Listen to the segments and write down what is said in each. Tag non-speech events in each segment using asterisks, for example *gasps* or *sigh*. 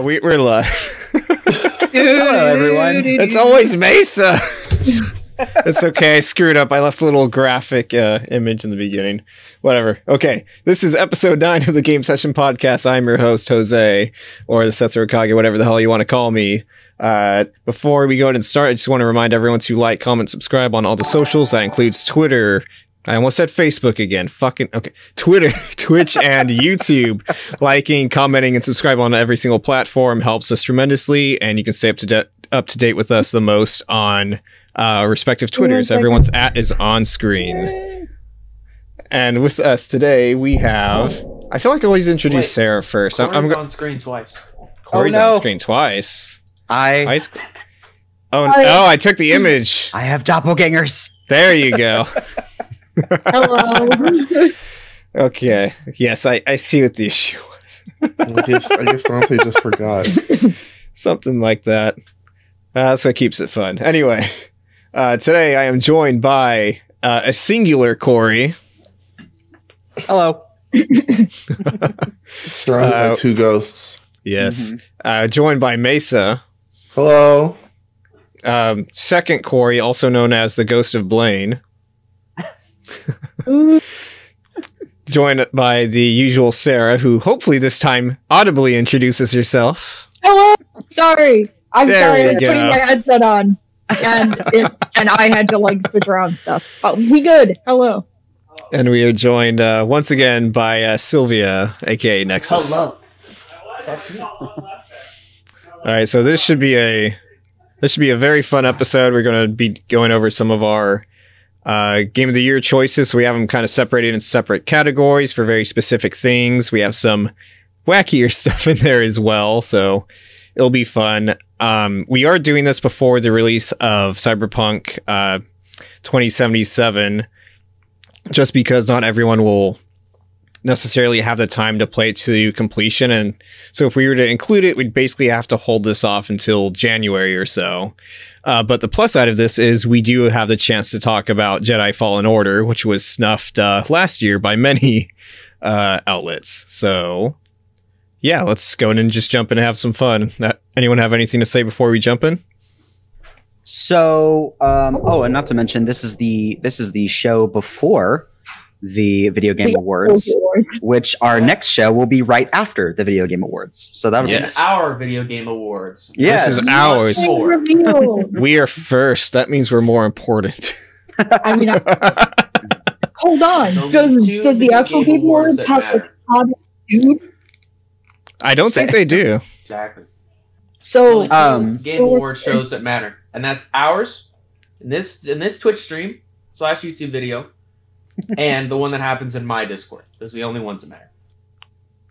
Uh, we, we're live. *laughs* Hello, everyone. it's always Mesa. it's okay. I screwed up. I left a little graphic uh, image in the beginning. Whatever. Okay. This is episode nine of the Game Session Podcast. I'm your host, Jose, or the Seth Rokage, whatever the hell you want to call me. Uh, before we go ahead and start, I just want to remind everyone to like, comment, subscribe on all the socials. That includes Twitter, I almost said Facebook again. Fucking okay. Twitter, *laughs* Twitch, and YouTube. *laughs* Liking, commenting, and subscribing on every single platform helps us tremendously, and you can stay up to de- up to date with us the most on uh, respective Twitters. Everyone's at is on screen. And with us today, we have. I feel like I always introduce Wait, Sarah first. I'm, I'm go- on screen twice. Corey's Oh, on screen twice. I Ice- Oh, Hi. oh! I took the image. I have doppelgangers. There you go. *laughs* Hello. *laughs* Okay. Yes, I, I see what the issue was. I guess I guess Dante just forgot. *laughs* Something like that. Uh, that's what keeps it fun. Anyway, uh, today I am joined by uh, a singular Corey. Hello. *laughs* Surrounded Uh, by two ghosts. Yes. Mhm. Uh, joined by Mesa. Hello. Um, second Corey, also known as the Ghost of Blaine. Ooh, *laughs* Joined by the usual Sarah, who hopefully this time audibly introduces herself. Hello. Sorry. I'm There sorry. I was go. putting my headset on, and it, and I had to like switch around stuff. But we good. Hello. And we are joined uh, once again by uh, Sylvia, aka Nexus. That's me. All right, so this should be a this should be a very fun episode. We're going to be going over some of our uh, game of the year choices. We have them kind of separated in separate categories for very specific things. We have some wackier *laughs* stuff in there as well, so it'll be fun. Um, we are doing this before the release of Cyberpunk uh, 2077, just because not everyone will necessarily have the time to play it to completion and so if we were to include it, we'd basically have to hold this off until January or so. Uh, but the plus side of this is we do have the chance to talk about Jedi Fallen Order, which was snuffed uh, last year by many uh, outlets. So yeah, let's go in and just jump in and have some fun. Uh, anyone have anything to say before we jump in? So, um, oh, and not to mention, this is the this is the show before the Video Game The Awards, Awards. which our next show will be right after the Video Game Awards. So that'll Yes. Our video game awards. Yes. This is ours. Much more. Reveal. *laughs* We are first. That means we're more important. *laughs* I mean, I, *laughs* hold on. There'll Does does the actual game Game Awards have matter. a hot dude? I don't think they do. Exactly. So Um, game award shows that matter, and that's ours in this in this Twitch stream slash YouTube video, and the one that happens in my Discord. Those are the only ones that matter.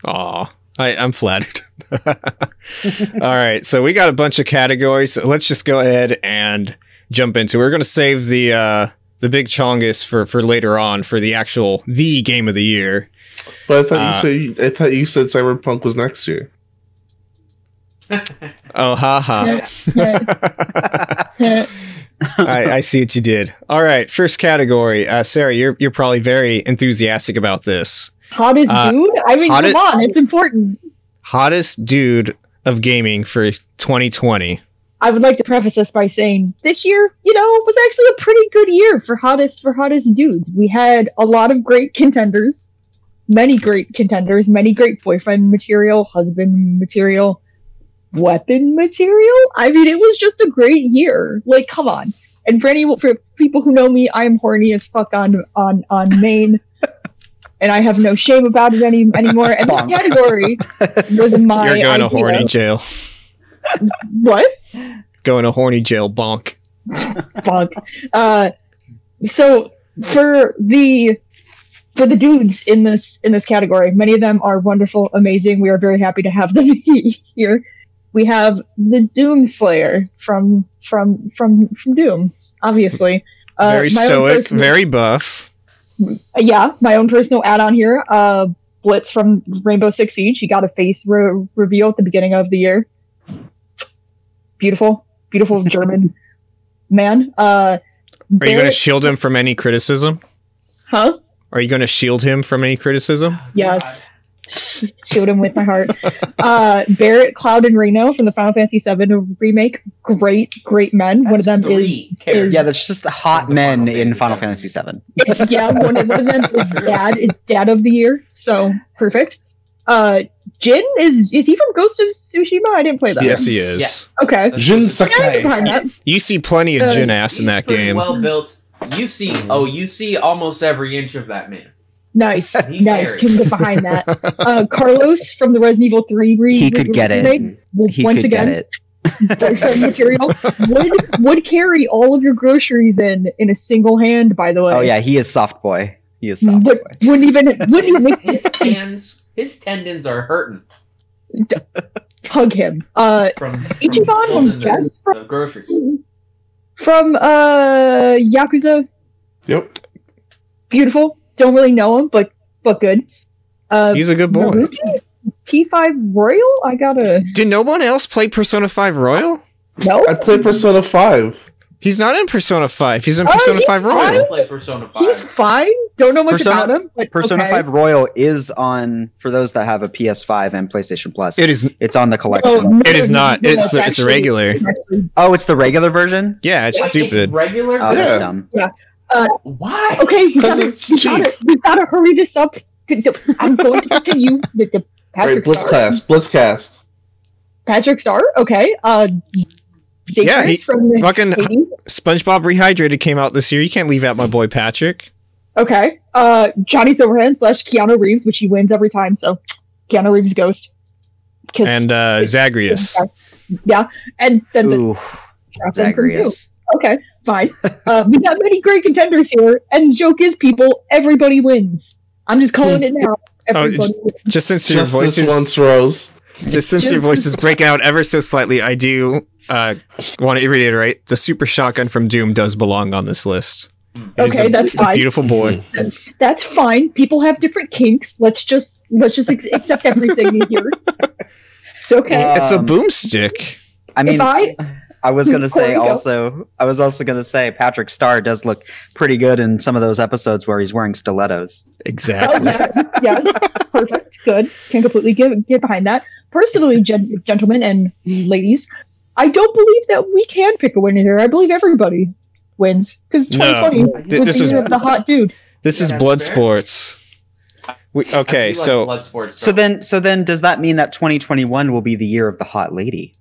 Aw, I, I'm flattered. *laughs* All right, so we got a bunch of categories. So let's just go ahead and jump into. We're going to save the uh, the big chungus for for later on for the actual the game of the year. But I thought Uh, you said I thought you said Cyberpunk was next year. *laughs* *laughs* Oh, ha yeah, yeah. *laughs* I, I see what you did. All right, first category. Uh, Sarah, you're you're probably very enthusiastic about this. hottest Uh, dude. I mean, hottest- come on, it's important. Hottest dude of gaming for 2020. I would like to preface this by saying this year, you know, was actually a pretty good year for hottest for hottest dudes. We had a lot of great contenders, many great contenders, many great boyfriend material, husband material, weapon material. I mean, it was just a great year. Like, come on. And for any for people who know me, I am horny as fuck on on on main. *laughs* And I have no shame about it any anymore. And this category *laughs* was my you're going to horny jail. What? Going to horny jail, bonk. *laughs* fuck. Uh, so for the for the dudes in this in this category, many of them are wonderful, amazing. We are very happy to have them here. We have the Doom Slayer from from from from Doom, obviously. Uh, very stoic, personal- very buff. yeah, my own personal add-on here. Uh, Blitz from Rainbow Six Siege. He got a face re- reveal at the beginning of the year. Beautiful, beautiful *laughs* German man. Uh, Are you going to shield him from any criticism? Huh? Are you going to shield him from any criticism? Yes. Shield him with my heart. Uh, Barrett, Cloud, and Reno from the Final Fantasy VII remake. Great, great men. one of them That's is. Yeah, there's just hot the men Final in Final Fantasy VII. *laughs* yeah, one of, one of them is dad. Is dad of the year. So perfect. Uh, Jin is is he from Ghost of Tsushima? I didn't play that. Yes, one. he is. Yeah. Okay. Jin just- Yeah, I can get Sakai. behind that. You see plenty of Uh, Jin ass in that game. Well built. You see, oh, you see almost every inch of that man. Nice, He's nice. hairy. Can get behind that. Uh, Carlos from the Resident Evil Three re- He could re- get it. remake, will He once could again get it. *laughs* boyfriend material would would carry all of your groceries in in a single hand. By the way. Oh yeah, he is soft boy. He is soft Would, boy. wouldn't even *laughs* wouldn't even His, make his hands, his tendons are hurting hug him. Uh, from, from Ichiban holding from Guess the, the groceries. from uh Yakuza, Yep. beautiful. Don't really know him, but but good. Uh, He's a good boy. Maruki? P5 Royal? I gotta Did no one else play Persona 5 Royal? no. I played Persona 5. He's not in Persona 5. He's in Oh, Persona he's 5 I Royal. didn't play Persona 5. He's fine. Don't know much Persona- about him. But Persona okay. 5 Royal is on for those that have a PS5 and PlayStation Plus. It is. it's on the collection. Oh, no, It is no, not. no, It's the- it's a regular. Oh, it's the regular version. Yeah, it's What, stupid. regular? Oh, Yeah. that's dumb. Why? Okay, we Because gotta, it's we gotta, we gotta hurry this up. I'm going to *laughs* continue with the Right, Patrick Blitz Star. class. Blitz cast. Patrick Star. Okay. Uh, Yeah, he- from the Fucking Hades. SpongeBob Rehydrated came out this year. You can't leave out my boy Patrick. Okay. Uh, Johnny Silverhand slash Keanu Reeves, which he wins every time. So Keanu Reeves Ghost. And uh, Zagreus. yeah, and then the Ooh, Jocelyn from you. Zagreus. Okay, fine. uh, we got many great contenders here, and the joke is, people, everybody wins. I'm just calling it now. *laughs* Everybody wins. Just since your Just voice this once, Rose. just since your Just- voice is breaking out ever so slightly, I do uh, want to reiterate the super shotgun from Doom does belong on this list. It is Okay, a that's fine. Beautiful boy. *laughs* That's fine. People have different kinks. Let's just let's just ex- accept everything you hear. It's okay. Uh, It's a Um, boomstick. I mean, if I I was gonna *laughs* say go. also. I was also gonna say Patrick Starr does look pretty good in some of those episodes where he's wearing stilettos. Oh, Exactly. yes, yes, *laughs* perfect, good. Can completely get get behind that. Personally, gen- gentlemen and ladies, I don't believe that we can pick a winner here. I believe everybody wins because No. 2020 Th- was this the is- year of the hot dude. This Yeah, is that's blood fair. sports. We, okay, like so Bloodsport's So then, so then, does that mean that 2021 will be the year of the hot lady?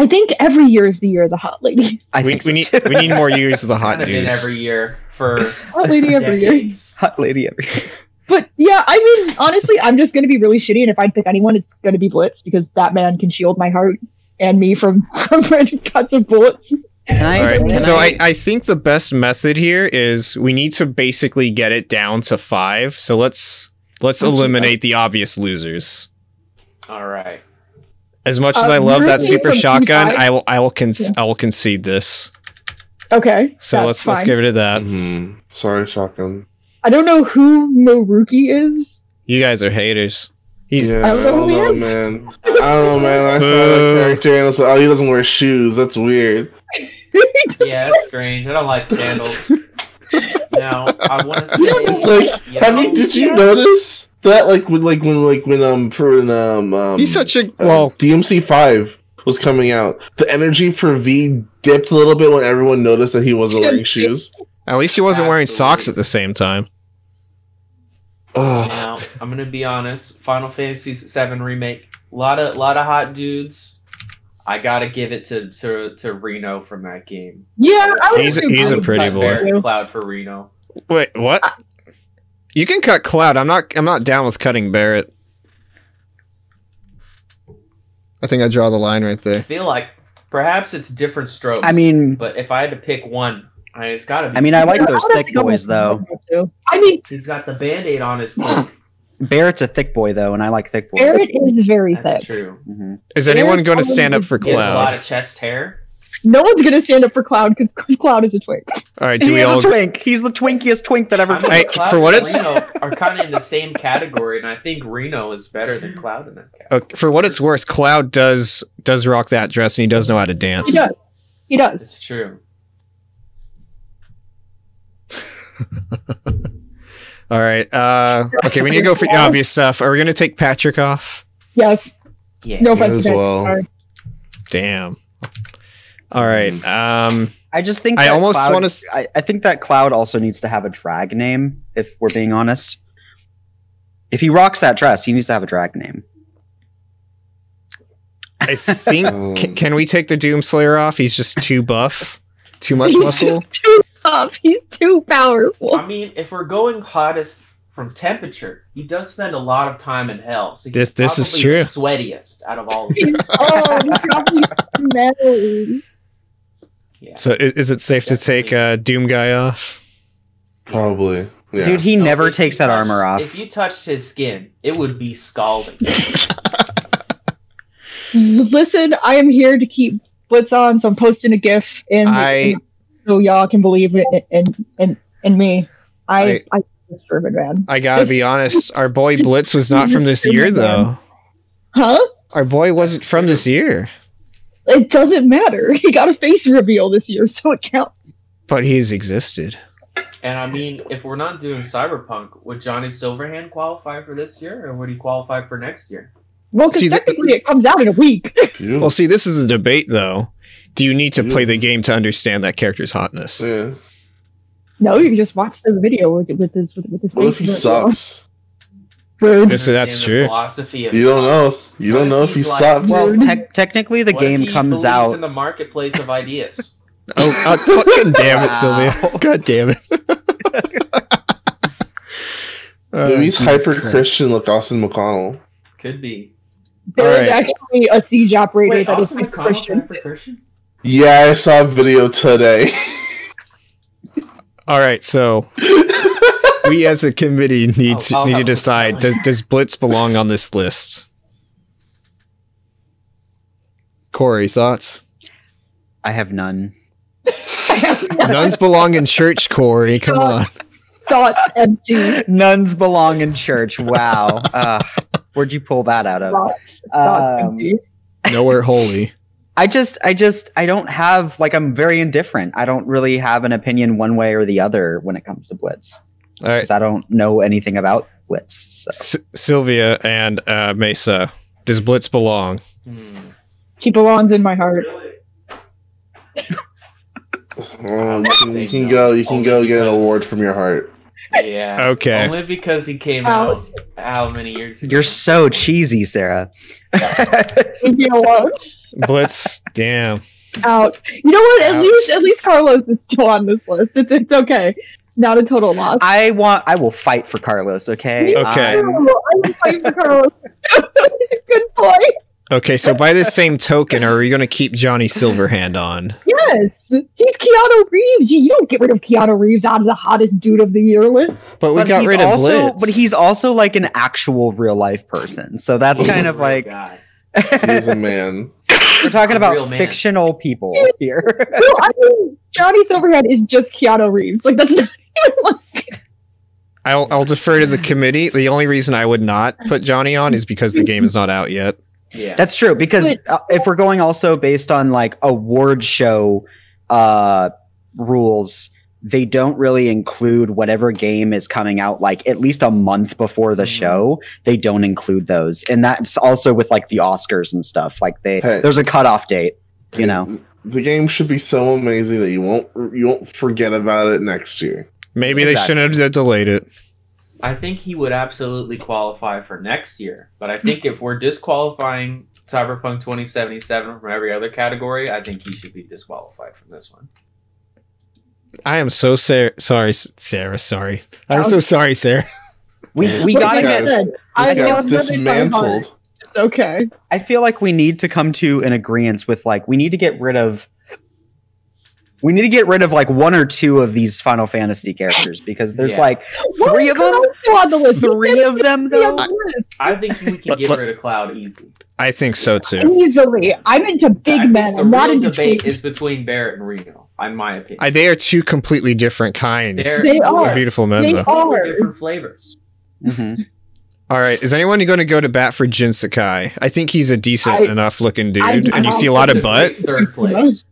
I think every year is the year of the hot lady. I we, think we so need too. we need more years of the hot kind of been every year for *laughs* Hot lady every year. hot lady every. Year. But yeah, I mean, honestly, I'm just gonna be really shitty, and if I'd pick anyone, it's gonna be Blitz because that man can shield my heart and me from *laughs* from random cuts of bullets. Can I? All right, can so I, I, I think the best method here is we need to basically get it down to five. So let's let's eliminate the obvious losers. All right. As much as Uh, I love that super shotgun, P5? I will I will con- Yeah. I will concede this. Okay, So that's let's let's give it to that. Mhm. Sorry, shotgun. I don't know who Maruki is. You guys are haters. He's Yeah, I I don't know don't know, man. I don't know, man. I saw that character and I was like, oh, he doesn't wear shoes. That's weird. *laughs* Yeah, it's strange. I don't like sandals. No, I want *laughs* to say. It's like, you have know, you? Did you notice that? Like when, like when, like when um, for when, um, um, he's such a uh, well. DMC five was coming out. The energy for V dipped a little bit when everyone noticed that he wasn't wearing shoes. At least he wasn't wearing socks at the same time. Ugh. Now, I'm gonna be honest. Final Fantasy VII remake. A lot of, lot of hot dudes. I gotta give it to to to Reno from that game. Yeah, I would He's- assume he's I a would pretty boy. Cloud for Reno. Wait, what? You can cut Cloud. I'm not. I'm not down with cutting Barrett. I think I draw the line right I there. feel like perhaps it's different strokes. I mean, but if I had to pick one, I mean, it's gotta be. I mean, I like those would thick boys though. I mean, he's got the band-aid on his cloak. *laughs* Barrett's a thick boy though, and I like thick boys. Barrett is very That's thick. true. hmm Is anyone Barrett's going to stand up for Cloud? a lot of chest hair. No one's gonna stand up for Cloud because *laughs* Cloud is a twink. All right. Do He we is all? a twink. He's the twinkiest twink that ever. I mean, Hey, Cloud for what and it's- Reno are kind of in the same category, and I think Reno is better than Cloud in that category. Okay, for what it's worth, Cloud does does rock that dress and he does know how to dance. He does. He does. It's true. *laughs* All right. Uh, okay, we need to go for the obvious stuff. Are we gonna take Patrick off? Yes. Yeah. No offense. as well. Damn. All right. Um, I just think I almost wanna s- I, I think that Cloud also needs to have a drag name. If we're being honest, if he rocks that dress, he needs to have a drag name. I think *laughs* can, can we take the Doomslayer off? He's just too buff, too much He's muscle. too tough. He's too powerful. I mean, if we're going hottest from temperature, he does spend a lot of time in hell. So he's This- this is true. sweatiest out of all of He's, them. *laughs* oh, he probably smells. Yeah. So is, is it safe to take uh, Doom guy off? Probably. Yeah. Dude, he So never takes that touched- armor off. If you touched his skin, it would be scalding. *laughs* *laughs* Listen, I am here to keep Blitz on, so I'm posting a GIF and I- in- so y'all can believe in in in, in me. I I, this Driven man. I gotta be honest. Our boy *laughs* Blitz was not from this year, though. Huh? Our boy wasn't from this year, It doesn't matter. *laughs* He got a face reveal this year, so it counts. but he's existed. And I mean, if we're not doing Cyberpunk, would Johnny Silverhand qualify for this year, or would he qualify for next year? Well, because See, the- technically it comes out in a week. *laughs* Dude. Well, see, this is a debate, though. Do you need to play the game to understand that character's hotness? yeah. no, you can just watch the video with, with his with, with his What if he face reveal. sucks? Rude. Yes, that's true. Philosophy You don't know. You don't know if he He's like- sucks. Well, tec- technically, the What if game he comes believes out. in the marketplace of ideas. Oh, uh, fucking damn it, Wow. Sylvia! *laughs* God damn it! *laughs* Uh, Maybe he's hyper Christian, like Austin McConnell. Could be. There is Alright. actually a siege operator Wait, that is Austin like Christian. hyper Christian? Yeah, I saw a video today. All right, so *laughs* we as a committee need to I'll- I'll need to decide: does does Blitz belong on this list? Corey, thoughts? I have none. Nuns belong in church, Corey. Come on. Thoughts empty. Nuns belong in church. Wow. Uh, where'd you pull that out of? Thoughts, thoughts Um, empty. Nowhere holy. I just, I just, I don't have like I'm very indifferent. I don't really have an opinion one way or the other when it comes to Blitz All right, because I don't know anything about Blitz. So S- Sylvia and uh, Mesa. Does Blitz belong? He belongs in my heart. Oh, you can, you can go. You can go get an award from your heart. Yeah. Okay. Only because he came Ow. out how many years ago? you're so cheesy, Sarah. Leave me alone. Blitz, damn. Out. You know what? At Ouch. least at least Carlos is still on this list. It's, it's okay. It's not a total loss. I want, I will fight for Carlos. Okay. Okay. I'm- I'm fighting for Carlos. *laughs* He's a good boy. Okay, so by the same token, are you going to keep Johnny Silverhand on? Yes, he's Keanu Reeves. You, you don't get rid of Keanu Reeves out of the hottest dude of the year list. But we but got he's rid of also, Blitz. but he's also like an actual real life person. So that's kind of like. *laughs* He's a man. we're talking about fictional people *laughs* here. Well, I mean, Johnny Silverhead is just Keanu Reeves. Like that's not even like *laughs* I'll, I'll defer to the committee. The only reason I would not put Johnny on is because the game is not out yet. Yeah. That's true because But- uh, if we're going also based on like award show uh rules, they don't really include whatever game is coming out like at least a month before the Mhm. show. They don't include those. And that's also with like the Oscars and stuff. Like they Hey. there's a cutoff date, you know. the game should be so amazing that you won't you won't forget about it next year. Maybe they shouldn't have delayed it. I think he would absolutely qualify for next year. But I think if we're disqualifying Cyberpunk 2077 from every other category, I think he should be disqualified from this one. I am so sa- sorry, Sarah. Sorry. I'm so um, sorry, Sarah. We we gotta I get said, I Just got love that in my heart. dismantled. It's okay. I feel like we need to come to an agreement with like we need to get rid of we need to get rid of like one or two of these Final Fantasy characters because there's Yeah. like three is of them. On the list? Three of them though. the list. I think we can get rid of Cloud easy. I think so too. Easily. I'm into big think men. The I'm not real into debate twins. is between Barrett and Reno, in my opinion. I, they are two completely different kinds They're- They are. beautiful men. They though. are. Different flavors. Mhm. All right, is anyone going to go to bat for Jin Sakai? I think he's a decent I- enough looking dude, I- and you I see a lot of butt. Third place.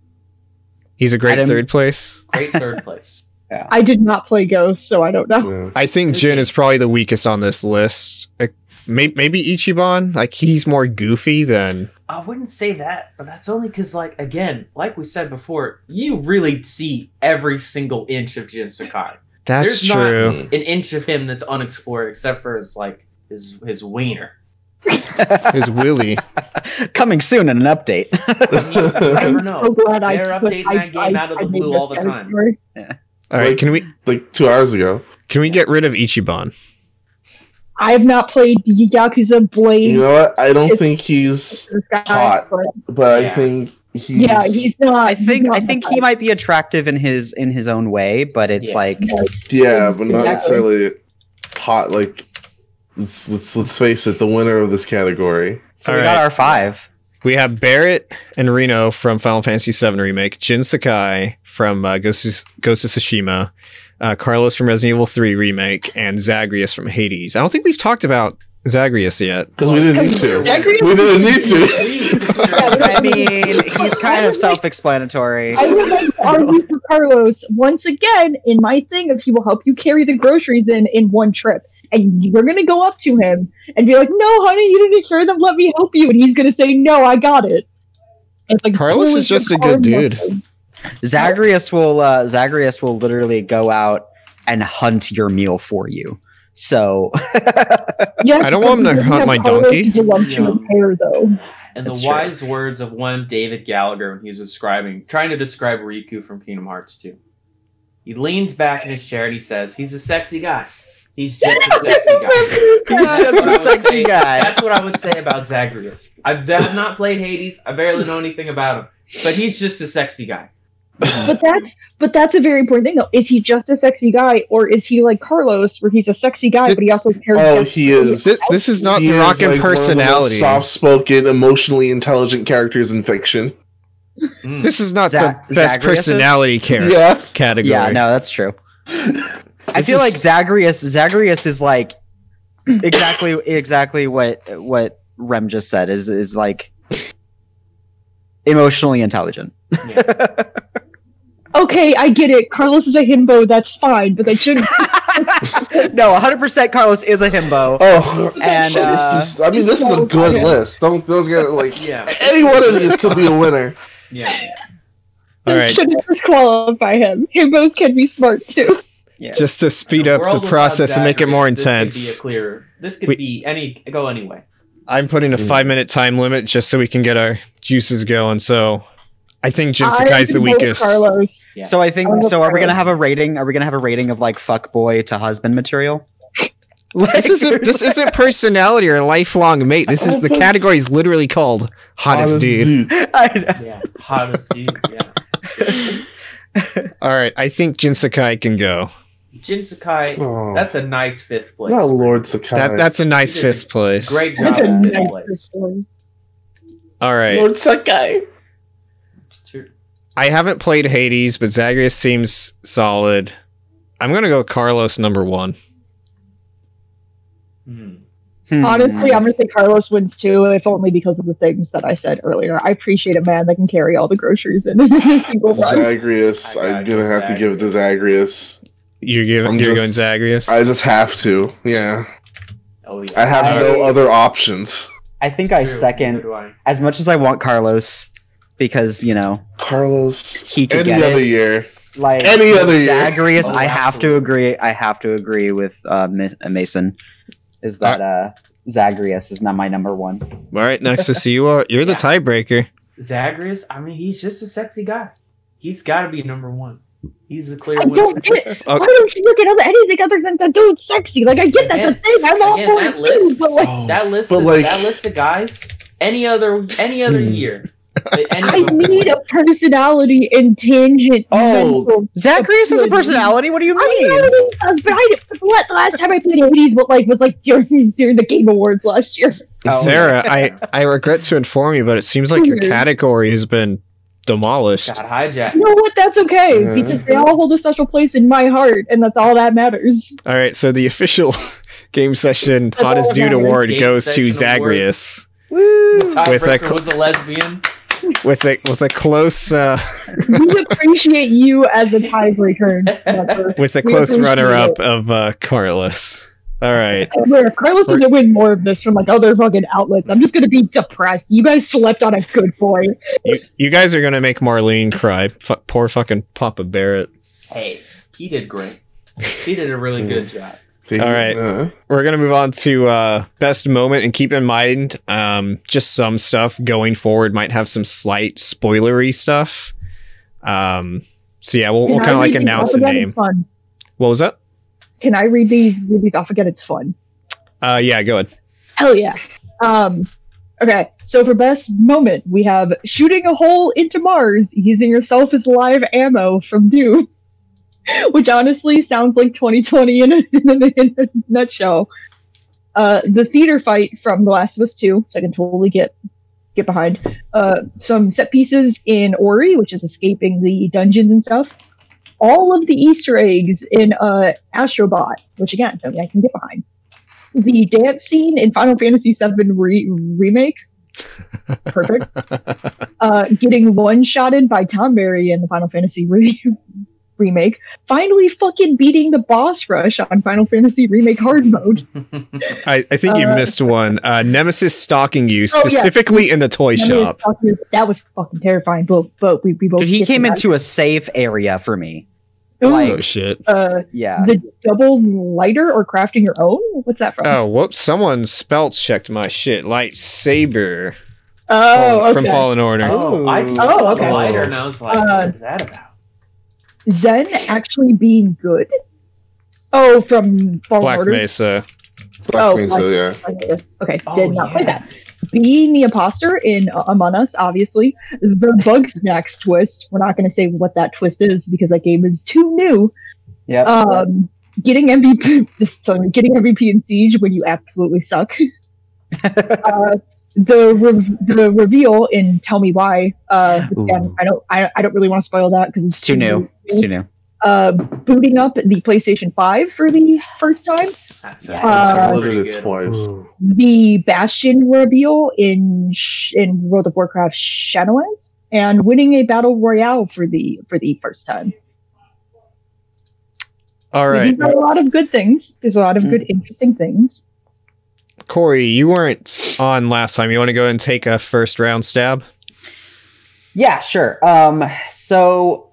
He's a great Adam- third place. Great third place. *laughs* I did not play Ghost, so I don't know. Yeah. I think Jin is probably the weakest on this list. Like, may- maybe Ichiban. Like he's more goofy than. I wouldn't say that, but that's only because, like, again, like we said before, you really see every single inch of Jin Sakai. That's There's true. Mm. An inch of him that's unexplored, except for his like his his wiener. His Willy. *laughs* Coming soon in an update. You never I'm know. so glad I They're put- updating I- that game I- out of the I blue all the time. character. All right, Like- can we Like two hours ago. can we get rid of Ichiban? I have not played Yakuza Blade. You know what? I don't It's- think he's guy, hot. but but Yeah. I think he's yeah, he's not. I think not I think he might be attractive in his in his own way, but it's Yeah. like best. yeah, but not Exactly. necessarily hot like let's let's let's face it, the winner of this category. so All we got our five. We have Barrett and Reno from Final Fantasy VII Remake, Jin Sakai from uh, Ghost, of, Ghost of Tsushima, uh, Carlos from Resident Evil 3 Remake, and Zagreus from Hades. I don't think we've talked about Zagreus yet. Because we didn't need to. *laughs* Zagreus- We didn't need to. *laughs* I mean, he's kind of self-explanatory. I would like to argue for Carlos once again in my thing of he will help you carry the groceries in in one trip. And you're gonna go up to him and be like, "No, honey, you didn't carry them. Let me help you." And he's gonna say, "No, I got it." And it's like Carlos is just a good dude. muscle. Zagreus will uh, Zagreus will literally go out and hunt your meal for you. So *laughs* Yes, I don't want him to hunt my have Carlos' donkey. voluptuous Yeah. hair, though. And the That's true. wise words of one David Gallagher when he was describing, trying to describe Riku from Kingdom Hearts 2. He leans back in his chair and he says, "He's a sexy guy. He's just a sexy guy." he's That's just what I a would sexy say- guy. That's what I would say about Zagreus. I've d- have not played Hades. I barely know anything about him, but he's just a sexy guy. But that's but that's a very important thing though. Is he just a sexy guy, or is he like Carlos, where he's a sexy guy, Th- but he also cares? Oh, he is. This, this is not He the is, rockin' like, one of the most personality. soft-spoken, emotionally intelligent characters in fiction. Mm. This is not Za- the best Zagreus is? personality care Yeah. category. yeah, no, that's true. *laughs* I feel is- like Zagreus Zagreus is like *clears throat* exactly exactly what what Rem just said is is like emotionally intelligent. *laughs* okay, I get it. Carlos is a himbo. That's fine, but that shouldn't. *laughs* no, 100% Carlos is a himbo. Oh, *laughs* And, uh, this is, I mean, this is a good Okay. list. Don't don't get it like Yeah, any one of these could be a winner. yeah. All right, shouldn't disqualify him. Himbos can be smart too. Yeah. just to speed In up the process and make it more Zagreus, This could intense. be a clear. This could We- be any go anyway. I'm putting a Mm. five minute time limit just so we can get our juices going. So I think Jin I Sakai's the weakest. Carlos. Yeah. So I think I'm so. Are we gonna have a rating? Are we gonna have a rating of like fuck boy to husband material? *laughs* This isn't this isn't personality or lifelong mate. This is the category is literally called hottest, Honest dude. *laughs* I know. Yeah, hottest dude. Yeah, *laughs* All right, I think Jin Sakai can go. Jin Sakai. Oh, That's a nice fifth place. not Lord Sakai. That that's a nice He did a fifth place. Great job That's a in fifth nice place. choice. All right. Lord Sakai. I haven't played Hades, but Zagreus seems solid. I'm gonna go Carlos number one. Hmm. Hmm. Honestly, I'm gonna say Carlos wins too, if only because of the things that I said earlier. I appreciate a man that can carry all the groceries in a *laughs* single. Zagreus. I I'm gonna give have to give it to Zagreus. You're giving I'm you're going just- Zagreus. I just have to. Yeah. Oh yeah. I have I- no other options. I think I second I. as much as I want Carlos because you know Carlos. He could any get other it. year. like Any with other year. Zagreus. Oh, I have to agree. I have to agree with uh, Mason. Is that uh, Zagreus is not my number one. All right, next to see you are you're the *laughs* Yeah. tiebreaker. Zagreus. I mean, he's just a sexy guy. He's got to be number one. He's the clear I winner. don't get it. Uh, Why don't you look at other, anything other than the dude sexy? Like I get that's Again- the thing. I'm all again, for that it list- too, but like Oh, That list, of, like- that list of guys. Any other, any other Hmm. year. *laughs* I of them could need a personality and tangent. Oh, mental Zagreus has a personality. What do you I know mean? it does, but I what the last time I played Hades what like was like during during the Game Awards last year. Oh. Sarah, I I regret to inform you, but it seems like your *laughs* category has been demolished. got hijacked. You know what? That's okay Yeah. because they all hold a special place in my heart, and that's all that matters. All right, so the official *laughs* game session That's hottest all dude matters. award Game goes to session Zagreus. Woo! With a cl- was a lesbian. with a with a close uh, *laughs* we appreciate you as a tiebreaker. *laughs* With a We close runner up it. of uh, Carlos. All right. *laughs* Where Carlos doesn't win more of this from like other fucking outlets. I'm just gonna be depressed. You guys slept on a good boy. You, you guys are gonna make Marlene cry. F- poor fucking Papa Barrett. Hey, he did great. He did a really good *laughs* job. All right. Uh, We're gonna move on to uh, best moment, and keep in mind, um, just some stuff going forward might have some slight spoilery stuff. Um, so yeah, we'll, we'll kind of like announce the name. Fun. What was that? Can I read these read these off again? It's fun. Uh, yeah, go ahead. Hell yeah. Um okay, so for best moment, we have shooting a hole into Mars using yourself as live ammo from Doom. *laughs* Which honestly sounds like 2020 in a, *laughs* in a, in a nutshell. Uh, the theater fight from The Last of Us 2, which I can totally get get behind. Uh, some set pieces in Ori, which is escaping the dungeons and stuff. All of the Easter eggs in uh, Astrobot, which again, something I can get behind the dance scene in Final Fantasy VII re- remake. *laughs* Perfect. uh, getting one shotted by Tonberry in the Final Fantasy re- remake. Finally, fucking beating the boss rush on Final Fantasy remake hard mode. *laughs* I, I think you Uh, missed one. Uh, Nemesis stalking you Oh, yeah. specifically in the toy That was shop. fucking- That was fucking terrifying. But but we, we both. Dude, he came into a safe area for me. Ooh, like- Oh shit! uh, Yeah. the double lighter or crafting your own. What's that from? Oh whoops! Someone spell checked my shit. Lightsaber Oh, from, from. Fallen Order. Oh, I just Oh, okay. lighter and I was like, Uh, what is that about? Xen actually being good. Oh, from Fallen Black Order. Mesa. Black Oh, Mesa, like- yeah. Okay, Oh, did not play that. Being the imposter in uh, Among Us, obviously. The Bugsnax twist. We're not going to say what that twist is because that game is too new. Yep. Um, getting MVP, *laughs* this sorry, getting MVP in Siege when you absolutely suck. *laughs* uh, the re- the reveal in Tell Me Why. Uh, again, I don't I, I don't really want to spoil that because it's, it's too new. It's too new. Uh, booting up the PlayStation Five for the first time. That's Yeah. Uh, I it twice. the Bastion reveal in Sh- in World of Warcraft Shadowlands, and winning a battle royale for the for the first time. All We've right, got a lot of good things. There's a lot of good, interesting things. Corey, you weren't on last time. You want to go and take a first round stab? Yeah, sure. Um, so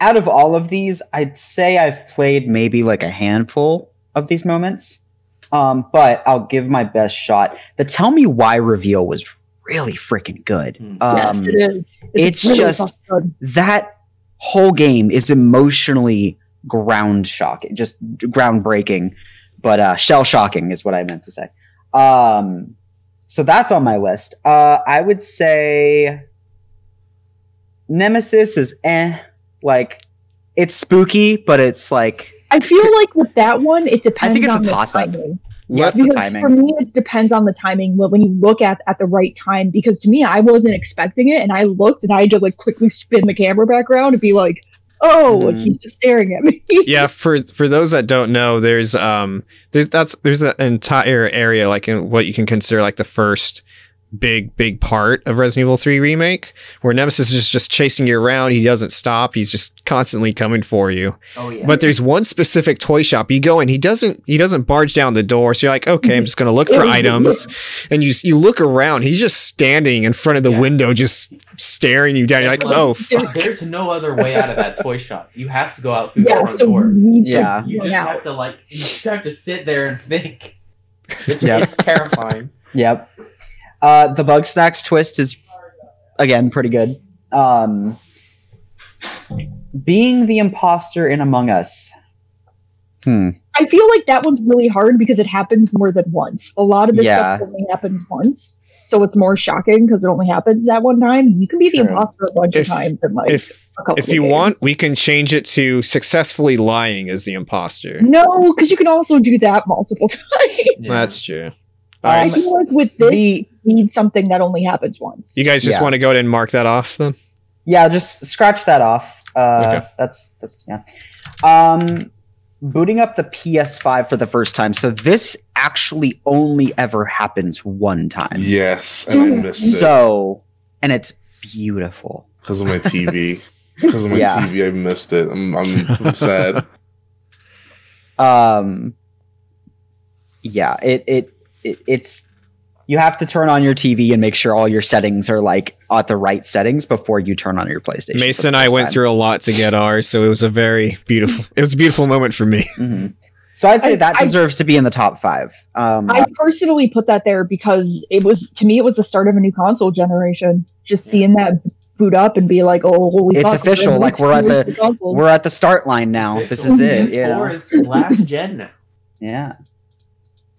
out of all of these, I'd say I've played maybe like a handful of these moments. Um, but I'll give my best shot. The tell me why reveal was really freaking good. Hmm. Um, yes, it is. it's really just- fucking that whole game is emotionally ground shocking, just groundbreaking, but uh, shell shocking is what I meant to say. Um, so that's on my list. Uh, I would say Nemesis is eh, like it's spooky, but it's like I feel like with that one, it depends. I think it's a on the toss-up. timing. what's the Because timing? For me, it depends on the timing when you look at at the right time. Because to me, I wasn't expecting it, and I looked, and I had to like quickly spin the camera back around and be like, "Oh, and Mhm. he's just staring at me." *laughs* yeah for for those that don't know there's um there's that's there's an entire area like in what you can consider like the first big big part of resident evil 3 remake where nemesis is just chasing you around he doesn't stop he's just constantly coming for you Oh yeah. but there's one specific toy shop you go in he doesn't he doesn't barge down the door so you're like okay i'm just gonna look for *laughs* items and you you look around he's just standing in front of the Yeah. window just staring you down you're like oh fuck. There's no other way out of that toy shop. You have to go out through the yeah, front so door. we need to Yeah. You just out. have to like you just have to sit there and think. *laughs* It's, Yeah. it's terrifying. Yep. Uh, the Bugsnax twist is again pretty good. Um, being the imposter in Among Us. Hmm. I feel like that one's really hard because it happens more than once. A lot of this Yeah. stuff only happens once, so it's more shocking because it only happens that one time. You can be the imposter a bunch If- of times in like if a couple. if of you days. want we can change it to successfully lying as the imposter no, because you can also do that multiple *laughs* times. Yeah. That's true. I right, feel like with this, The need something that only happens once. you guys just yeah. want to go ahead and mark that off then? yeah, just scratch that off. Uh, Okay. That's that's yeah. Um, booting up the PS5 for the first time. So this actually only ever happens one time. Yes, and I missed it So, and it's beautiful. because of my TV. *laughs* Because of my Yeah. TV, I missed it. I'm, I'm, I'm sad. *laughs* Um, yeah, it, it it it's you have to turn on your TV and make sure all your settings are like at the right settings before you turn on your PlayStation. Mason and I went time. through a lot to get ours, so it was a very beautiful. It was a beautiful moment for me. *laughs* Mhm. So I'd say I- that I- deserves to be in the top five. Um, I personally put that there because it was to me it was the start of a new console generation. Just seeing that boot up and be like, oh, holy It's official, we're like, we're at next the- console. we're at the start line now. This is it. You know? PS4 is last gen now. *laughs* Yeah.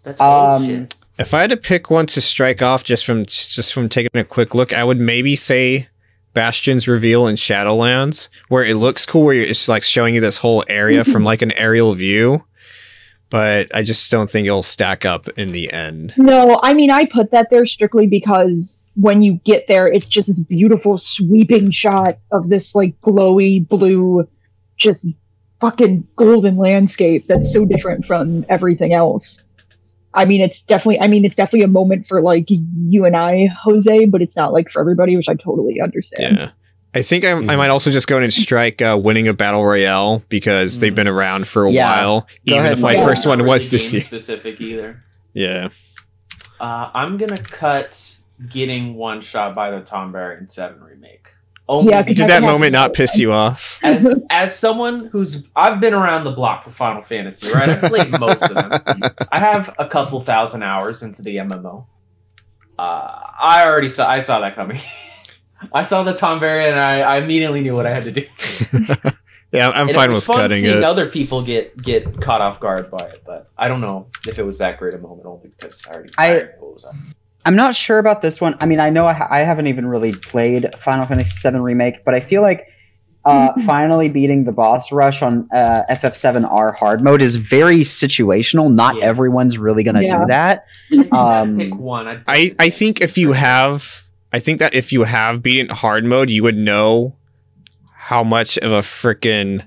That's old Um, shit. If I had to pick one to strike off just from just from taking a quick look, I would maybe say Bastion's reveal in Shadowlands, where it looks cool, where it's like showing you this whole area from mm-hmm. like an aerial view. But I just don't think it'll stack up in the end. No, I mean I put that there strictly because when you get there, it's just this beautiful sweeping shot of this like glowy blue, just fucking golden landscape that's so different from everything else. I mean, it's definitely. I mean, it's definitely a moment for like you and I, Jose, but it's not like for everybody, which I totally understand. Yeah. I think I, I might also just go in and strike uh, winning a battle royale because they've been around for a Yeah. while. Go Even ahead if my and- first one was this game year. specific either. Yeah. Uh, I'm gonna cut getting one shot by the Tonberry Seven remake. Only Yeah, 'cause Did that moment not piss you off? as as someone who's I've been around the block with Final Fantasy, right? I've played most of them. *laughs* I have a couple thousand hours into the MMO. Uh, I already saw I saw that coming. *laughs* I saw the Tonberry and I, I immediately knew what I had to do. *laughs* Yeah, I'm And fine it with fun cutting seeing it. other people get get caught off guard by it, but I don't know if it was that great a moment only because I already I- I, already what was up. I'm not sure about this one. I mean, I know I, ha- I haven't even really played Final Fantasy VII Remake, but I feel like uh, *laughs* finally beating the boss rush on uh, FF7R hard mode is very situational. Not Yeah. everyone's really going to Yeah. do that. And *laughs* if you had to Um, pick one, I'd I, I think if you have I think that if you have beaten hard mode, you would know how much of a freaking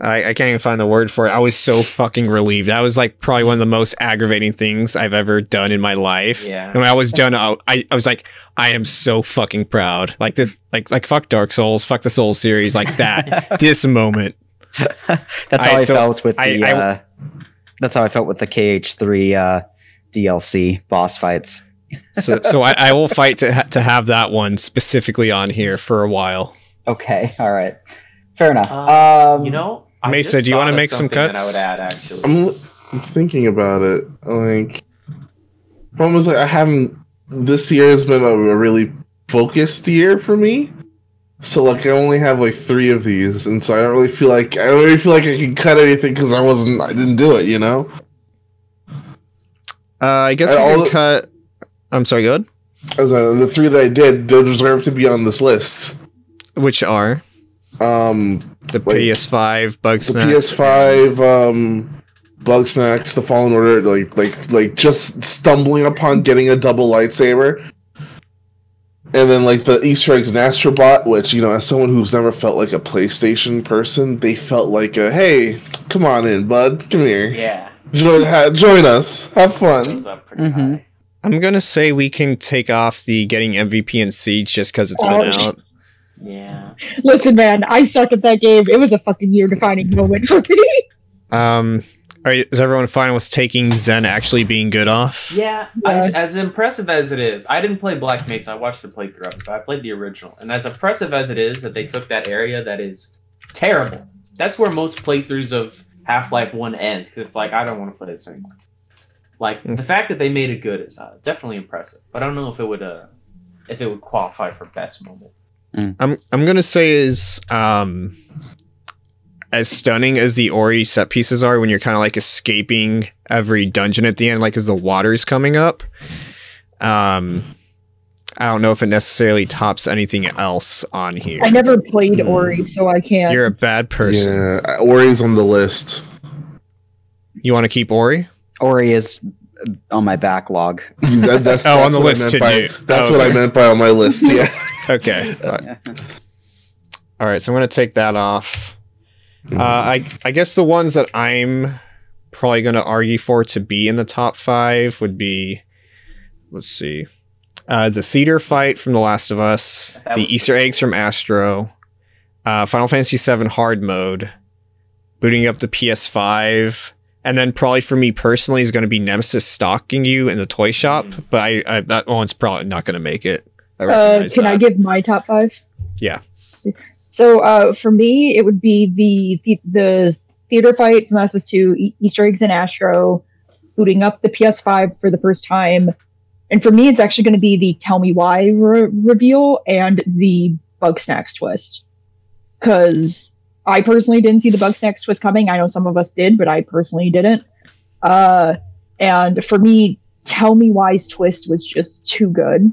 I, I can't even find the word for it. I was so fucking relieved. That was like probably one of the most aggravating things I've ever done in my life. yeah. And when I was done, I, I I was like, I am so fucking proud. Like this, like like fuck Dark Souls, fuck the Souls series, like that. *laughs* this moment. *laughs* That's how I- I, so felt with I- the. I- uh, that's how I felt with the KH3 uh, DLC boss fights. So so I, I will fight to ha- to have that one specifically on here for a while. Okay, all right, fair enough. Uh, um, You know, I Mesa, do you wanna make some something that cuts? I would add actually. I'm, I'm thinking about it. Like, problem is like I haven't. This year has been a, a really focused year for me. So like I only have like three of these, and so I don't really feel like I don't really feel like I can cut anything because I wasn't I didn't do it. You know. Uh, I guess And we all can the- cut. I'm sorry. Good. As uh, the three that I did, they deserve to be on this list. Which are Um, the Like, PS5 the PS5, um, Bugsnax, the Fallen Order, like like like just stumbling upon getting a double lightsaber. And then like the Easter eggs in Astrobot, which you know, as someone who's never felt like a PlayStation person, they felt like a hey, come on in, bud, come here, yeah, join ha- join us, have fun. up pretty Mhm. I'm gonna say we can take off the getting MVP and Siege just because it's been out. Yeah. Listen, man, I suck at that game. It was a fucking year defining moment for me. Um, are, is everyone fine with taking Xen actually being good off? Yeah, Yeah. As, as impressive as it is, I didn't play Black Mesa. I watched the playthrough of it, but I played the original. And as impressive as it is that they took that area that is terrible, that's where most playthroughs of Half Life 1 end. Because it's like, I don't want to play this anymore. Like, Mm. the fact that they made it good is uh, definitely impressive. But I don't know if it would uh, if it would qualify for best moment. I'm I'm gonna say is um as stunning as the Ori set pieces are when you're kind of like escaping every dungeon at the end, like as the water's coming up. Um, I don't know if it necessarily tops anything else on here. I never played Ori, so I can't. You're a bad person. Yeah, Ori's on the list. You want to keep Ori? Ori is on my backlog. That- that's, *laughs* Oh, on the what I list meant by- That's Oh, what I meant by on my list. Yeah. Okay. Uh, All right. So I'm gonna take that off. Uh, I I guess the ones that I'm probably going to argue for to be in the top five would be, let's see, uh, the theater fight from The Last of Us, That the Easter pretty eggs from Astro, uh, Final Fantasy VII hard mode, booting up the PS5, and then probably for me personally is going to be Nemesis stalking you in the toy shop. Mhm. But I, I that one's probably not going to make it. I Uh, can I give my top five? Yeah. So uh, for me, it would be the the, the theater fight from Last of Us Two, E- Easter eggs in Astro, booting up the PS5 for the first time, and for me, it's actually going to be the Tell Me Why re- reveal and the Bugsnax twist, because I personally didn't see the Bugsnax twist coming. I know some of us did, but I personally didn't. Uh, and for me, Tell Me Why's twist was just too good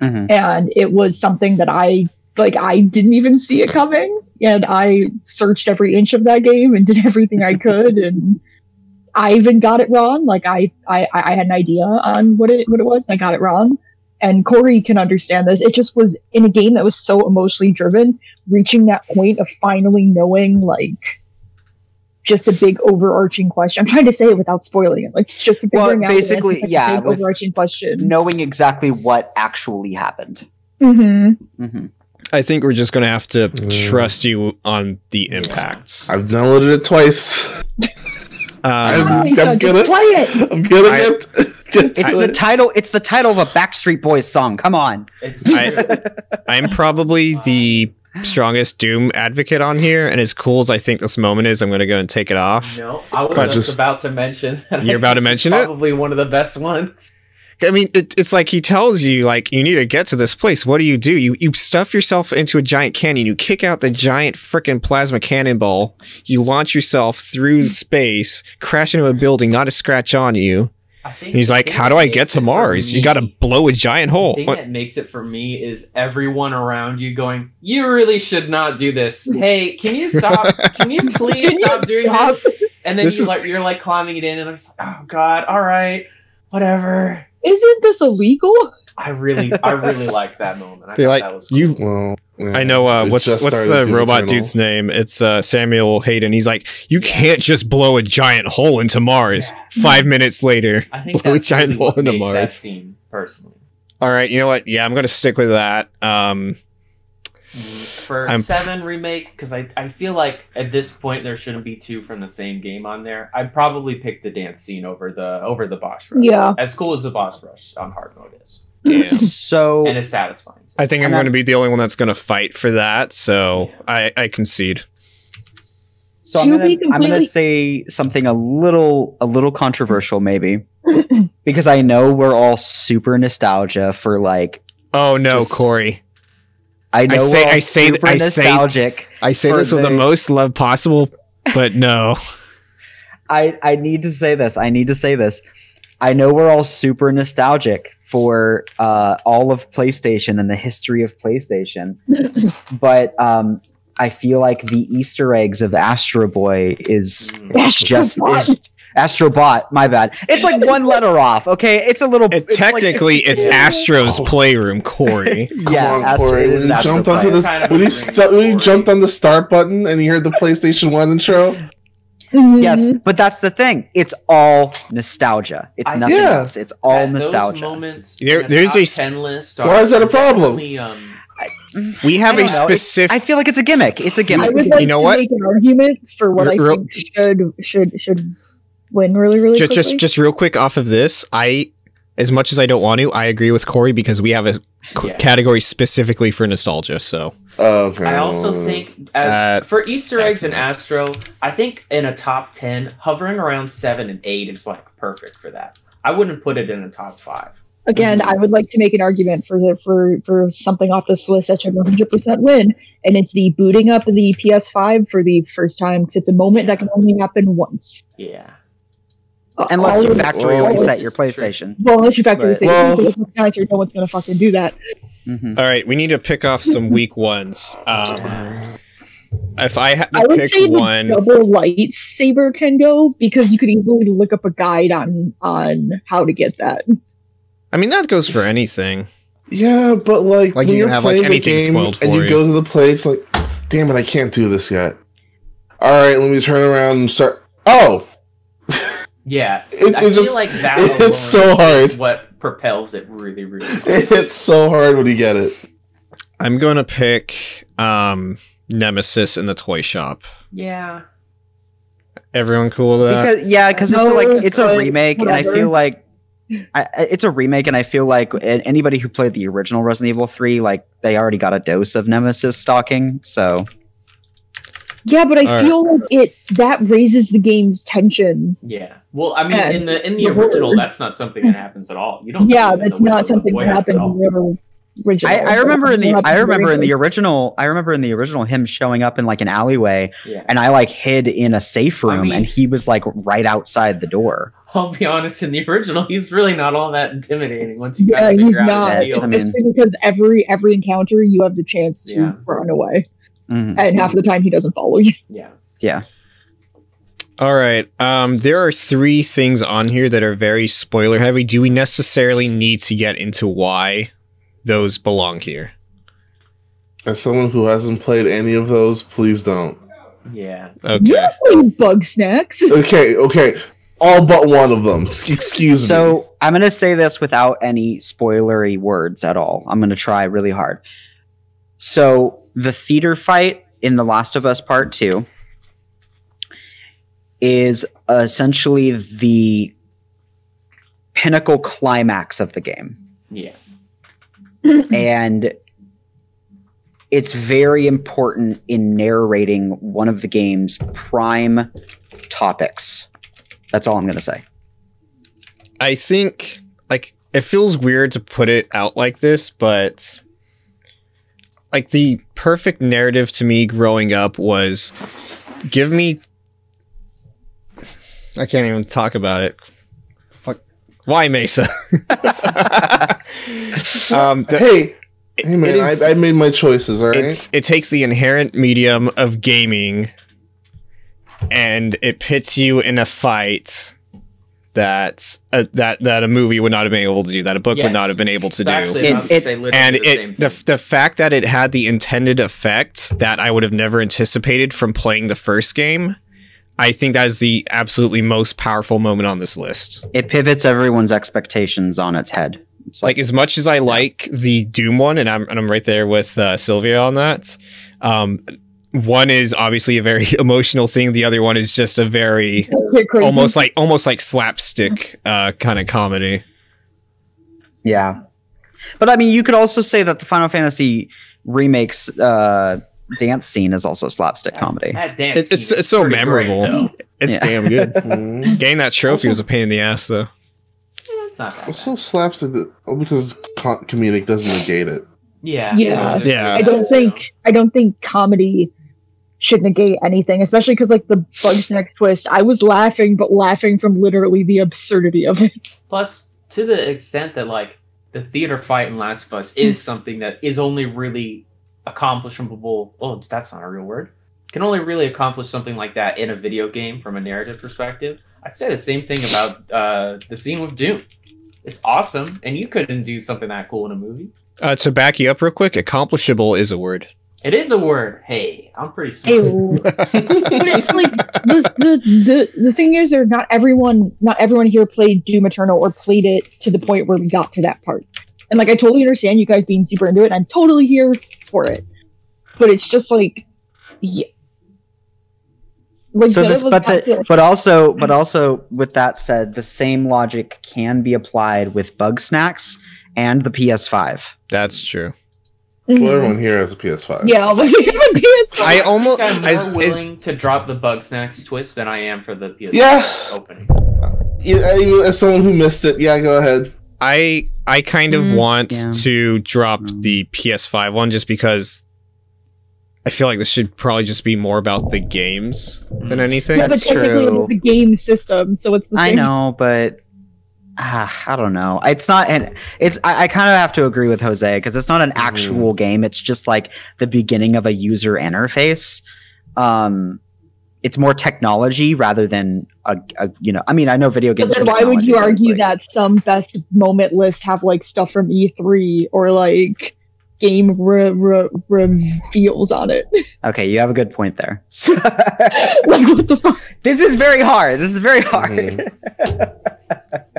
Mhm. and it was something that I like I didn't even see it coming. And I searched every inch of that game and did *laughs* everything I could. And I even got it wrong. Like I I, I had an idea on what it what it was and I got it wrong. And Corey can understand this. It just was in a game that was so emotionally driven reaching that point of finally knowing like just a big overarching question. I'm trying to say it without spoiling it. Like just Well, figuring out the basically, to the yeah, big overarching question. Knowing exactly what actually happened. hmm hmm I think we're just going to have to Mm. trust you on the impacts. I've downloaded it twice. Um, *laughs* I'm- Lisa, I'm gonna- play it. *laughs* I'm gonna I- get, get It's to the title. It's the title of a Backstreet Boys song. Come on. It's I- I'm probably the strongest Doom advocate on here, and as cool as I think this moment is, I'm going to go and take it off. no, I was just, just- about to mention. You're I about to mention it's it? Probably one of the best ones. I mean, it, it's like he tells you, like, you need to get to this place. What do you do? You you stuff yourself into a giant canyon. You kick out the giant freaking plasma cannonball. You launch yourself through *laughs* space, crash into a building, not a scratch on you. He's like, "How do I get to Mars? You got to blow a giant The hole." thing What- that makes it for me is everyone around you going, "You really should not do this. Hey, can you stop? *laughs* Can you please Can you stop doing stop? this?" And then This you is- like you're like climbing it in, and I'm just like, "Oh God, all right, whatever." Isn't this illegal? *laughs* I really, I really liked that moment. I You're thought like, that was cool. you Well, yeah, I know uh, what's what's the robot Eternal. dude's name? It's uh, Samuel Hayden. He's like, you Yeah. can't just blow a giant hole into Mars. Yeah. Five minutes later, I think blow a giant really hole into makes that Mars. scene personally. All right, you know what? Yeah, I'm gonna stick with that. Um, For I'm- seven remake, because I, I feel like at this point there shouldn't be two from the same game on there. I'd probably pick the dance scene over the over the boss rush. Yeah. As cool as the boss rush on hard mode is. damn. *laughs* So And it's satisfying. I think I'm going I'm- to be the only one that's going to fight for that. So I, I concede. So I'm gonna, be I'm gonna say something a little a little controversial maybe *laughs* because I know we're all super nostalgia for like Oh no, Just- Corey! I know say- we're all I say th- super I say- nostalgic. I say For this with the the- most love possible, but no. *laughs* I I need to say this. I need to say this. I know we're all super nostalgic for uh, all of PlayStation and the history of PlayStation, *laughs* but um, I feel like the Easter eggs of Astro Boy is Mm. just is Astrobot. My bad. It's like one letter off. Okay, it's a little. It, it's like- technically, *laughs* it's Astro's playroom, Corey. *laughs* Come yeah, on, Astro, Corey. it When is you jumped onto Boy. the Kind of when you, a stu- when you jumped on the start button and you heard the PlayStation One intro. *laughs* Yes, but that's the thing. It's all nostalgia. It's I- nothing Yeah. else. It's all At Those nostalgia. moments There- in the there's top a s- 10 list Why is that a problem? definitely, Um, We have a don't. It's- specific. I feel like it's a gimmick. It's a gimmick. would like You know to what? make an argument for what I Real- think should should should win really really just, quickly. just just real quick off of this i as much as i don't want to i agree with corey because we have a c- Yeah. category specifically for nostalgia so Okay. I also think as Uh, for Easter eggs and. Astro, I think in a top ten, hovering around seven and eight is like perfect for that. I wouldn't put it in the top five. Again, I would like to make an argument for the for for something off this list that should 100% win, and it's the booting up of the PS5 for the first time because it's a moment that can only happen once. Yeah. Uh, Unless you of- factory well, reset this your is true. PlayStation. well, unless you factory Right. the Well- well, answer, no one's gonna fucking do that. Mhm. all right we need to pick off some weak ones um if i had I would pick say the one double lightsaber can go because you could easily look up a guide on on how to get that. i mean that goes for anything Yeah, but like, Like, when you you're have, like, playing the anything game spoiled and you you. go to the place, like, damn it, I can't do this yet. All right, let me turn around and start. Oh, Yeah, It- I it feel just- like *laughs* that it's alone so is hard. what propels it really, really. *laughs* hard. It hits so hard when you get it. I'm gonna pick um, Nemesis in the toy shop. yeah, Everyone cool with that? Because yeah, because it's like it's it's a like, remake, and I feel like I, I- it's a remake, and I feel like anybody who played the original Resident Evil three, like they already got a dose of Nemesis stalking. So Yeah, but I All right. feel like it that raises the game's tension. yeah. Well, I mean, in the in the the original, word. that's not something that happens at all. You don't. Yeah, see that's not something that House happened in the original. I, I remember in the I remember in the original I remember in the original him showing up in like an alleyway, Yeah. and I like hid in a safe I room, mean- and he was like right outside the door. I'll be honest. In the original, he's really not all that intimidating once you Yeah, kind of he's out not. the deal. I mean- Especially because every every encounter you have the chance to Yeah. run away, Mhm. and half of the time he doesn't follow you. Yeah. Yeah, All right. Um, there are three things on here that are very spoiler heavy. Do we necessarily need to get into why those belong here? As someone who hasn't played any of those, please don't. Yeah. Okay. Bugsnax. *laughs* Okay, okay. All but one of them. S- Excuse me. So I'm gonna say this without any spoilery words at all. I'm gonna try really hard. So the theater fight in The Last of Us Part Two is essentially the pinnacle climax of the game. Yeah. *laughs* and it's very important in narrating one of the game's prime topics. That's all I'm going to say. I think like it feels weird to put it out like this, but like the perfect narrative to me growing up was give me I can't even talk about it. Fuck. Why Mesa? *laughs* um, the- hey, hey man, is- I, I made my choices. All right. it's it takes the inherent medium of gaming and it pits you in a fight that uh, that that a movie would not have been able to do that a book Yes. would not have been able to do Actually, It- to it- say literally and the it the, the fact that it had the intended effect that I would have never anticipated from playing the first game I think that is the absolutely most powerful moment on this list. It pivots everyone's expectations on its head. It's Like as much as I like the Doom one, and I'm and I'm right there with uh, Sylvia on that. Um, one is obviously a very *laughs* emotional thing. The other one is just a very *laughs* almost like almost like slapstick uh, kind of comedy. Yeah. But I mean, you could also say that the Final Fantasy remakes uh, dance scene is also slapstick comedy. That dance It- it's- it's so pretty great, memorable. It's Yeah. damn good. *laughs* Mm. Getting that trophy was a pain in the ass, though. It's not that I'm bad. so slapstick oh, because it's co- comedic doesn't negate it. Yeah. Yeah. Yeah. I don't think I don't think comedy should negate anything, especially because like the Bugsnax *sighs* twist, I was laughing, but laughing from literally the absurdity of it. Plus, to the extent that like the theater fight in Last of Us is something that is only really accomplishable. Oh, that's not a real word. Can only really accomplish something like that in a video game from a narrative perspective. I'd say the same thing about uh, the scene with Doom. It's awesome, and you couldn't do something that cool in a movie. Uh, to back you up real quick, accomplishable is a word. It is a word. Hey, I'm pretty smart. Ew. *laughs* but it's like the, the the the thing is, or not everyone not everyone here played Doom Eternal or played it to the point where we got to that part. And like I totally understand you guys being super into it. I'm totally here for it. But it's just like, yeah. Like So this, but got the, but also, but also, with that said, the same logic can be applied with Bugsnax and the PS5. That's true. Well, Mhm. everyone here has a PS5. Yeah, I was like, I'm a PS5. I almost I'm more as, as willing to drop the Bugsnax twist than I am for the PS5 Yeah. opening. Yeah, as someone who missed it, yeah, go ahead. I I kind of Mm, want yeah. to drop Mm. the PS5 one just because I feel like this should probably just be more about the games than anything. yeah, but That's technically true. it's the game system, so it's the I same. know, but ah, I don't know. It's not, and it's. I, I kind of have to agree with Jose because it's not an actual game. It's just like the beginning of a user interface. Um, it's more technology rather than a, a you know. I mean, I know video games. But then why would you argue like- that some best moment list have like stuff from E3 or like game re- re- reveals on it. *laughs* Okay, you have a good point there. *laughs* like what the fuck? this is very hard. This is very hard. Mhm. *laughs*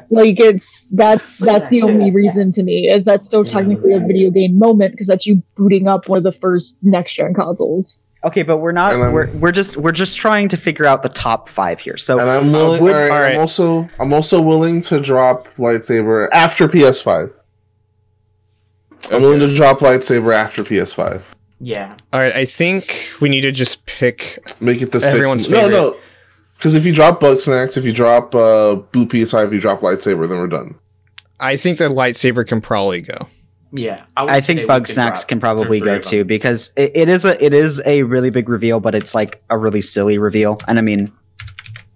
Like it's that's that's the only reason to me is that's still technically a video game moment because that's you booting up one of the first next gen consoles. Okay, but we're not. We're we're just we're just trying to figure out the top five here. So And I'm uh, willing. would- all right, alright. I'm also I'm also willing to drop lightsaber after PS5. I'm willing to drop lightsaber after PS5. Yeah. All right, I think we need to just pick. Make it the Everyone's sixth. No, no. Because if you drop Bugsnax, if you drop uh, boot PS5, if you drop lightsaber, then we're done. I think that lightsaber can probably go. Yeah. would I think Bugsnax can probably go too because it, it is a it is a really big reveal, but it's like a really silly reveal. And I mean,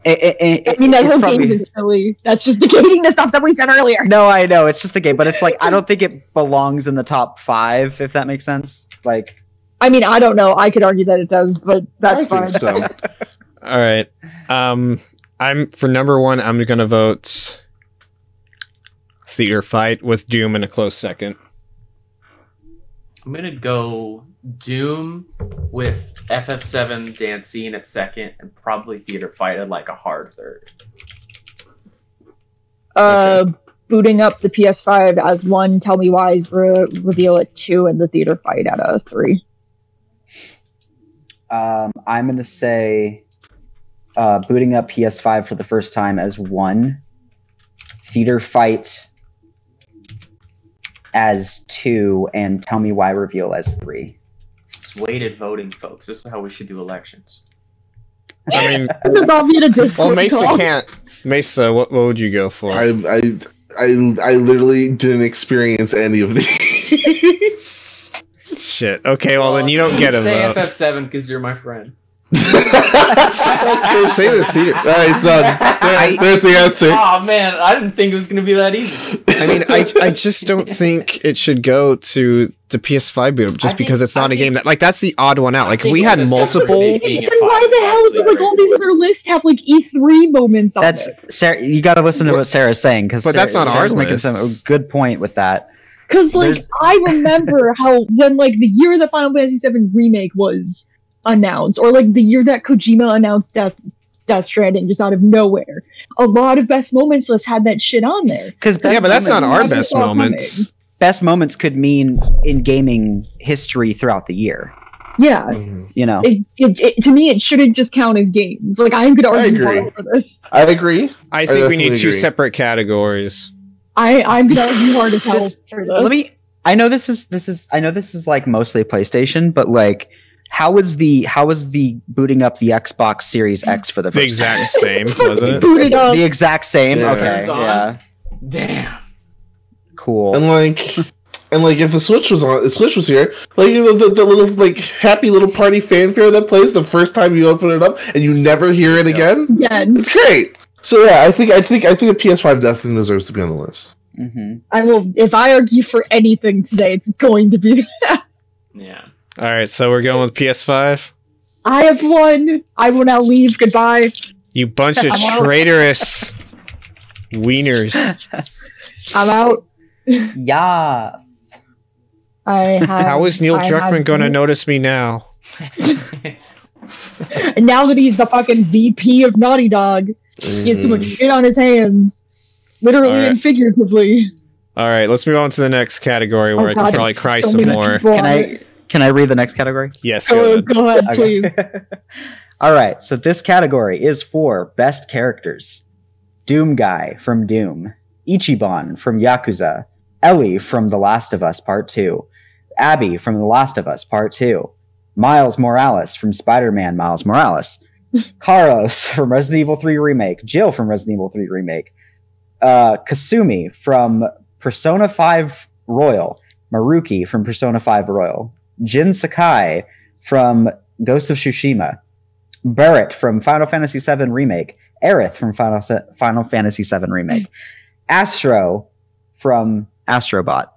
it, it, it, I mean that whole probably- game is silly. That's just negating the stuff that we said earlier. No, I know it's just the game, but it's like I don't think it belongs in the top five. If that makes sense. Like, I mean I don't know. I could argue that it does, but that's I fine. think so. *laughs* All right. Um, I'm for number one. I'm gonna vote theater fight with Doom in a close second. I'm gonna go Doom with FF7 Dancing at second, and probably theater fight at like a hard third. Uh, booting up the PS5 as one. Tell me why's re- reveal at two, and the theater fight at a three. um, I'm gonna say, uh, booting up PS5 for the first time as one, theater fight as two, and tell me why reveal as three. This is weighted voting, folks. This is how we should do elections. I mean, Because I'll be a Discord well, Mesa call. can't. Mesa, what, what would you go for? I, I, I, I literally didn't experience any of these. Shit. Okay, well then you don't get a Say vote. FF7 because you're my friend. Say the theater. All right, done. There- there's the answer. Oh man, I didn't think it was gonna be that easy. I mean, I, I just don't think it should go to the PS5 boot just I because think- it's not I a game that like that's the odd one out. Like we had multiple. separate being Then why the hell is it like all these other lists have like E3 moments on That's it? Sarah. You got to listen to what Sarah's saying because But that's not our making some a good point with that. Because like There's- I remember how when like the year the Final Fantasy VII remake was announced, or like the year that Kojima announced Death Death Stranding just out of nowhere, a lot of best moments lists had that shit on there. Because Yeah, but that's not our best saw coming. moments. best moments could mean in gaming history throughout the year. Yeah, Mhm. You know, it, it, it, to me it shouldn't just count as games. Like I'm gonna I argue agree. hard for this. I agree. I think we need two agree. separate categories. I I'm gonna argue hard as hell This- for this. let me. I know this is this is I know this is like mostly PlayStation, but like, how was the how was the booting up the Xbox Series X for the first The exact time? same, *laughs* wasn't it? Boot it up. The exact same. Yeah. Okay, yeah, Damn. cool. And like, and like, if the Switch was on, the Switch was here, like you know, the, the little like happy little party fanfare that plays the first time you open it up, and you never hear it again. Yeah, It's great. So yeah, I think I think I think the PS5 definitely deserves to be on the list. hmm I will. If I argue for anything today, it's going to be *laughs* Yeah. All right, so we're going with PS5. I have won. I will now leave. Goodbye. You bunch of *laughs* I'm traitorous wieners. *laughs* I'm out. Yes. I have. How is Neil I Druckmann going to notice me now? And *laughs* now that he's the fucking VP of Naughty Dog, he has too much Mm. shit on his hands, literally Alright. and figuratively. All right, let's move on to the next category where Oh I can probably cry so some more. Can I it. Can I read the next category? Yes, go Go, ahead. go ahead, please. *laughs* All right. So this category is for best characters: Doom Guy from Doom, Ichiban from Yakuza, Ellie from The Last of Us Part Two, Abby from The Last of Us Part Two, Miles Morales from Spider-Man Miles Morales, *laughs* Carlos from Resident Evil 3 Remake, Jill from Resident Evil 3 Remake, uh, Kasumi from Persona 5 Royal, Maruki from Persona 5 Royal, Jin Sakai from Ghost of Tsushima, Barrett from Final Fantasy VII Remake, Aerith from Final, Se- Final Fantasy VII Remake, *laughs* Astro from Astrobot,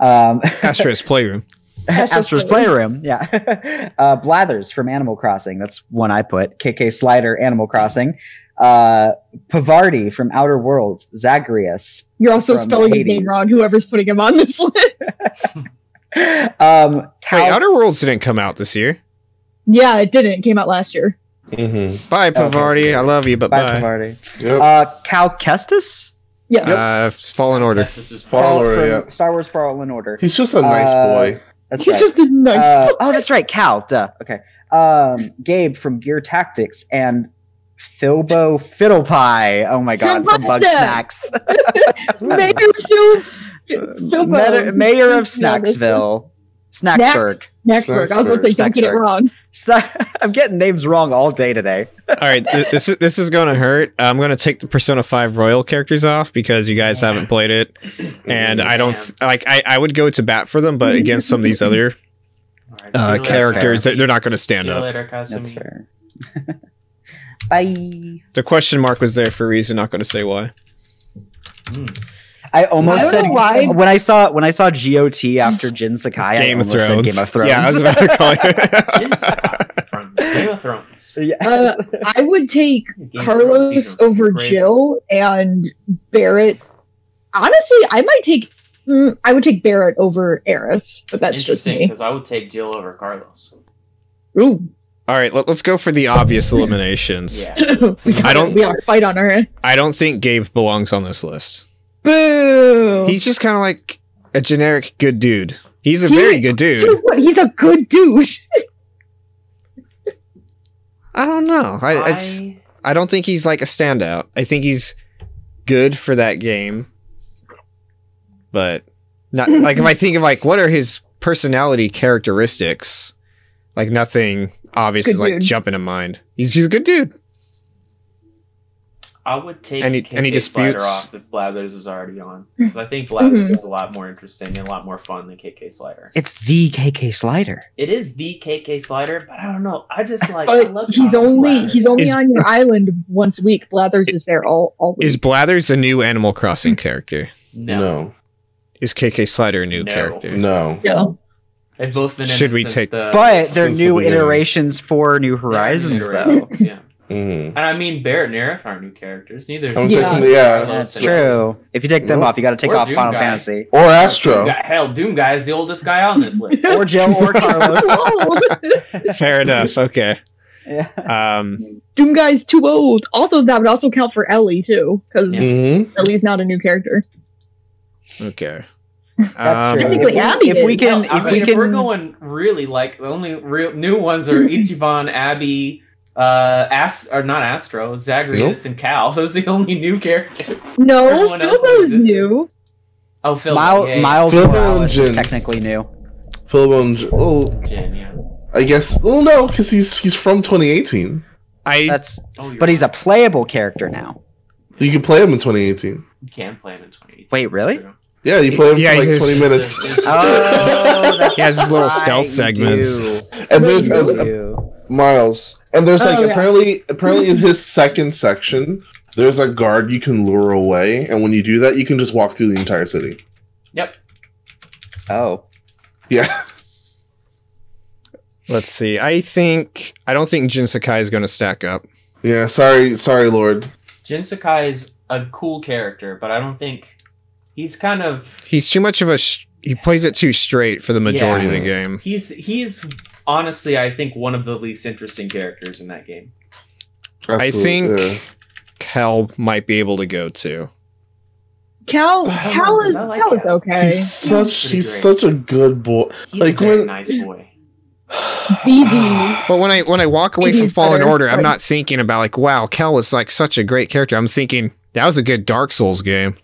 um, *laughs* Astro's Playroom. Astro's Astro's Playroom, yeah, *laughs* uh, Blathers from Animal Crossing, that's one I put, KK Slider, Animal Crossing, uh, Parvati from Outer Worlds, Zagreus, You're also From spelling his name wrong. Whoever's putting him on this list. *laughs* um, Wait, Cal, Outer Worlds didn't come out this year. Yeah, it didn't. It came out last year. Mm-hmm. Bye, Okay. I love you, but bye, bye. Parvati. Yep. Uh, Cal Kestis? Yeah. Uh, Fallen Order. Yes, this is Fallen Order, yeah. Star Wars Fallen Order. He's just a nice Uh, boy. That's He's right. just a nice. Uh, oh, that's right. Cal. Duh. Okay. Um, Gabe from Gear Tactics and Filbo Fiddlepie. Oh my god, from Bugsnax. Mayor Phil, Phil *laughs* Mayor, Mayor of *laughs* Snacksville. Snaxburg. Snaxburg. I was going to say, don't get it wrong. *laughs* I'm getting names wrong all day today. All right, th- this is this is going to hurt. I'm going to take the Persona 5 Royal characters off because you guys haven't played it, and I don't like. I, I would go to bat for them, but against some of these other Alright, see uh, characters, they're, they're not going to See stand you up. later, That's fair. Bye. The question mark was there for a reason. Not going to say why. Mm. I almost I said why. when I saw when I saw GOT after *laughs* Jin Sakai. Game I of almost said Thrones. Game of Thrones. Yeah, I was about to call *laughs* Jin it. From Game of Thrones. *laughs* Yeah. Uh, I would take Game Thrones Carlos over great. Jill and Barrett. Honestly, I might take. Mm, I would take Barrett over Aerith, but that's just me. because I would take Jill over Carlos. Ooh, All right, let, us go for the obvious eliminations. Yeah. we got, I don't- We got a fight on our. I don't think Gabe belongs on this list. Boo. He's just kind of like a generic good dude. He's a He- very good dude. So what? He's a good dude. *laughs* I don't know. I, it's, I, I don't think he's like a standout. I think he's good for that game, but not *laughs* like if I think of like what are his personality characteristics, like nothing obvious Good is like dude. jumping in mind. He's he's a good dude. I would take Any- KK any Slider disputes? off if Blathers is already on. Because I think Blathers Mhm. is a lot more interesting and a lot more fun than KK Slider. It's the KK Slider. It is the KK Slider, but I don't know. I just like. I But love he's only Blathers. he's only Is- on your island once a week. Blathers is there all all week. Is Blathers a new Animal Crossing character? no. No, Is KK Slider a new No. character? no. yeah. They've both been. Should it we since take- the, But they're Since the new iterations for New Horizons, Yeah, though. Yeah, Mm. and I mean Barrett and Aerith aren't new characters. Neither. is I'm Yeah. taking the yeah. That's true. If you take them Nope. off, you got to take Or off Doom Final Guy. Fantasy. Or Astro. Guy, hell, Doom Guy is the oldest guy on this list. Or Jill or *laughs* Carlos. *laughs* Fair enough. Okay. yeah. Um, Doom Guy's too old. Also, that would also count for Ellie too, because Yeah. Mm-hmm. Ellie's not a new character. okay. That's Um, true. Technically, if, Abby we, if we is. can, Hell, I if mean, we if can, we're going really like the only real new ones are *laughs* Ichiban, Abby, uh, Ast or not Astro, Zagreus, and Cal. *laughs* Those are the only new characters. No, Everyone Filbo's new. Oh, Phil, Mile, yeah, yeah. Miles Phil Morales is technically new. Philbone. Oh, Jin, yeah. I guess. Well, no, because he's he's from 2018. I That's, Oh, you're but he's a playable character now. You can play him in 2018. You can play him in 2018. Wait, really? Yeah, you play him Yeah, for like his- 20 minutes. Oh, He has his little stealth segments. And there's You uh. Miles, and there's like Oh, yeah. apparently apparently in his second section, there's a guard you can lure away, and when you do that, you can just walk through the entire city. Yep. Oh, Yeah, let's see. I think I don't think Jin Sakai is going to stack up. yeah. Sorry, sorry, Lord. Jin Sakai is a cool character, but I don't think he's kind of He's too much of a. Sh- he plays it too straight for the majority of the game. he's he's honestly I think one of the least interesting characters in that game. I think- yeah. Cal might be able to go too. Cal, Come Cal on, is like Cal is okay. he's such pretty he's such a good boy. He's Like, a when- nice boy. *sighs* BD. *sighs* But when I when I walk away Maybe from Fallen better, Order, I'm but- not thinking about like, wow, Cal was like such a great character. I'm thinking that was a good Dark Souls game.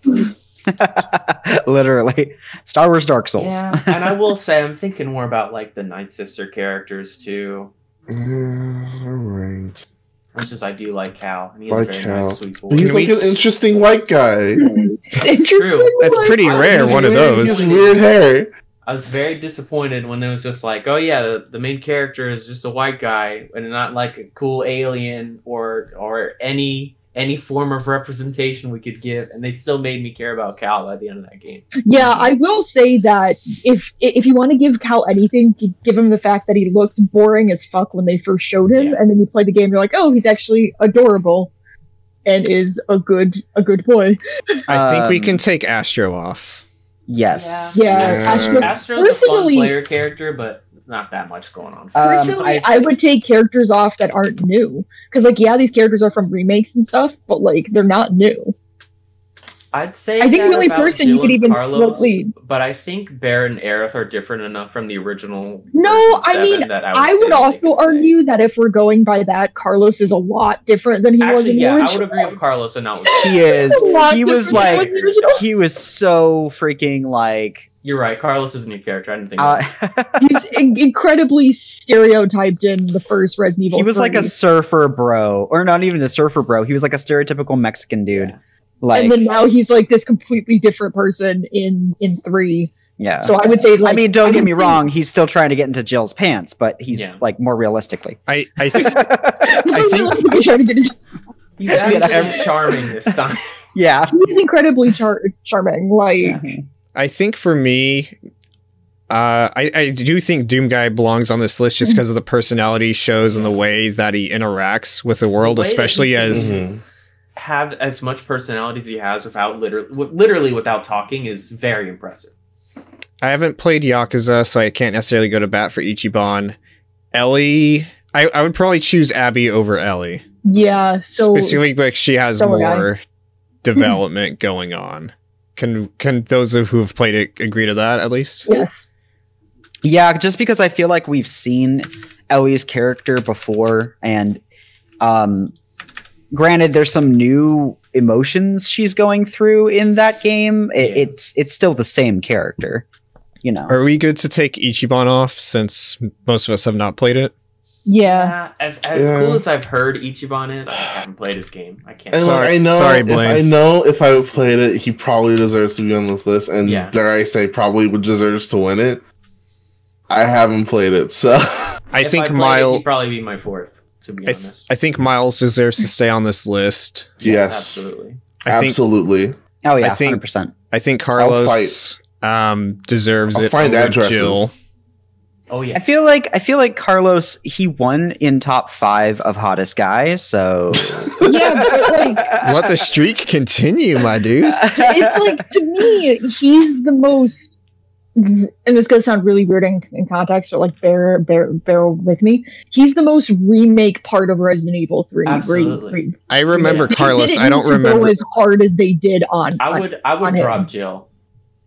*laughs* literally, Star Wars Dark Souls. Yeah, *laughs* and I will say I'm thinking more about like the Night Sister characters too, Yeah, all right. which is I do like Cal, and he's Like a very Cal. nice sweet he's like an interesting white guy. *laughs* true. That's pretty I- rare. He's One of those. Weird hair. I was very disappointed when it was just like, oh yeah, the, the main character is just a white guy and not like a cool alien or or any any form of representation we could give, and they still made me care about Cal by the end of that game. Yeah, I will say that if if you want to give Cal anything, give him the fact that he looked boring as fuck when they first showed him, Yeah. and then you play the game, you're like, oh, he's actually adorable, and is a good a good boy. I think we Um, can take Astro off. Yes. Yeah, Yeah. Astro- Astro's a fun player character, but it's not that much going on. For Um. Personally, I- I, would take characters off that aren't new. Because, like, yeah, these characters are from remakes and stuff, but, like, they're not new. I'd say I think the only about person you could even Carlos, slowly- But I think Barrett and Aerith are different enough from the original. No, I mean, that I I would, would also they could stay. argue that if we're going by that, Carlos is a lot different than he was Actually, in the yeah, I would agree with Carlos and not with. He is. He was like he was in the original. he was so freaking like You're right. Carlos is a new character. I didn't think. uh, of. *laughs* He's in- incredibly stereotyped in the first Resident Evil. he was like a surfer bro or not even a surfer bro. He was like a stereotypical Mexican dude. Yeah. Like and then now he's like this completely different person in in three. yeah. So I would say like I mean, don't get me think- wrong. He's still trying to get into Jill's pants, but he's Yeah. like more realistically. I, I think *laughs* *laughs* I think- think trying to get his, He's I actually charming this time. yeah. he's incredibly char- charming. Like I think for me, uh, I, I do think Doom Guy belongs on this list just because of the personality shows and the way that he interacts with the world, The especially he can- as Mhm. Have as much personality as he has without literally, literally without talking is very impressive. I haven't played Yakuza, so I can't necessarily go to bat for Ichiban. Ellie, I, I would probably choose Abby over Ellie, yeah, so specifically because she has so more development going on. Can can those of who have played it agree to that at least? yes. Yeah, just because I feel like we've seen Ellie's character before, and um, granted, there's some new emotions she's going through in that game. It, Yeah. It's it's still the same character, you know. Are we good to take Ichiban off since most of us have not played it? Yeah. Yeah, as as Yeah. cool as I've heard Ichiban is, I haven't played his game. I can't. And Sorry- like, I know, sorry, if Blaine. I know if I played it, he probably deserves to be on this list, and Yeah. dare I say, probably would deserves to win it. I haven't played it, so *laughs* I If think Miles. probably be my fourth. To be I, th- honest, I think Miles deserves to stay on this list. yes, absolutely. I think absolutely. oh yeah, I think- hundred percent. I think Carlos um, deserves I'll it find over addresses. Jill. Oh yeah. I feel like I feel like Carlos he won in top five of hottest guys, so *laughs* Yeah, but like *laughs* Let the streak continue, my dude. it's like to me, he's the most and this gonna sound really weird in, in context, but like bear bear bear with me. He's the most remake part of Resident Evil 3. Absolutely. where he- I remember Yeah. Carlos. I don't need to Go remember. as hard as they did on. I would I would on him. drop Jill.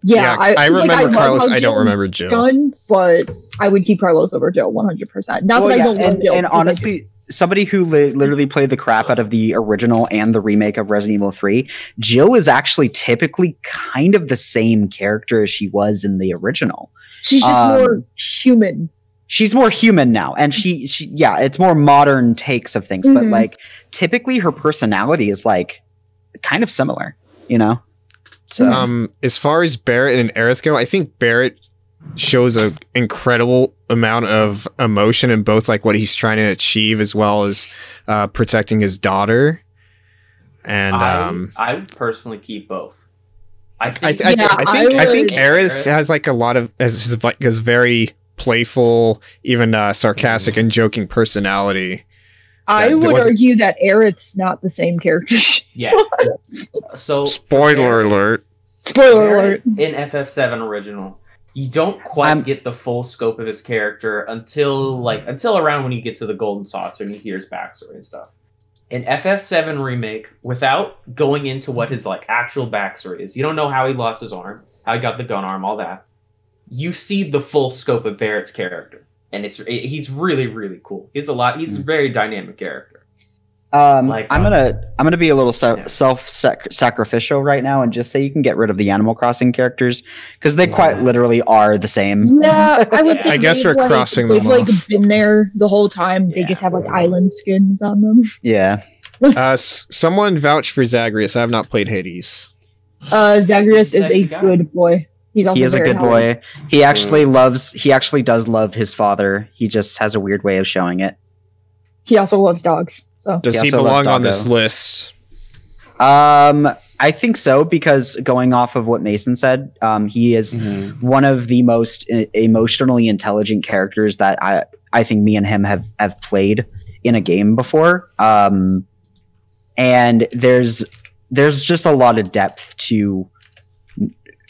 Yeah, I, like, remember love Carlos. I don't remember Jill. Done, but I would keep Carlos over Jill 100. percent Not Well, that I don't love and, Jill. and because I honestly, somebody who li- literally played the crap out of the original and the remake of Resident Evil 3, Jill is actually typically kind of the same character as she was in the original. she's just um, more human. She's more human now, and she, she yeah, it's more modern takes of things, but Mhm. like typically her personality is like kind of similar, you know. So Um, as far as Barrett and Aerith go, I think Barrett shows a incredible amount of emotion in both like what he's trying to achieve as well as uh, protecting his daughter. And I, um, I would personally keep both. I I, think. th- I, Yeah, I think I, I think would- Aerith has like a lot of has his, like his very playful, even uh, sarcastic and joking personality. I would wasn't- argue that Aerith's not the same character. *laughs* yeah. So Spoiler alert! Spoiler alert. in FF7 original, you don't quite I'm- get the full scope of his character until like until around when you get to the Golden Saucer and you hear his backstory and stuff. In FF7 remake, without going into what his like actual backstory is, you don't know how he lost his arm, how he got the gun arm, all that. You see the full scope of Barrett's character, and it's he's really really cool. He's a lot. He's a very dynamic character. Um, Like, I'm uh, gonna I'm gonna be a little yeah. se- self sacrificial right now and just say you can get rid of the Animal Crossing characters because they quite literally are the same. Yeah, I would. *laughs* Say I guess we're like, crossing they've, them like off. been there the whole time. They Yeah. just have like island skins on them. Yeah, *laughs* Uh, s- someone vouch for Zagreus. I have not played Hades. Uh, Zagreus is a guy. good boy. He's also he is a good helpful. boy. He actually loves. He actually does love his father. He just has a weird way of showing it. He also loves dogs. So Does He he belong on this list? Um, I think so because going off of what Mason said, um, he is one of the most e- emotionally intelligent characters that I I think me and him have have played in a game before. Um, and there's there's just a lot of depth to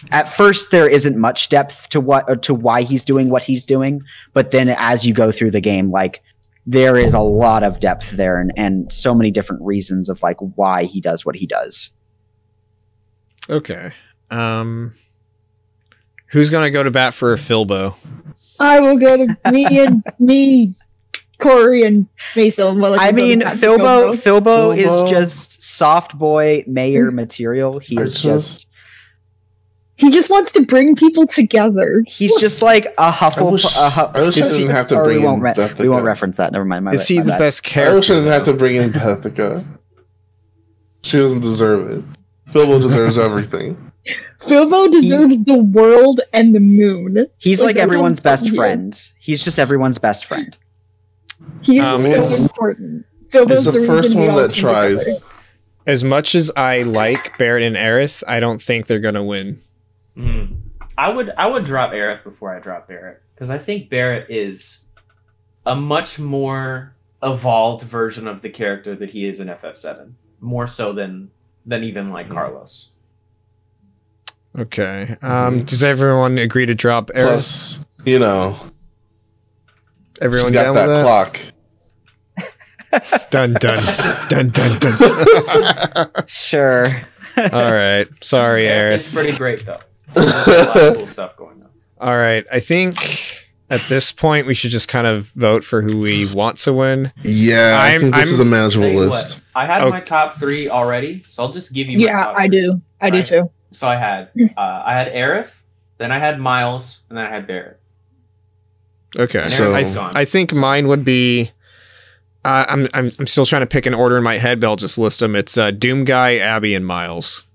at first there isn't much depth to what or to why he's doing what he's doing, but then as you go through the game, like there is a lot of depth there and, and so many different reasons of like why he does what he does. Okay. Um, who's gonna go to bat for a Filbo I will go to me and *laughs* me, Corey and Mason. will I mean, Filbo, Philbo, Filbo, Filbo Filbo. is just soft boy mayor material. He I is just- just He just wants to bring people together. he's just like a Huffle. wish- a Huff- I wish I didn't have to bring we won't re- we won't reference that. Never mind. My Is he my the bad. best I character? wish I didn't have to bring in Pethica. She doesn't deserve it. Bilbo deserves everything. Filbo deserves the world and the moon. He's Like, like everyone's everyone's best here. friend. He's just everyone's best friend. He is Um, so is- important. Filbo's It's the first one that tries. together. As much as I like Barrett and Aerith, I don't think they're gonna win. Mhm. I would I would drop Aerith before I drop Barrett because I think Barrett is a much more evolved version of the character that he is in FF7, more so than than even like Mhm. Carlos. Okay. Um, Mhm. does everyone agree to drop Aerith? Plus, you know, everyone she's got down that with clock. that? *laughs* Dun dun dun dun *laughs* dun. Sure. All right. Sorry, Eric. It's pretty great though. There's a lot of cool stuff going on. All right. I think at this point we should just kind of vote for who we want to win. yeah, I I'm- think this I'm- is a manageable list. what, I had Oh. my top three already, so I'll just give you. My Yeah, top I do. I do too. So I had uh, I had Aerith, then I had Miles, and then I had Barrett. Okay. So- Aerith's gone. I think mine would be. Uh, I'm, I'm I'm still trying to pick an order in my head, but I'll just list them. It's uh, Doom Guy, Abby, and Miles.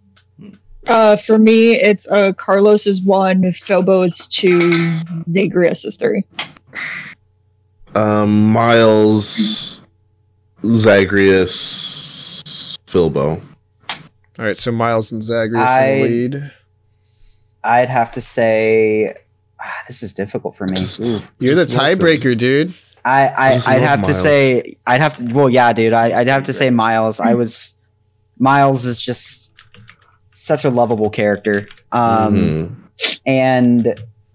Uh, for me, it's uh, Carlos is one, Filbo is two, Zagreus is three. Um, Miles, Zagreus, Filbo. All right, so Miles and Zagreus I- in the lead. I'd have to say ah, this is difficult for me. Just- Ooh. You're the tiebreaker, dude. I, I I'd love have to say I'd have to well yeah dude I'd have to say Miles I was Miles is just such a lovable character um Mhm. and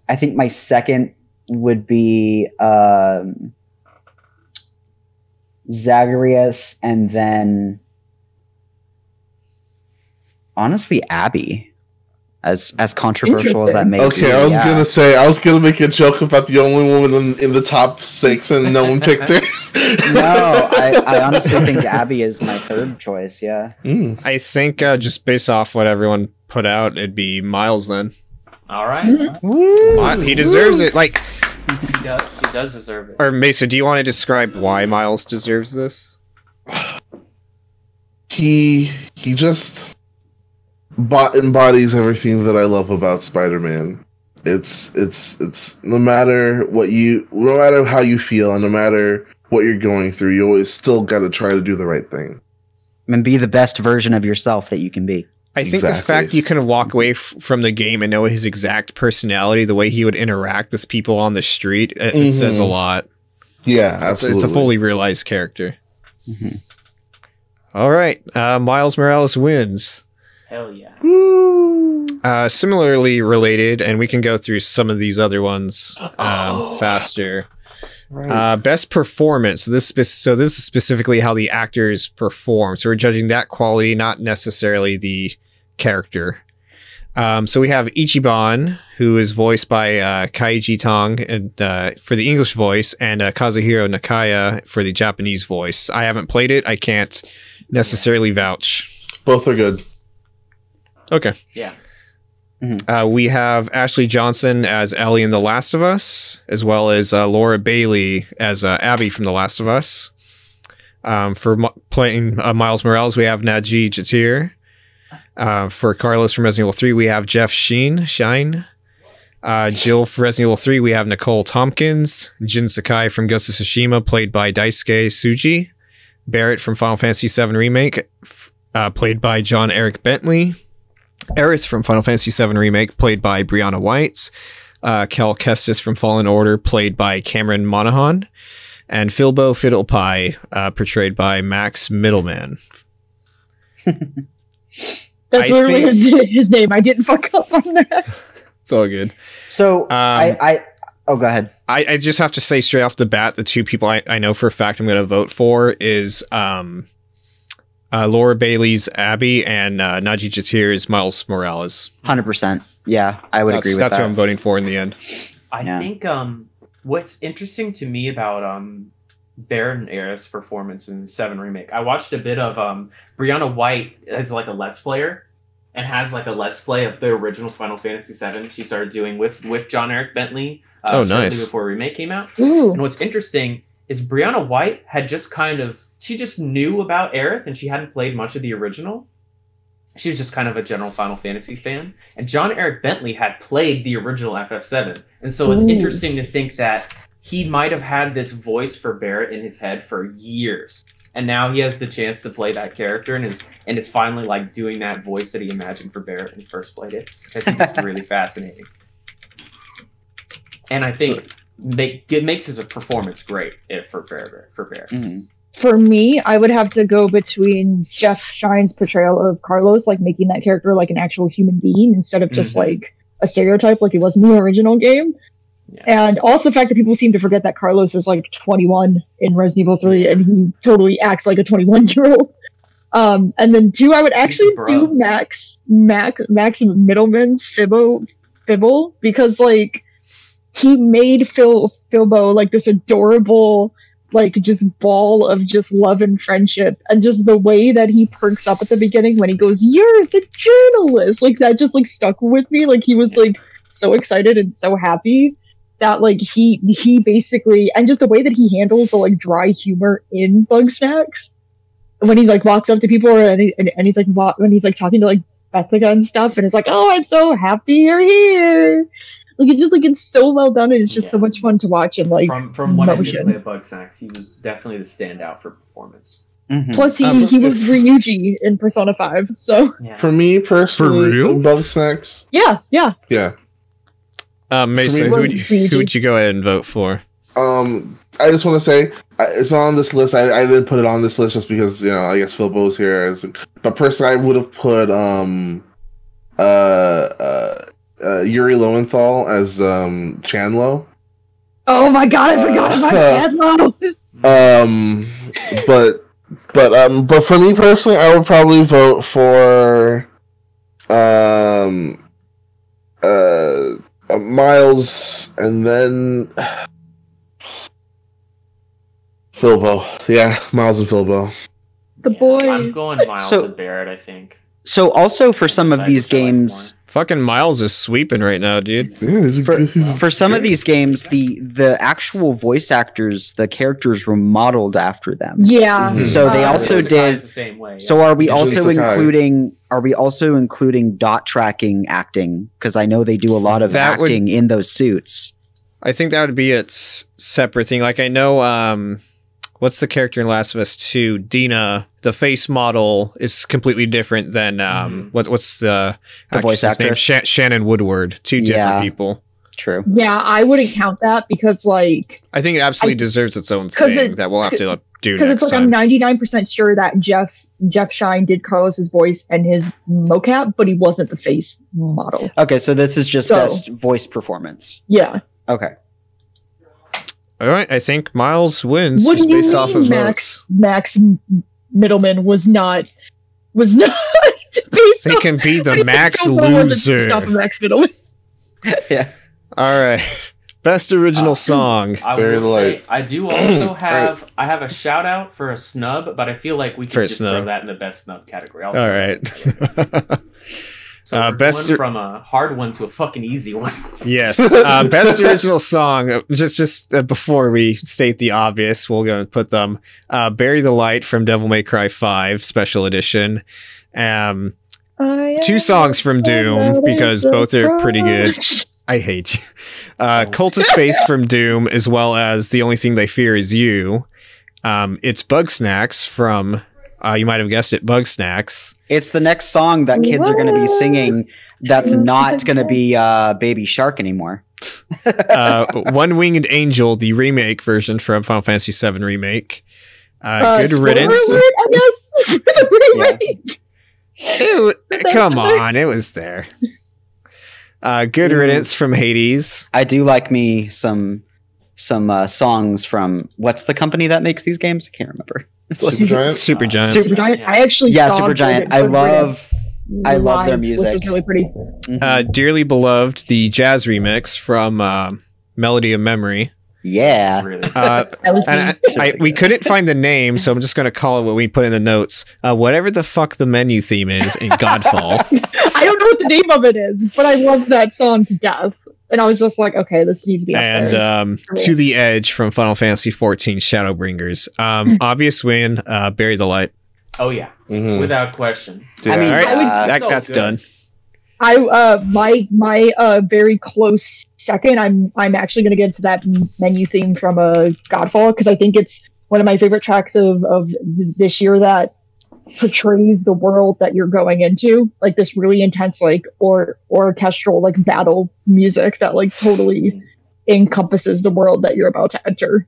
I think my second would be um Zagreus and then honestly Abby as as controversial as that may be Okay, I was yeah. gonna say I was gonna make a joke about the only woman in, in the top six, and no one picked her. *laughs* no I, I honestly think *laughs* Abby is my third choice yeah Mm. I think uh, just based off what everyone put out, it'd be Miles then. All right, Mi- He deserves it. Like, he does. He does deserve it. or Mesa, do you want to describe why Miles deserves this? He he just bot embodies everything that I love about Spider-Man. It's it's it's no matter what you no matter how you feel and no matter what you're going through, you always still got to try to do the right thing. and be the best version of yourself that you can be. I think the fact you can walk away f- from the game and know his exact personality, the way he would interact with people on the street, it, it says a lot. Yeah, It's, absolutely. it's a fully realized character. Mhm. All right, uh, Miles Morales wins. Hell yeah. Uh, similarly related, and we can go through some of these other ones *gasps* um, faster. Uh, best performance. So this spe- so this is specifically how the actors perform. So we're judging that quality, not necessarily the character. Um, so we have Ichiban, who is voiced by uh, Kaiji Tong and uh, for the English voice, and uh, Kazuhiro Nakaya for the Japanese voice. I haven't played it. I can't necessarily vouch. Both are good. Okay. Yeah. Uh, we have Ashley Johnson as Ellie in The Last of Us, as well as uh, Laura Bailey as uh, Abby from The Last of Us. Um, for m- playing uh, Miles Morales, we have Nadji Jeter. Uh, for Carlos from Resident Evil 3, we have Jeff Sheen, Schine. Uh, Jill for Resident Evil 3, we have Nicole Tompkins. Jin Sakai from Ghost of Tsushima, played by Daisuke Tsuji. Barrett from Final Fantasy VII Remake, f- uh, played by John Eric Bentley. Aerith from Final Fantasy VII Remake, played by Brianna White. Uh, Kel Kestis from Fallen Order, played by Cameron Monaghan. And Filbo Fiddlepie, uh, portrayed by Max Mittelman. *laughs* That's I literally think- his, his name. I didn't fuck up on that. It's all good. So Um, I, I oh go ahead. I, I just have to say straight off the bat, the two people I, I know for a fact I'm going to vote for is um, uh, Laura Bailey's Abby and uh, Nadji Jeter's Miles Morales. Hundred percent. Yeah, I would that's agree with that's that. who I'm voting for in the end. I Yeah. think um, what's interesting to me about um, Barrett and performance in Seven Remake, I watched a bit of um, Brianna White as like a Let's Player, and has like a Let's Play of the original Final Fantasy VII. She started doing with with John Eric Bentley. Uh, Oh, shortly nice. Before Remake came out, Ooh. and what's interesting is Brianna White had just kind of she just knew about Aerith and she hadn't played much of the original. She was just kind of a general Final Fantasy fan. And John Eric Bentley had played the original FF7. And so it's Ooh. interesting to think that he might have had this voice for Barret in his head for years. And now he has the chance to play that character and is and is finally like doing that voice that he imagined for Barret when he first played it. I think it's *laughs* really fascinating. And I think make, it makes his performance great for Barret for Barret. Mhm. For me, I would have to go between Jeff Schine's portrayal of Carlos, like making that character like an actual human being instead of just Mhm. like a stereotype like he was in the original game. Yeah. And also the fact that people seem to forget that Carlos is like 21 in Resident Evil 3 and he totally acts like a 21 year old. Um, and then two, I would actually do Max, Max, Max Mittelman's Fibbo, Fibble because like he made Phil Filbo like this adorable, like just ball of just love and friendship, and just the way that he perks up at the beginning when he goes, "You're the journalist," like that just like stuck with me. Like he was like so excited and so happy that like he he basically and just the way that he handles the like dry humor in Bugsnax. When he like walks up to people and, he, and, and he's like when he's like talking to like Beffica and stuff and it's like oh I'm so happy you're here like it's just like it's so well done and it's just so much fun to watch and like from from what I did motion. play at Bugsnax, he was definitely the standout for performance. Mhm. plus he Um, he was if- Ryuji in Persona 5 so Yeah. For me personally, for real? Bugsnax. yeah yeah Yeah. Um, Mesa, me, who would, you, who would you go ahead and vote for? Um, I just want to say it's on this list. I, I didn't put it on this list just because you know I guess Filbo's here. As, but personally, I would have put um, uh, uh, uh, Yuri Lowenthal as um Chandlo. oh my god I forgot about *laughs* Uh, Adlo Um, but but um, but for me personally, I would probably vote for um, uh, uh Miles, and then Filbo. Yeah, Miles and Filbo. the boy I'm going Miles So- and Barret. I think. So also for some of these just like games, Fucking Miles is sweeping right now, dude. Yeah, he's a for, good- he's- for some of these games, the the actual voice actors, the characters were modeled after them. yeah Mhm. So they Uh, also Sakai did. the same way. So are we Usually also including? Are we also including dot tracking acting? Because I know they do a lot of That would- acting in those suits. I think that would be its separate thing. Like I know, um, what's the character in Last of Us Two? Dina. The face model is completely different than um, Mhm. what what's the, The voice actress? Sha- Shannon Woodward. Two different Yeah. people. True. yeah I wouldn't count that because like I think it absolutely I- deserves its own thing it- that we'll have to uh, do because next it's like time. I'm 99% sure that Jeff Jeff Schine did Carlos's voice and his mocap, but he wasn't the face model. Okay, so this is just So- best voice performance. Yeah. Okay. All right, I think Miles wins What just do you based off mean, of Max? votes. Max Mittelman was not was not *laughs* based He can be the *laughs* Max Filbo wasn't loser. off of Max Mittelman. *laughs* yeah. All right, best original Uh, song. I Very will say. I do *clears throat* also have I have a shout out for a snub, but I feel like we For can just snub. throw that in the best snub category. I'll All right. So Uh, best- going from a hard one to a fucking easy one. *laughs* yes, uh, best original song. Just just uh, before we state the obvious, we'll go and put them. Uh, "Bury the Light" from Devil May Cry Five Special Edition. Um, two songs from Doom because both are pretty good. I hate you. Uh, Oh. Cult of Space *laughs* from Doom, as well as The Only Thing They Fear Is You. Um, it's Bugsnax from, uh, you might have guessed it, Bugsnax. It's the next song that kids are going to be singing. That's not going to be uh, Baby Shark anymore. *laughs* Uh, One Winged Angel, the remake version from Final Fantasy VII Remake. Uh, good riddance. alert, I guess. *laughs* Yeah. It come on, it was there. Uh, good Mm. riddance from Hades. I do like me some some uh, songs from what's the company that makes these games? I can't remember. *laughs* Supergiant. Super Uh, Giant. Super Giant. I actually yeah, saw Supergiant. I love I love their music. Which is really pretty. mhm. uh, dearly beloved, the jazz remix from uh, Melody of Memory. yeah. Really. Uh, and I, I, we couldn't find the name, so I'm just going to call it what we put in the notes. Uh, whatever the fuck the menu theme is in Godfall. *laughs* I don't know what the name of it is, but I love that song to death. And I was just like, okay, this needs to be up and there. um, to the edge from Final Fantasy XIV Shadowbringers. Um, *laughs* obvious win. Uh, bury the light. oh yeah, Mhm. without question. Yeah. I mean, All right, I would- uh, that, so that's good. done. I uh my my uh very close second. I'm I'm actually gonna get to that menu theme from uh Godfall because I think it's one of my favorite tracks of of this year that portrays the world that you're going into like this really intense like or orchestral like battle music that like totally encompasses the world that you're about to enter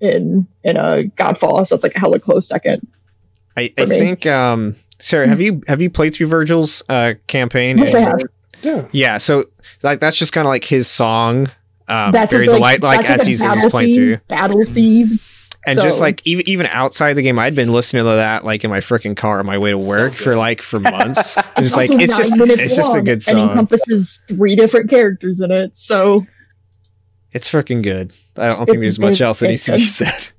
in in a Godfall. So it's like a hella close second. I, I think um, Sarah, have you have you played through Virgil's uh, campaign? Yes, I have. Yeah. Yeah, so like that's just kind of like his song. Um, That's bury his, the light, like as he's, as he's battle playing through, Battle theme. And just like even even outside the game, I'd been listening to that like in my freaking car on my way to work good. for like for months. *laughs* I'm just like it's just minutes it's just a long good And song. encompasses three different characters in it. So It's freaking good. I don't think there's much else that needs to be said. *laughs*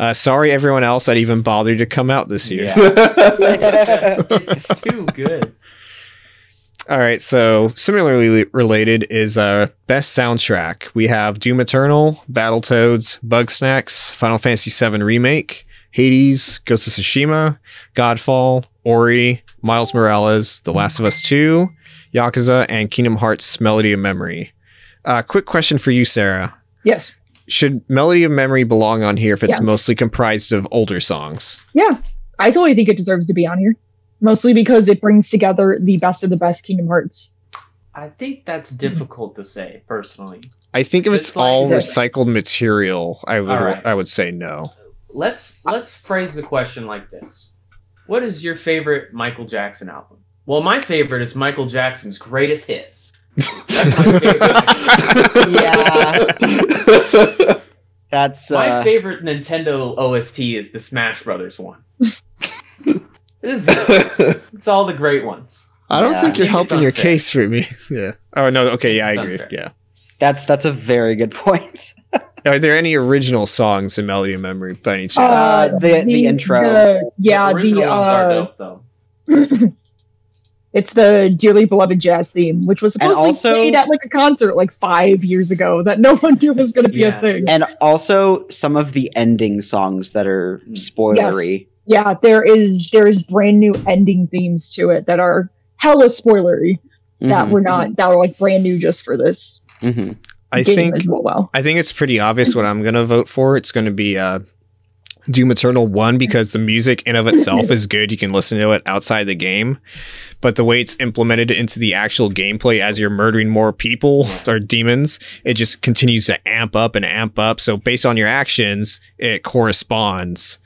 Uh, sorry, everyone else that even bothered to come out this year. Yeah. *laughs* it's too good. All right, so similarly related is uh best soundtrack. We have Doom Eternal, Battletoads, Bugsnax, Final Fantasy VII Remake, Hades, Ghost of Tsushima, Godfall, Ori, Miles Morales, The Last of Us 2, Yakuza, and Kingdom Hearts Melody of Memory. Uh, quick question for you, Sarah. yes, Should Melody of Memory belong on here if it's Yes. mostly comprised of older songs? yeah, I totally think it deserves to be on here. Mostly because it brings together the best of the best Kingdom Hearts. I think that's difficult to say personally. I think if it's, It's all Yeah. recycled material, I would All right. I would say no. Let's let's phrase the question like this: What is your favorite Michael Jackson album? Well, my favorite is Michael Jackson's greatest hits. That's my favorite. *laughs* Yeah. *laughs* That's My uh, favorite Nintendo OST is the Smash Brothers one. *laughs* it is. *laughs* It's all the great ones. I don't Yeah. think you're think helping your case for me. *laughs* Yeah. Oh no. Okay. Yeah, I agree. unfair. Yeah. that's that's a very good *laughs* point. Are there any original songs in Melody of Memory by any chance? Uh, the- the intro. the- yeah, the original the ones are uh, dope it's the dearly beloved jazz theme, which was And supposed to be played at like a concert like five years ago that no one knew was going to be Yeah. a thing. and also some of the ending songs that are spoilery. Yeah, there is there is brand new ending themes to it that are hella spoilery that Mhm, were not that were like brand new just for this mhm. I game think as well. I think it's pretty obvious what I'm gonna vote for. It's gonna be uh, Doom Eternal One because the music in of *laughs* itself is good. You can listen to it outside the game, but the way it's implemented into the actual gameplay as you're murdering more people *laughs* or demons, it just continues to amp up and amp up. So based on your actions, it corresponds,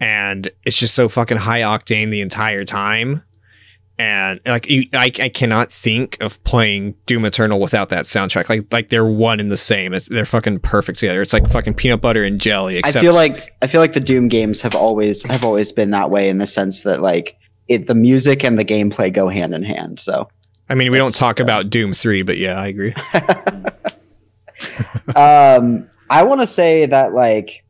and it's just so fucking high octane the entire time. And like you, I, I cannot think of playing Doom Eternal without that soundtrack. Like like they're one and the same. It's, they're fucking perfect together. It's like fucking peanut butter and jelly. I feel like I feel like the Doom games have always have always been that way in the sense that like it the music and the gameplay go hand in hand. So I mean we don't talk uh, about Doom three, but yeah, I agree. *laughs* um I want to say that like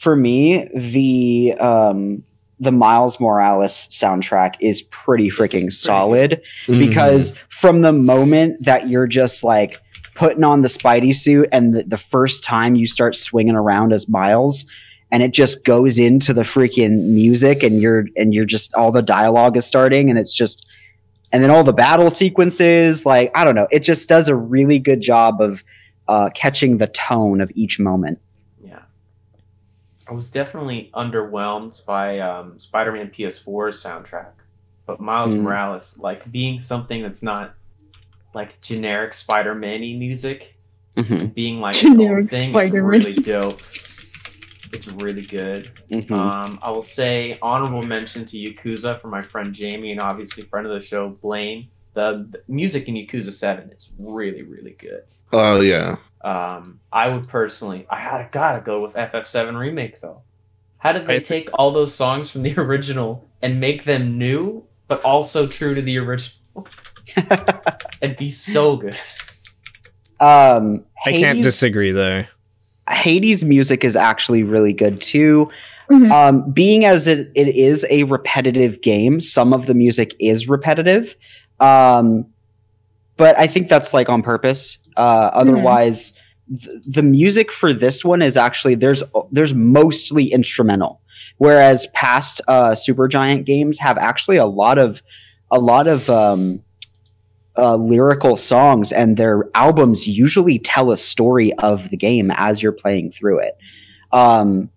for me the um the Miles Morales soundtrack is pretty freaking solid because from the moment that you're just like putting on the Spidey suit and the, the first time you start swinging around as Miles and it just goes into the freaking music and you're and you're just all the dialogue is starting and it's just and then all the battle sequences like I don't know it just does a really good job of uh, catching the tone of each moment. Yeah. I was definitely underwhelmed by um, Spider Man PS4's soundtrack. But Miles Mm. Morales, like being something that's not like generic Spider Man y music, Mhm. being like its own Generic thing, Spider-Man. it's really dope. It's really good. Mhm. Um, I will say honorable mention to Yakuza for my friend Jamie and obviously friend of the show Blaine. The, the music in Yakuza Seven is really really good. Oh yeah. Um, I would personally, I had gotta go with FF7 remake though. How did they I thi- take all those songs from the *laughs* original and make them new, but also true to the original? *laughs* It'd be so good. um, I can't disagree there. Hades music is actually really good too. Mhm. Um, being as it, it is a repetitive game, some of the music is repetitive. Um, but I think that's like on purpose. Uh, otherwise, th- the music for this one is actually there's there's mostly instrumental, whereas past uh, Supergiant games have actually a lot of a lot of um, uh, lyrical songs, and their albums usually tell a story of the game as you're playing through it. Um,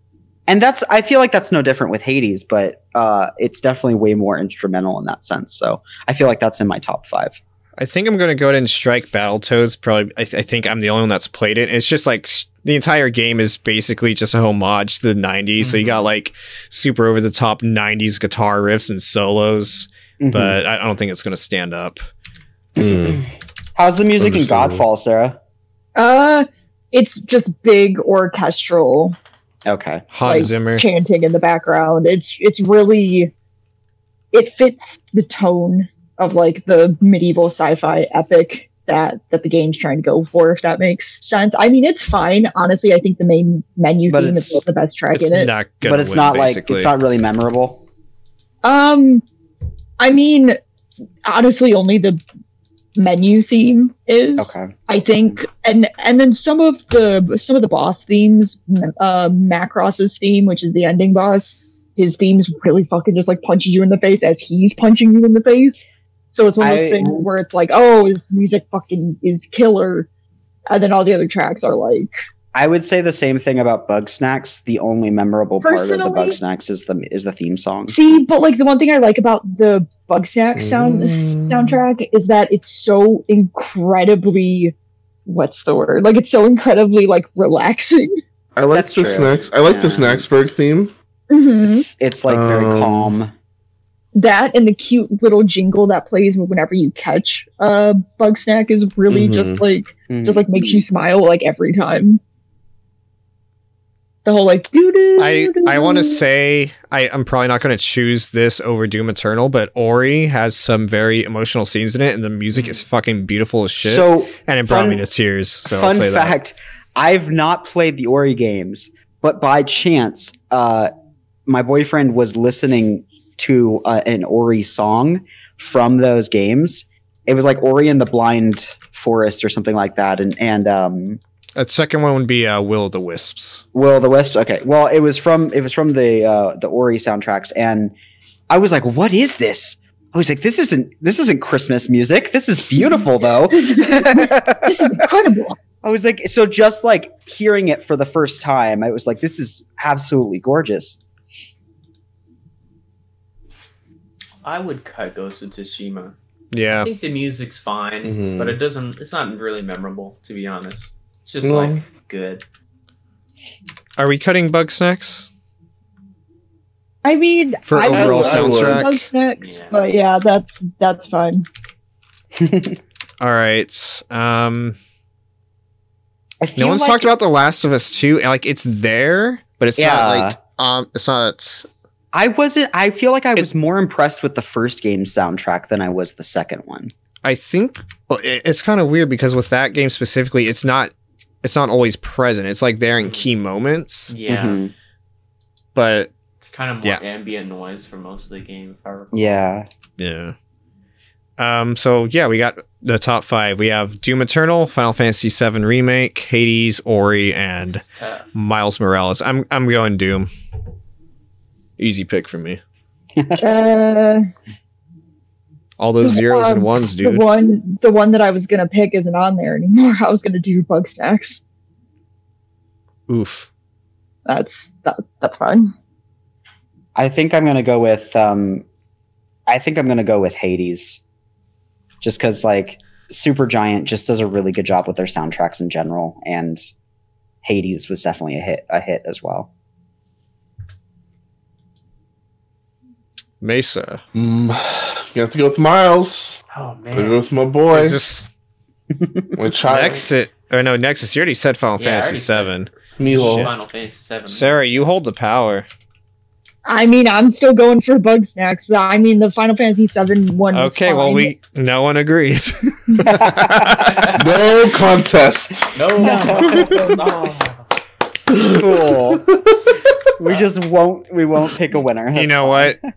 and that's I feel like that's no different with Hades, but uh, it's definitely way more instrumental in that sense. So I feel like that's in my top five. I think I'm gonna go ahead and strike Battletoads. Probably, I, th- I think I'm the only one that's played it. It's just like s- the entire game is basically just a homage to the '90s. So you Mhm. got like super over the top '90s guitar riffs and solos, Mhm. but I, I don't think it's gonna stand up. Mm. how's the music in Godfall, Sarah? Uh, it's just big orchestral Okay, Hans like Zimmer. chanting in the background. It's it's really it fits the tone of like the medieval sci-fi epic that that the game's trying to go for. If that makes sense. I mean, it's fine. Honestly, I think the main menu But theme it's- is the best track It's in it. not but it's not like it's not really memorable. Um, I mean, honestly, only the menu theme is. Okay, I think, and and then some of the some of the boss themes, uh, Macros's theme, which is the ending boss, his themes really fucking just like punches you in the face as he's punching you in the face. So it's one of those I- things where it's like, oh, his music fucking is killer, and then all the other tracks are like, I would say the same thing about Bugsnax. The only memorable part of the Personally- Bugsnax is the is the theme song. see, but like the one thing I like about the Bugsnax sound Mm. soundtrack is that it's so incredibly, what's the word? Like it's so incredibly like relaxing. I like That's the true. snacks. I like the Snaxburg theme. Mhm. It's it's like very Um, calm. That and the cute little jingle that plays whenever you catch a bug snack is really Mhm. just like Mhm. just like makes you smile like every time. The whole like doo doo. I I want to say I I'm probably not going to choose this over Doom Eternal, but Ori has some very emotional scenes in it, and the music is fucking beautiful as shit, So and it brought fun- me to tears. So I'll fun say that. fact i've not played the ori games but by chance uh, my boyfriend was listening to uh, an ori song from those games. It was like ori and the blind forest or something like that and and um A second one would be uh, Will of the Wisps. will the west okay. Well it was from it was from the uh the ori soundtracks and i was like what is this? I was like this isn't this isn't christmas music. This is beautiful though. This is incredible. *laughs* I was like, so just like hearing it for the first time, I was like, this is absolutely gorgeous. I would cut Ghost of Tsushima. Yeah. I think the music's fine, Mhm. but it doesn't. It's not really memorable, to be honest. It's just No. like good. are we cutting Bugsnax? I mean, For I would overall love soundtrack? Bugsnax, Yeah. but yeah, that's that's fine. *laughs* All right. Um, no one's like- talked about The Last of Us 2. and, Like it's there, but it's not like um, it's not. I wasn't. I feel like I was more impressed with the first game's soundtrack than I was the second one. I think well, it, it's kind of weird because with that game specifically, it's not. It's not always present. It's like there in key moments, Yeah, Mhm. but it's kind of more Yeah. ambient noise for most of the game. If I recall. Yeah. Yeah. Um. So yeah, we got the top five. We have Doom Eternal, Final Fantasy VII Remake, Hades, Ori, and Miles Morales. I'm I'm going Doom. Easy pick for me. Uh, All those zeros and Um, ones, the dude. one the one that I was gonna pick isn't on there anymore. *laughs* I was gonna do Bugsnax. Oof. That's that, that's fine. I think I'm gonna go with. um I think I'm gonna go with Hades, just because like Supergiant just does a really good job with their soundtracks in general, and Hades was definitely a hit. A hit as well. Mesa. Mm, you have to go with Miles. Oh I go man. with my boy, Is this *laughs* my child, Nexus? Or no, Nexus. You already said Final Yeah, Fantasy already said- Seven. Milo. Final Fantasy Seven. Sarah, you hold the power. I mean, I'm still going for Bugsnax. I mean, the Final Fantasy VII one. Okay, well fine. we no one agrees. *laughs* No contest. No. Oh. *laughs* cool. we just won't. We won't pick a winner. you know fine. what?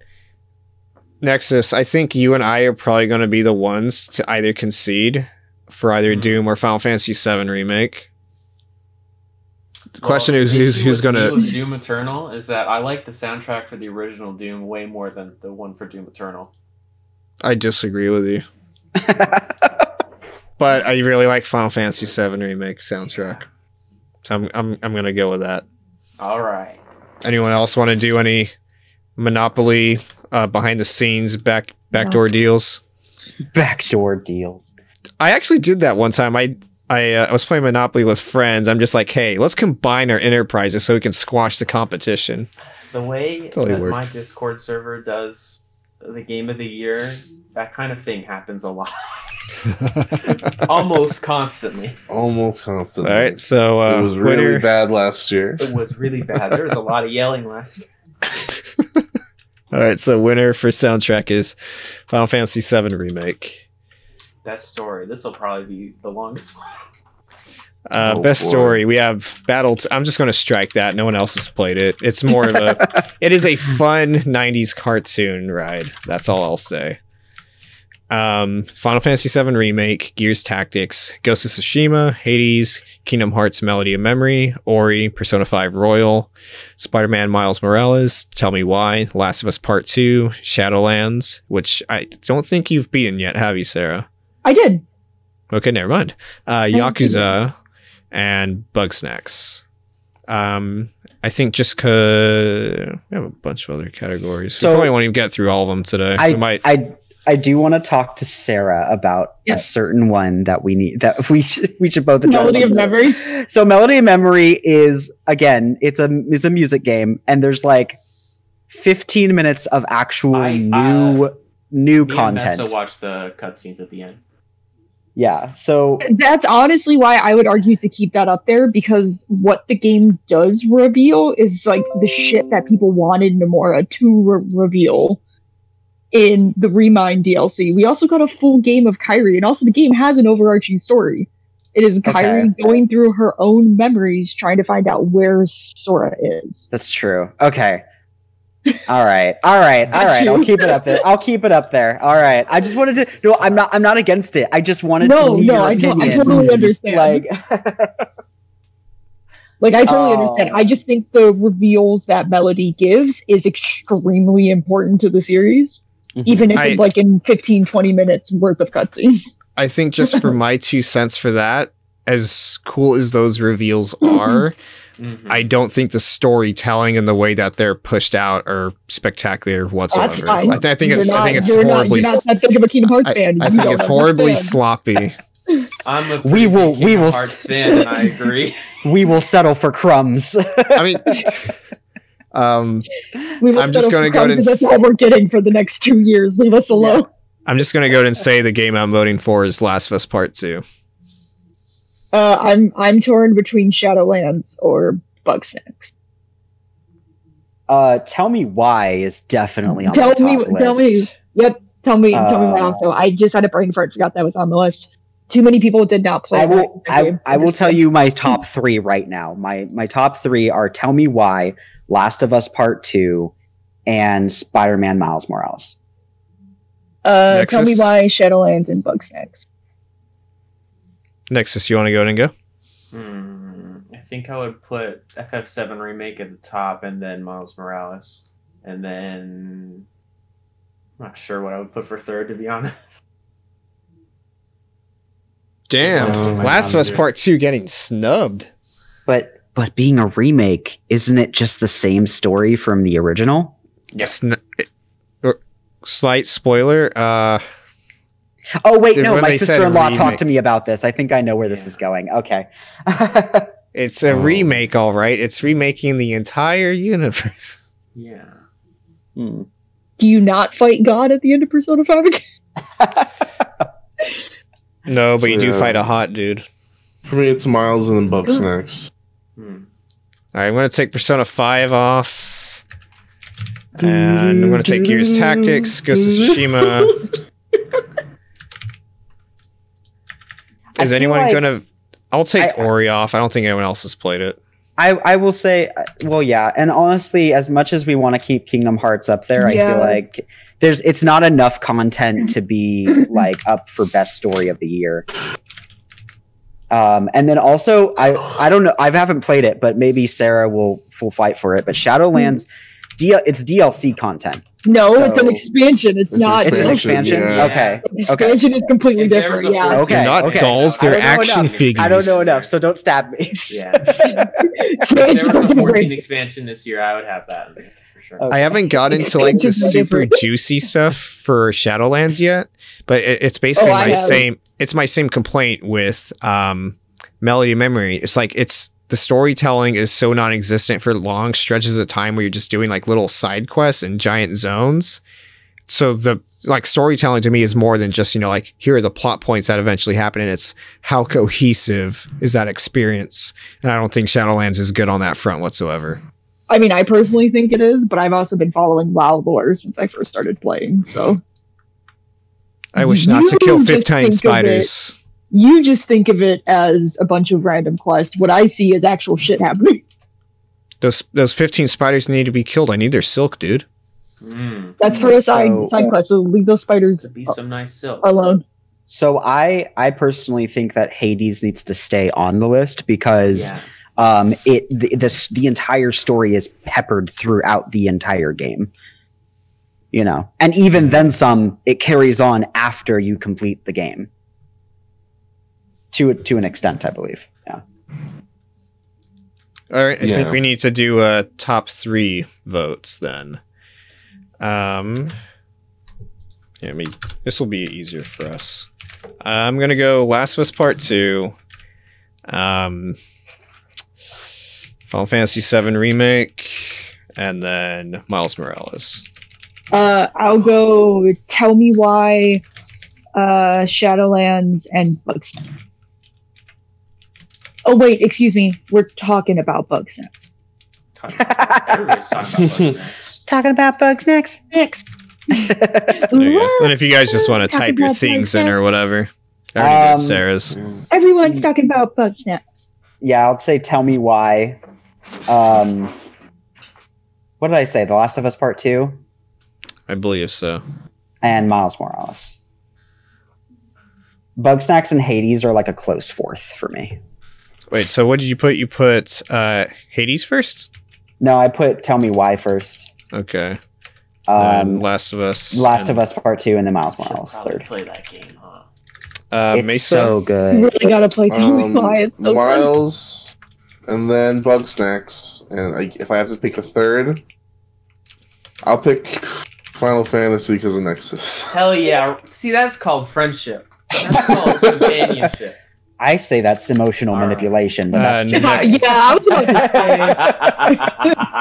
Nexus, I think you and I are probably going to be the ones to either concede for either Hmm. Doom or Final Fantasy VII remake. The Well, question is who's who's going to Doom Eternal is that I like the soundtrack for the original Doom way more than the one for Doom Eternal. I disagree with you. But I really like Final Fantasy VII remake soundtrack. So I'm I'm I'm going to go with that. All right. Anyone else want to do any Monopoly uh, behind the scenes back backdoor deals? Backdoor deals. I actually did that one time. I I, uh, I was playing Monopoly with friends. I'm just like, hey, let's combine our enterprises so we can squash the competition. The way Totally that my. Discord server does the game of the year, that kind of thing happens a lot, *laughs* almost constantly. Almost constantly. All right, so uh, it was really winner- bad last year. It was really bad. There was a lot of yelling last year. *laughs* All right, so winner for soundtrack is Final Fantasy VII remake. Best story. This will probably be the longest one. Uh, Oh, best boy. story we have Battle. T- I'm just going to strike that. No one else has played it. It's more of a. *laughs* it is a fun '90s cartoon ride. That's all I'll say. Um, Final Fantasy VII remake, Gears Tactics, Ghost of Tsushima, Hades, Kingdom Hearts: Melody of Memory, Ori, Persona 5 Royal, Spider-Man: Miles Morales. Tell me why. Last of Us Part Two, Shadowlands, which I don't think you've beaten yet, have you, Sarah? I did. Okay, never mind. Uh, Yakuza and Bugsnax. Um, I think just cause we have a bunch of other categories. So So- we probably won't even get through all of them today. I, we might. I I do want to talk to Sarah about a certain one that we need that we should, we should both address. Melody of this. Memory. So Melody of Memory is again, it's a it's a music game, and there's like 15 minutes of actual I, new uh, new Me and content. Nessa watched the cutscenes at the end. Yeah. So That's honestly why I would argue to keep that up there because what the game does reveal is like the shit that people wanted Nomura to re- reveal in the Remind DLC. We also got a full game of Kairi, and also the game has an overarching story. It is Kairi going through her own memories, trying to find out where Sora is. that's true. Okay. all right. All right. All right. I'll keep it up there. I'll keep it up there. All right. I just wanted to no, I'm not I'm not against it. I just wanted to see no, your I, opinion. I totally understand. like *laughs* Like I totally Oh. understand. I just think the reveals that Melody gives is extremely important to the series. Even if I- it's like in 15, 20 minutes worth of cutscenes. I think just for *laughs* my two cents for that, as cool as those reveals are, Mhm. I don't think the storytelling and the way that they're pushed out are spectacular whatsoever. That's fine. I, th- I think You're it's. I think it's you're not- horribly. You're not that big of a Kingdom Hearts I, fan. I You think it's horribly understand. *laughs* sloppy. I'm a We will- big we Kingdom will Hearts s- fan, and I agree. *laughs* we will settle for crumbs. I mean, um, I'm just gonna go ahead and crumbs, That's s- all we're getting for the next two years. Leave us alone. I'm just gonna go ahead and say the game I'm voting for is Last of Us Part Two. Uh, I'm I'm torn between Shadowlands or Bugsnax. uh, tell me why is definitely on Tell my top me- list. tell me. Yep. Tell me. tell me why. Uh, Also, I just had a brain fart. Forgot that was on the list. Too many people did not play. I will. that I. I will tell you my top three right now. My my top three are Tell Me Why, Last of Us Part Two, and Spider Man Miles Morales. Uh, tell me why Shadowlands and Bugsnax. Nexus, you want to go ahead and go? Hmm, I think I would put FF7 remake at the top, and then Miles Morales, and then I'm not sure what I would put for third, to be honest. Damn, Oh, Last of Us. Part Two getting snubbed. But but being a remake, isn't it just the same story from the original? Yes. Sn- it- or- slight spoiler. Uh, Oh wait, no, my sister in law talked to me about this. I think I know where this Yeah. is going. Okay. *laughs* it's a Oh. remake, all right. It's remaking the entire universe. *laughs* Yeah. Hmm. Do you not fight God at the end of Persona 5 again? *laughs* No, but you do True. fight a hot dude. For me, it's Miles and then Bugsnax. Hmm. All right, I'm going to take Persona 5 off. And I'm going to take Gears Tactics, Ghost of Tsushima. Is anyone like- going to. I'll take I- Ori off. I don't think anyone else has played it. I, I will say, uh, well, yeah, and honestly, as much as we want to keep Kingdom Hearts up there, I feel like there's it's not enough content to be like up for best story of the year. Um, and then also, I I don't know, I haven't played it, but maybe Sarah will will fight for it. But Shadowlands, DL, it's DLC content. No, So- it's an expansion. It's, It's not. It's an expansion. yeah. Okay. Expansion is completely If there was different. Yeah. fourth- Okay. they're not okay. dolls, I they're don't know action enough. figures. I don't know enough, so don't stab me. Yeah. *laughs* if there was a is 14 expansion this year, I would have that for sure. Okay. I haven't got into like the super juicy stuff for Shadowlands yet, but it, it's basically Oh, my same. It's my same complaint with um, Melody of Memory. It's like it's the storytelling is so non-existent for long stretches of time where you're just doing like little side quests and giant zones. So the like storytelling to me is more than just you know like here are the plot points that eventually happen, and it's how cohesive is that experience. And I don't think Shadowlands is good on that front whatsoever. I mean, I personally think it is, but I've also been following WoW lore since I first started playing. So I wish not to kill 15 think of it- spiders. you just think of it as a bunch of random quests. What I see is actual shit happening. Those those 15 spiders need to be killed. I need their silk, dude. Mm. That's for a side So- side quest. So leave those spiders be some nice silk. alone. So I I personally think that Hades needs to stay on the list because Yeah. Um it the, the the entire story is peppered throughout the entire game. You know, and even then some it carries on after you complete the game. To to an extent, I believe. Yeah. All right, I think we need to do uh, top three votes then. Um, yeah, I mean, this will be easier for us. I'm gonna go Last of Us Part Two, um, Final Fantasy VII Remake, and then Miles Morales. Uh, I'll go. Tell me why. Uh, Shadowlands and Bugsnax. Oh wait, excuse me. We're talking about Bugsnax. Everybody's *laughs* talking about Bugsnax. Talking about bugs next. Next. *laughs* There you go. And if you guys just want to type your about things in or whatever, I already Um, Sarah's. Everyone's talking about Bugsnax. yeah, I'll say tell me why. Um what did I say? The Last of Us Part Two I believe so. and Miles Morales. Bugsnax and Hades are like a close fourth for me. Wait, so what did you put? You put uh, Hades first? No, I put Tell Me Why first. Okay. Um, Um, Last of Us. Last of Us Part Two, and then Miles Morales probably third. play that game, huh? Uh, it's Mesa. so You good. really gotta play Tell Um, Me Why. It's so. Miles, and then Bugsnax. And I, if I have to pick a third, I'll pick Final Fantasy because of Nexus. *laughs* Hell yeah. See, that's called friendship. That's called *laughs* companionship. I say that's emotional All right. manipulation, but Uh, that's just Yeah, I was about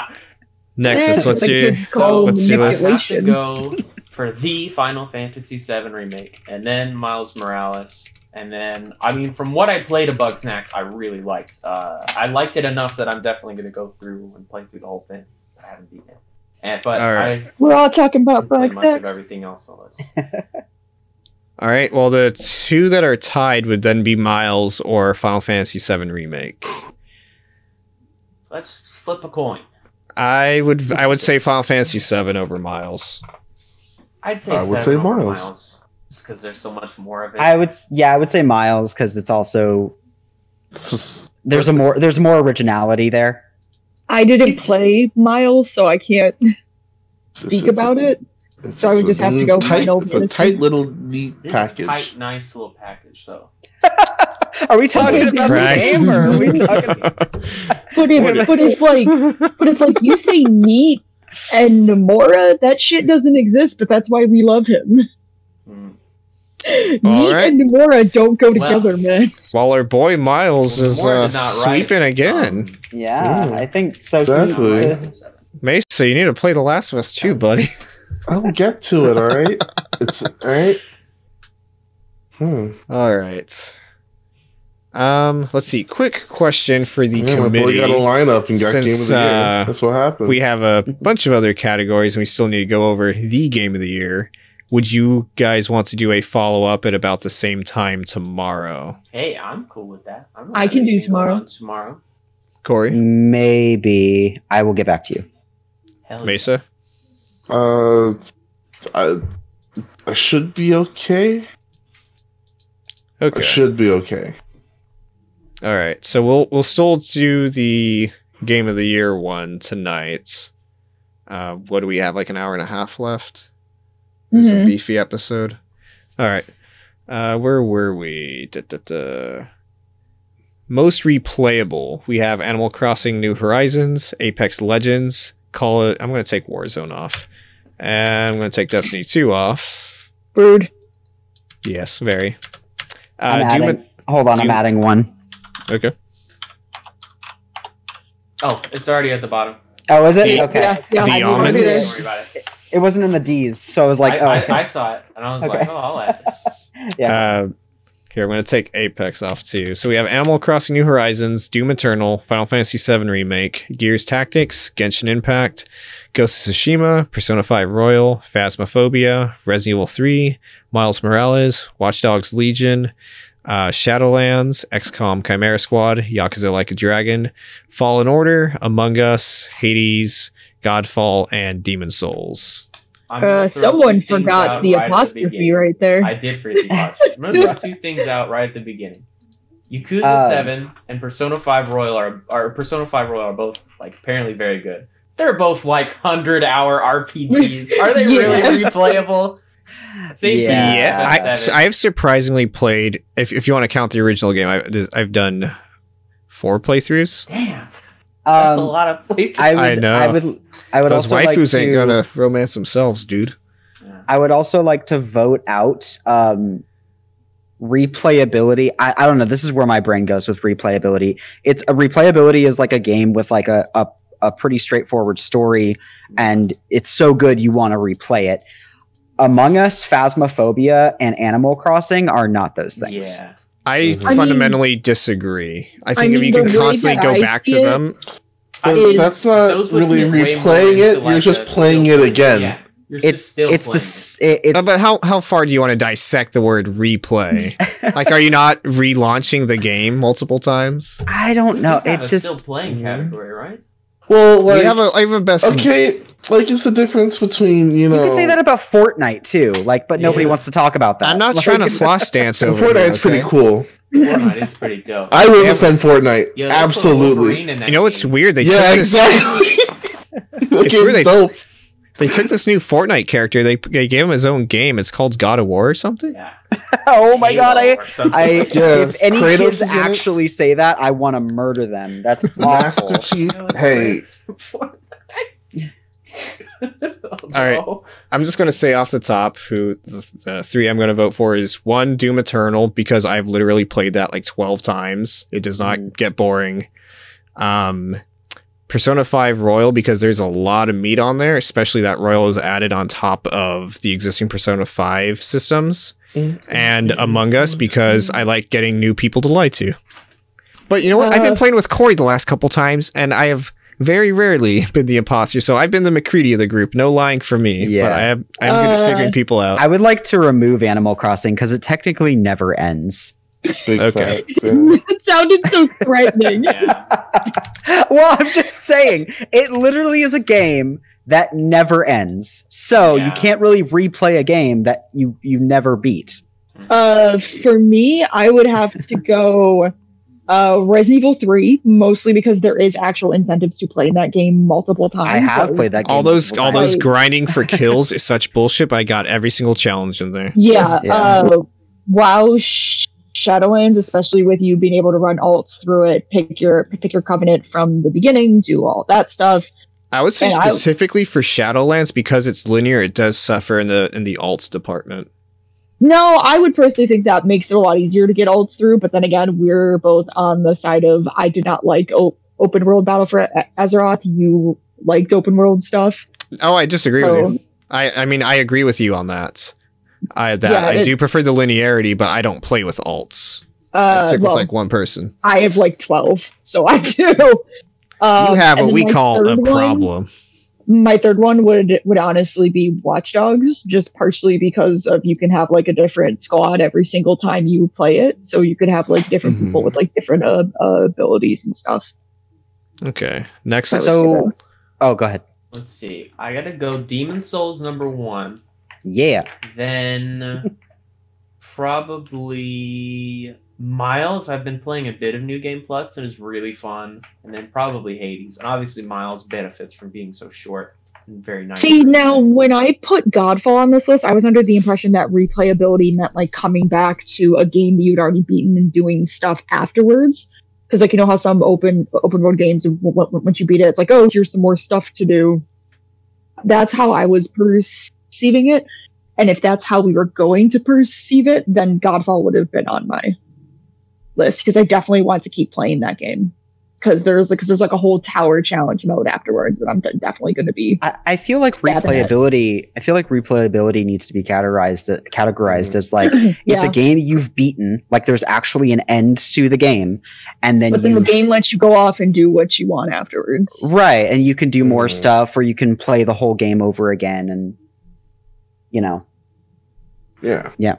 to say. *laughs* Nexus. What's your? kids call what's your list? I have to go for the Final Fantasy VII remake, and then Miles Morales, and then I mean, from what I played of Bugsnax, I really liked. Uh, I liked it enough that I'm definitely going to go through and play through the whole thing. I haven't beaten it, and but All right. I We're all talking about didn't play much of Bugsnax. everything else on the list. *laughs* All right. Well, the two that are tied would then be Miles or Final Fantasy VII remake. Let's flip a coin. I would. I would say Final Fantasy VII over Miles. I'd say I would 7 say over Miles. Miles, just because there's so much more of it. I would. Yeah, I would say Miles because it's also there's a more there's more originality there. I didn't play Miles, so I can't speak it's- about it. it's- so I would just have to go tight, Final It's a tight little neat It's package. tight, nice little package, though. *laughs* Are we talking Jesus about the Christ. game or are we *laughs* talking? But if, but if like, but if like you say neat and Nomura, that shit doesn't exist. But that's why we love him. Hmm. Neat right. and Nomura don't go Well. together, man. While our boy Miles Well, is uh, did not write, sweeping again. um, Yeah, Ooh. I think so. Exactly. Mesa, you need to play The Last of Us too, buddy. *laughs* I will get to it. All right. It's all right. Hmm. All right. Um, let's see. Quick question for the Yeah, my boy committee. got a lineup and got game of Since, the year. uh, That's what happened. We have a bunch of other categories, and we still need to go over the game of the year. Would you guys want to do a follow up at about the same time tomorrow? Hey, I'm cool with that. I'm I can do tomorrow. Tomorrow. Corey, Maybe I will get back to you. Hell yeah. Mesa. uh, I, I should be okay. Okay. I Okay. should be okay. All right. So we'll we'll still do the game of the year one tonight. Uh, what do we have? Like an hour and a half left. It's a Mhm. beefy episode. All right. Uh, where were we? Da, da, da. Most replayable. We have Animal Crossing: New Horizons, Apex Legends. Call it. I'm going to take Warzone off, and I'm going to take Destiny 2 off. Rude. Yes, very. I'm Uh, Doom. adding, hold on, I'm Doom- adding one. okay. Oh, it's already at the bottom. Oh, is it? The- okay. Yeah, yeah. The I knew it almonds? Don't worry about it. It wasn't in the D's, so I was like, I, oh, I, okay. I saw it and I was Okay. like, oh, I'll add this. *laughs* yeah. Uh, here, I'm going to take Apex off too. So we have Animal Crossing New Horizons, Doom Eternal, Final Fantasy VII Remake, Gears Tactics, Genshin Impact, Ghost of Tsushima, Persona 5 Royal, Phasmophobia, Resident Evil 3, Miles Morales, Watch Dogs Legion, uh, Shadowlands, XCOM Chimera Squad, Yakuza Like a Dragon, Fallen Order, Among Us, Hades, Godfall, and Demon Souls. Uh, someone forgot the right apostrophe beginning. right there. I did forget the *laughs* apostrophe. I'm gonna throw two things out right at the beginning. Yakuza Um, Seven and Persona Five Royal are, are Persona Five Royal are both like apparently very good. They're both like hundred hour RPGs. Are they *laughs* Yeah. really replayable? Same Yeah. thing. Yeah, I, I, have surprisingly played. If, if you want to count the original game, I, I've done four playthroughs. Damn, that's a Um, lot of playthroughs. I would, I know. I would, I would Those also waifus like ain't to, gonna romance themselves, dude. Yeah. I would also like to vote out um, replayability. I, I don't know. This is where my brain goes with replayability. It's a replayability is like a game with like a, a, a pretty straightforward story, and it's so good you want to replay it. Among Us, Phasmophobia, and Animal Crossing are not those things. Yeah. I Mhm. I mean- fundamentally disagree. I think I if you can constantly go I back to them, I But that's not really fit way more replaying it. You're just playing it again. Yeah. You're It's still it's the playing s- it, it's Uh, but how how far do you want to dissect the word replay? *laughs* like, are you not relaunching the game multiple times? I don't know. It's just still playing Mhm. category, right? Well, like, we have a I have a best. okay, like it's the difference between you know. You can say that about Fortnite too, like, but nobody Yeah. wants to talk about that. I'm not Like- trying to *laughs* floss dance over. Fortnite's here, pretty cool. Fortnite is pretty dope. I will Yeah, defend Fortnite. Yo, they put Absolutely. Wolverine in that You know what's weird? They yeah, took this. exactly. *laughs* *laughs* It's where game's they- dope. They took this new Fortnite character. They they gave him his own game. It's called God of War or something. Yeah. oh my god! I. I Yeah, if any Kratos kids is in it. actually say that, I want to murder them. That's Master awful. Chief. That was Hey, *laughs* oh, All right. no. I'm just going to say off the top who the, the three I'm going to vote for is one Doom Eternal because I've literally played that like 12 times. It does not get boring. Um, Persona 5 Royal because there's a lot of meat on there, especially that Royal is added on top of the existing Persona 5 systems. And Among Us because I like getting new people to lie to. But you know what? I've been Uh, playing with Corey the last couple times and I have very rarely *laughs* been the imposter. So I've been the McCready of the group. No lying for me. Yeah. But I am I'm good at Uh, figuring people out. I would like to remove Animal Crossing because it technically never ends. big Okay. facts, *laughs* yeah. it sounded so threatening. *laughs* Yeah. well, I'm just saying, it literally is a game that never ends. So Yeah. you can't really replay a game that you you never beat. Uh, for me, I would have to go uh Resident Evil 3, mostly because there is actual incentives to play in that game multiple times. I have So- played that game. all those all times. those grinding for *laughs* kills is such bullshit. But I got every single challenge in there. Yeah, Yeah. uh WoW Sh- Shadowlands, especially with you being able to run alts through it, pick your pick your covenant from the beginning, do all that stuff. I would say And I- specifically for Shadowlands because it's linear, it does suffer in the in the alts department. No, I would personally think that makes it a lot easier to get alts through, but then again, we're both on the side of I did not like o- open world battle for A- Azeroth. You liked open world stuff. Oh, I disagree with you. I I mean I agree with you on that. I that Yeah, I it- do prefer the linearity, but I don't play with alts. I Uh, stick well, with like one person. I have like twelve, so I do. Um, you have what we my call a third one- problem. My third one would would honestly be Watch Dogs, just partially because of you can have like a different squad every single time you play it, so you could have like different Mhm. people with like different uh, uh, abilities and stuff. Okay. Next So- So, oh, go ahead. Let's see. I gotta go Demon Souls number one. Yeah. Then *laughs* probably Miles. I've been playing a bit of New Game Plus and it's really fun. And then probably Hades. And obviously Miles benefits from being so short and very nice. See, now when I put Godfall on this list, I was under the impression that replayability meant like coming back to a game that you'd already beaten and doing stuff afterwards. Because like you know how some open open world games, once you beat it, it's like oh here's some more stuff to do. That's how I was perceiving it, and if that's how we were going to perceive it, then Godfall would have been on my list because I definitely want to keep playing that game. Because there's because there's like a whole tower challenge mode afterwards that I'm de- definitely going to be I, I feel like Yeah, but- replayability. I feel like replayability needs to be categorized categorized as like *clears throat* it's a game you've beaten. Like there's actually an end to the game, and then but then the game lets you go off and do what you want afterwards. right, and you can do more Mhm. stuff, or you can play the whole game over again, and you know, Yeah. Yeah.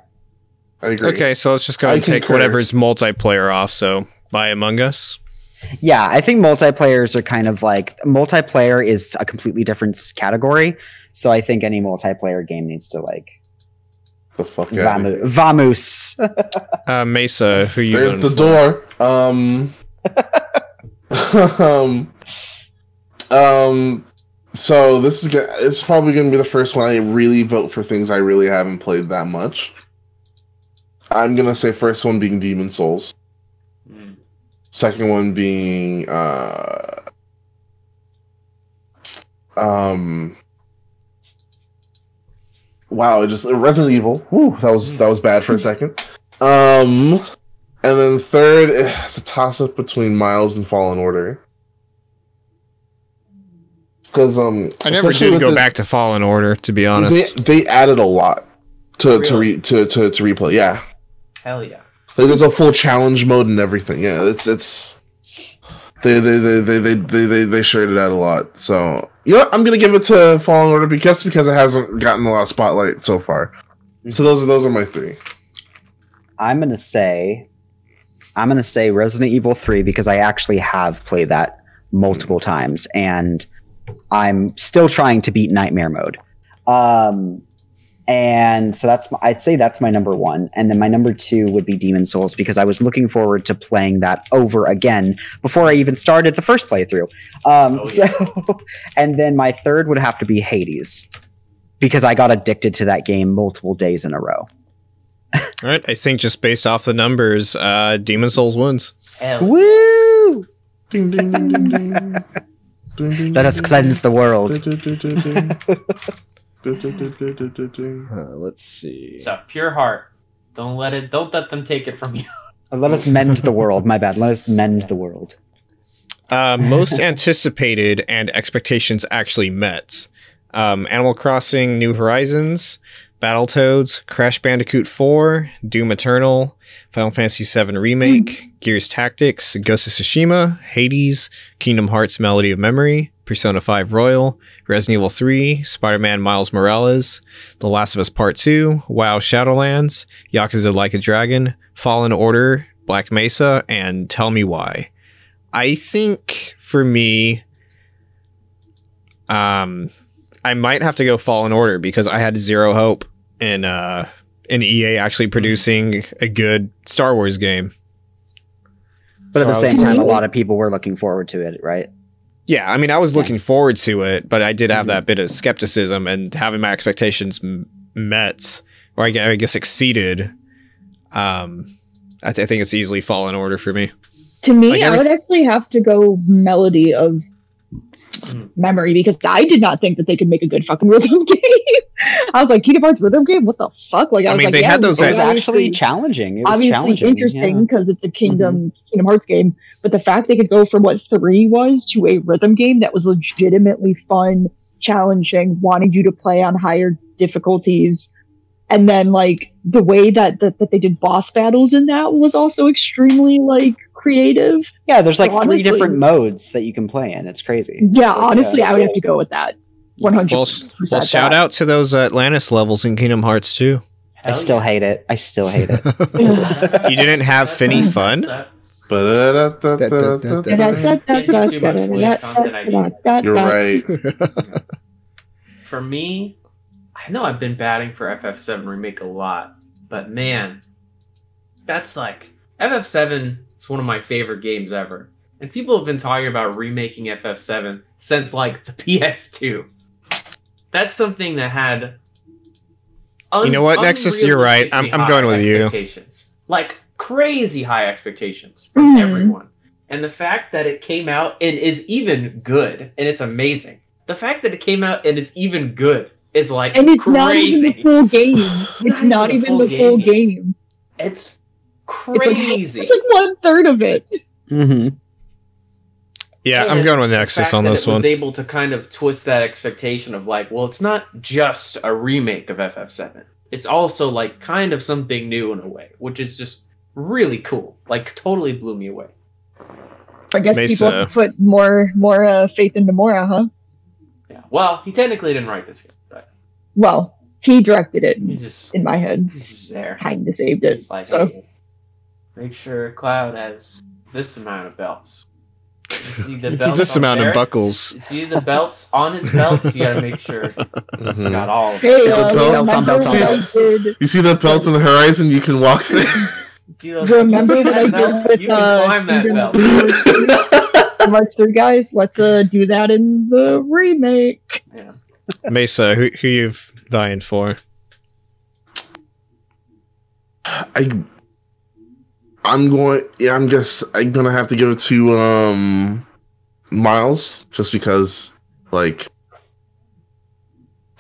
I agree. Okay, so let's just go I and take concur. whatever's multiplayer off. So by Among Us. yeah. I think multiplayers are kind of like multiplayer is a completely different category. So I think any multiplayer game needs to like The fuck out. vamu- vamoose. Uh, Mesa, who you There's the for? door. Um. *laughs* um. Um. So this is gonna, it's probably gonna be the first one I really vote for things I really haven't played that much. I'm gonna say first one being Demon Souls, Mm. second one being uh um wow it just Resident Evil. Whew, that was that was bad for a second. Um, and then third, eh, it's a toss up between Miles and Fallen Order. Because um, I never especially did with go the- back to Fallen Order, to be honest. They they added a lot to to, re, to to to replay. Yeah, Hell yeah. like there's a full challenge mode and everything. Yeah, it's it's they they they they they they they, they shared it out a lot. So you know, what? I'm gonna give it to Fallen Order because because it hasn't gotten a lot of spotlight so far. So those are those are my three. I'm gonna say, I'm gonna say Resident Evil Three because I actually have played that multiple times, and I'm still trying to beat Nightmare Mode. Um, and so that's my, I'd say that's my number one, and then my number two would be Demon Souls because I was looking forward to playing that over again before I even started the first playthrough. Um, Oh, so, *laughs* and then my third would have to be Hades because I got addicted to that game multiple days in a row. *laughs* All right, I think just based off the numbers, uh, Demon Souls wins. Hell Woo! Ding ding. Ding, ding, *laughs* Let us cleanse the world. Uh, let's see. It's a pure heart. Don't let it. Don't let them take it from you. *laughs* Let us mend the world. My bad. Let us mend the world. Uh, most anticipated and expectations actually met. Um, Animal Crossing: New Horizons, Battletoads, Crash Bandicoot 4, Doom Eternal, Final Fantasy VII Remake, Gears Tactics, Ghost of Tsushima, Hades, Kingdom Hearts: Melody of Memory, Persona 5 Royal, Resident Evil 3, Spider-Man: Miles Morales, The Last of Us Part 2, WoW Shadowlands, Yakuza Like a Dragon, Fallen Order, Black Mesa, and Tell Me Why. I think for me, um, I might have to go Fallen Order because I had zero hope in uh in EA actually producing a good Star Wars game. But at So the same time, a lot of people were looking forward to it, right? Yeah, I mean, I was Yeah. looking forward to it, but I did have Mhm. that bit of skepticism and having my expectations m- met, or I gue- I guess exceeded. Um, I, th- I think it's easily Fallen Order for me. To me, Like I would actually have to go melody of Mm. memory because I did not think that they could make a good fucking rhythm *laughs* game. I was like, Kingdom Hearts rhythm game? What the fuck? Like, I, I was mean, like, they yeah, had those It was actually challenging. It was obviously challenging, interesting yeah. because it's a Kingdom Kingdom Hearts game, but the fact they could go from what three was to a rhythm game that was legitimately fun, challenging, wanted you to play on higher difficulties. And then like the way that, that that they did boss battles in that was also extremely like creative. Yeah, there's like Honestly- three different modes that you can play in. It's crazy. Yeah, Like, honestly, uh, I would have to go with that. One hundred Well, percent. well, shout out to those Atlantis levels in Kingdom Hearts too. I still hate it. I still hate it. *laughs* *laughs* You didn't have Finny fun? You're right. *laughs* For me, I know I've been batting for FF7 Remake a lot, but man, that's like FF7 is one of my favorite games ever. And people have been talking about remaking FF7 since like the *laughs* PS2. That's something that had You know what, Nexus, you're right. I'm- I'm going with you. Like crazy high expectations from Mhm. everyone. And the fact that it came out and is even good and it's amazing. The fact that it came out and is even good is like and it's crazy. not even the full game. It's, not, even the full game. It's crazy. It's like one third of it. Mm-hmm. Yeah, I'm going with Nexus on this it was one. able to kind of twist that expectation of like, well, it's not just a remake of FF7. It's also like kind of something new in a way, which is just really cool. Like totally blew me away. I guess Mesa. people have to put more more uh, faith into Nomura, huh? Yeah. Well, he technically didn't write this game, but Well, he directed it he just in my head. he's just there. Kind of saved it. He's like, So hey, make sure Cloud has this amount of belts. You see the *laughs* belts this on amount of buckles. You see the belts on his belts. You gotta make sure *laughs* he's Mhm. got all. Of hey, them. uh, Belts on belts on belts. You see the belts on the horizon? You can walk there. *laughs* See those- Remember you see I that belt? did with You uh, climb that Kingdom belt. Hearts 3, guys? Let's uh, do that in the remake. Yeah. Mesa, who who you vying for? I I'm going yeah, I'm just I'm gonna have to give it to um Miles just because like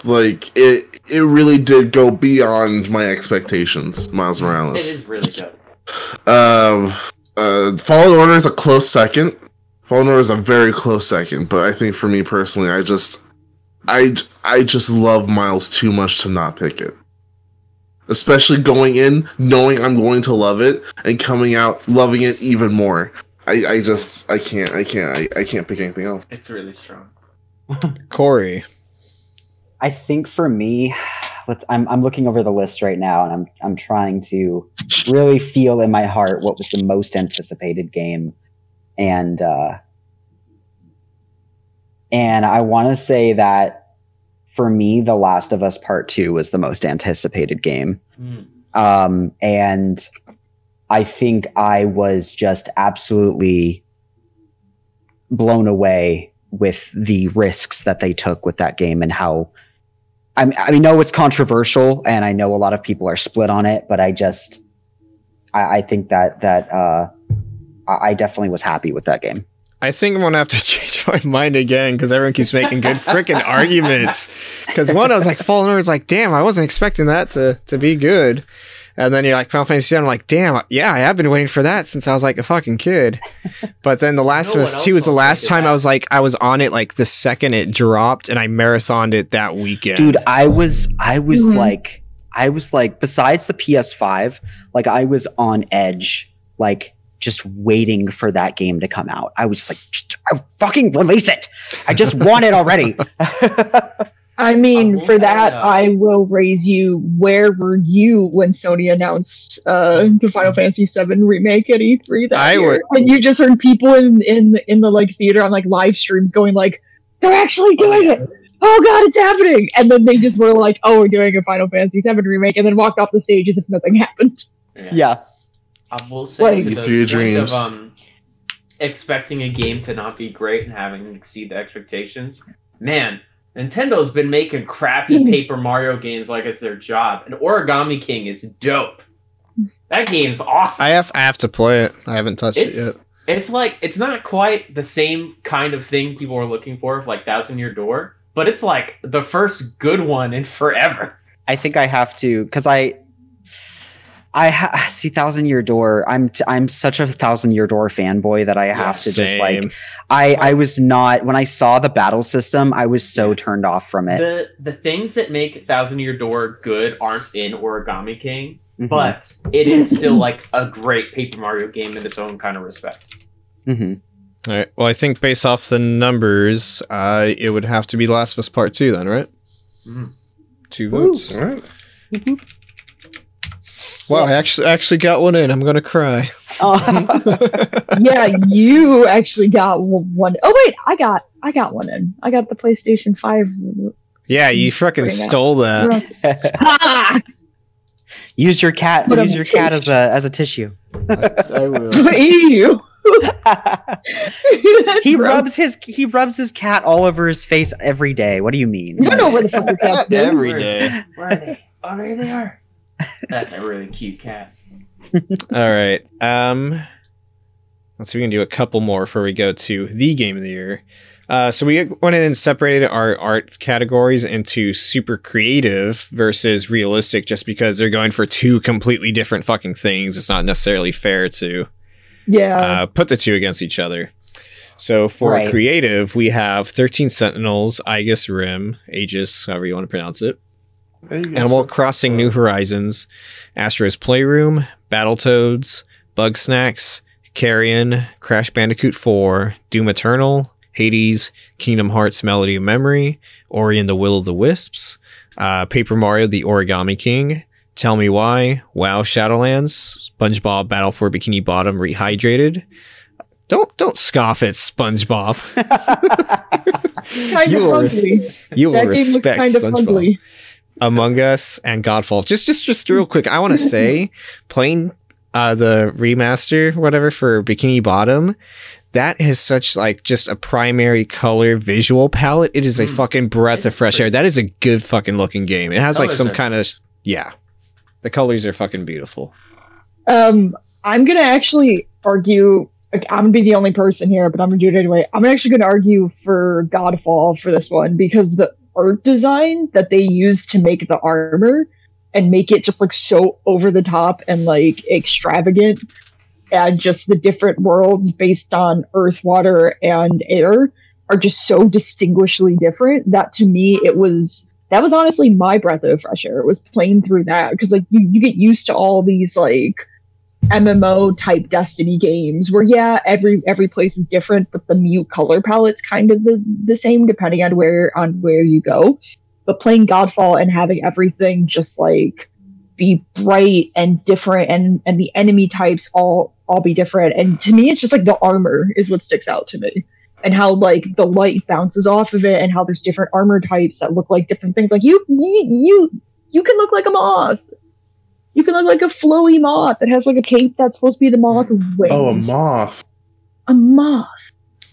like it it really did go beyond my expectations, Miles Morales. is really good. Um uh Fallen Order is a close second. Fallen Order is a very close second, but I think for me personally, I just I I just love Miles too much to not pick it. Especially going in knowing I'm going to love it and coming out loving it even more. I, I just I can't I can't I, I can't pick anything else. It's really strong. *laughs* Corey. I think for me, let's, I'm I'm looking over the list right now, and I'm I'm trying to really feel in my heart what was the most anticipated game, and uh, and I want to say that for me, The Last of Us Part Two was the most anticipated game. Mm. um, and I think I was just absolutely blown away with the risks that they took with that game and how. I mean, I know it's controversial, and I know a lot of people are split on it, but I just, I, I think that that uh, I definitely was happy with that game. I think I'm gonna have to *laughs* change my mind again because everyone keeps making good freaking *laughs* arguments. Because one, I was like, Fallen Order's like, damn, I wasn't expecting that to to be good. And then you're like, Final Fantasy VII, I'm like, damn, yeah, I have been waiting for that since I was like a fucking kid. But then The Last know of what Us 2 was the last say to time I was like, I was on it like the second it dropped and I marathoned it that weekend. dude i was i was Mhm. like i was like besides the ps5 like i was on edge like just waiting for that game to come out i was just like I fucking release it i just want it already *laughs* I mean, will for that, uh, I will raise you. Where were you when Sony announced uh, the Final Fantasy VII remake at E3 that I year? would- And you just heard people in in in the like theater on like live streams going like, "They're actually doing it! Oh god, it's happening!" And then they just were like, "Oh, we're doing a Final Fantasy VII remake," and then walked off the stage as if nothing happened. yeah I will say Like- to the Through dreams. of um, expecting a game to not be great and having it exceed the expectations. Man, Nintendo's been making crappy Paper Mario games like it's their job, and Origami King is dope. That game's awesome. I have I have to play it. I haven't touched it's it yet. it's like it's not quite the same kind of thing people are looking for, of like Thousand Year Door, but it's like the first good one in forever. i think i have to because i I ha- see Thousand Year Door. I'm t- I'm such a Thousand Year Door fanboy that I have to just like I I was not when I saw the battle system. I was so turned off from it. The the things that make Thousand Year Door good aren't in Origami King, Mhm. but it is still like a great Paper Mario game in its own kind of respect. Mhm. All right. Well, I think based off the numbers, uh, it would have to be Last of Us Part Two, then, right? Mhm. Two Woo. votes. All right. Wow, I actually actually got one in. I'm gonna cry. Oh. *laughs* yeah, you actually got w- one oh wait, I got I got one in. I got the PlayStation Five. yeah, you fucking Bring it. stole that. Ha! *laughs* Ah! use your cat. What a use your cat as a as a tissue. I will. *laughs* Ew. he Gross. rubs his he rubs his cat all over his face every day. What do you mean? You don't know where the fuck your cat's Not been. every Where is day. Where are they? Oh, there they are. That's a really cute cat. All right. Um, let's see. We can do a couple more before we go to the game of the year. Uh, so we went in and separated our art categories into super creative versus realistic, just because they're going for two completely different fucking things. It's not necessarily fair to Yeah. uh, put the two against each other. So for Right. creative, we have 13 Sentinels, Aegis Rim, Aegis, however you want to pronounce it. There go. Animal Crossing New Horizons, Astro's Playroom, Battletoads, Bugsnax, Carrion, Crash Bandicoot 4, Doom Eternal, Hades, Kingdom Hearts Melody of Memory, Ori and the Will of the Wisps, uh, Paper Mario The Origami King, Tell Me Why, WoW Shadowlands, SpongeBob Battle for Bikini Bottom Rehydrated. Don't don't scoff at SpongeBob. *laughs* *laughs* kind you of will res- You will That game looks respect kind of SpongeBob. Ugly. Among Us and Godfall. Just just just real quick, I want to say *laughs* playing uh the remaster whatever for Bikini Bottom, that is such like just a primary color visual palette. It is a Mm. fucking breath of It's fresh air. That is a good fucking looking game. It has like Colors some are- kind of yeah. The colors are fucking beautiful. Um, I'm gonna actually argue. I'm gonna be the only person here, but I'm gonna do it anyway. I'm actually gonna argue for Godfall for this one because the art design that they used to make the armor and make it just like so over the top and like extravagant, and just the different worlds based on earth, water, and air are just so distinguishedly different that to me it was that was honestly my breath of fresh air. It was playing through that because like you, you get used to all these like MMO type Destiny games where yeah every every place is different but the mute color palette's kind of the, the same depending on where on where you go. But playing Godfall and having everything just like be bright and different and and the enemy types all all be different. And to me it's just like the armor is what sticks out to me. And how like the light bounces off of it and how there's different armor types that look like different things. Like you you you, you can look like a moth you can look like a flowy moth that has like a cape that's supposed to be the moth wings. Oh, a moth. A moth.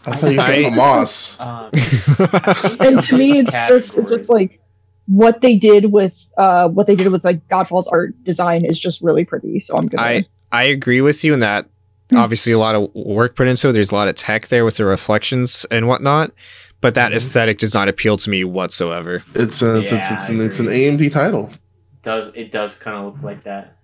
I thought you said I- a moss. *laughs* Um, *laughs* And to me, it's just it's just like what they did with uh what they did with like Godfall's art design is just really pretty. So I'm gonna. I I agree with you in that Hmm. obviously a lot of work put into it. There's a lot of tech there with the reflections and whatnot, but that Mhm. aesthetic does not appeal to me whatsoever. It's a, it's, Yeah, it's, it's, an, it's an. AMD title. Does it does kind of look like that.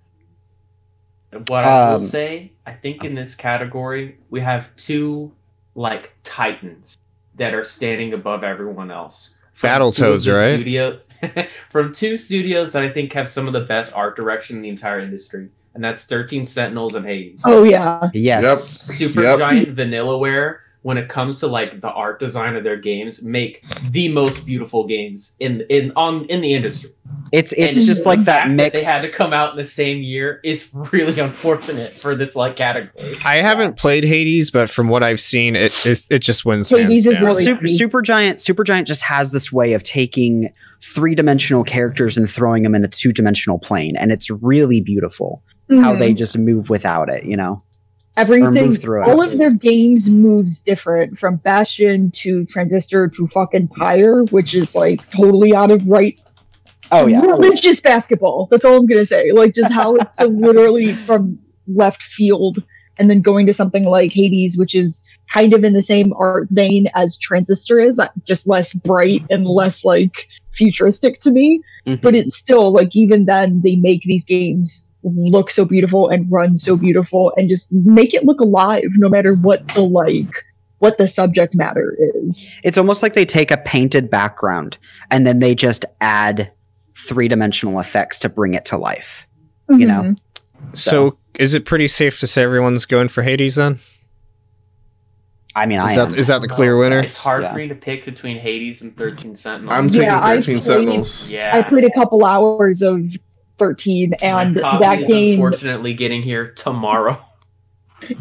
What I will Um, say, I think in this category we have two like titans that are standing above everyone else. From two Battletoads, right? Studio, *laughs* from two studios that I think have some of the best art direction in the entire industry, and that's Thirteen Sentinels and Hades. oh yeah. Yes. Super Yep. Giant Vanillaware, when it comes to like the art design of their games, make the most beautiful games in in on in the industry. It's it's And just like that fact mix. they had to come out in the same year is really unfortunate for this like category. I haven't played Hades, but from what I've seen, it it, it just wins hands Hades is down. really- Super, Super Giant Supergiant just has this way of taking three dimensional characters and throwing them in a two dimensional plane, and it's really beautiful how Mhm. they just move without it. You know. Everything through it. all of their games moves different from Bastion to Transistor to fucking Pyre, which is like totally out of right Oh yeah. religious basketball. That's all I'm gonna say. Like just how it's so literally from left field, and then going to something like Hades, which is kind of in the same art vein as Transistor is, uh, just less bright and less like futuristic to me. Mhm. But it's still like even then they make these games look so beautiful and run so beautiful and just make it look alive no matter what the like what the subject matter is. It's almost like they take a painted background and then they just add three dimensional effects to bring it to life. You know? Mhm. So, is it pretty safe to say everyone's going for Hades then? I mean, I Is am. that is that the clear winner? It's hard Yeah. for me to pick between Hades and Thirteen Sentinels. I'm Yeah, picking I 13 played- Sentinels. yeah. I played a couple hours of 13 and My copy that is game unfortunately getting here tomorrow.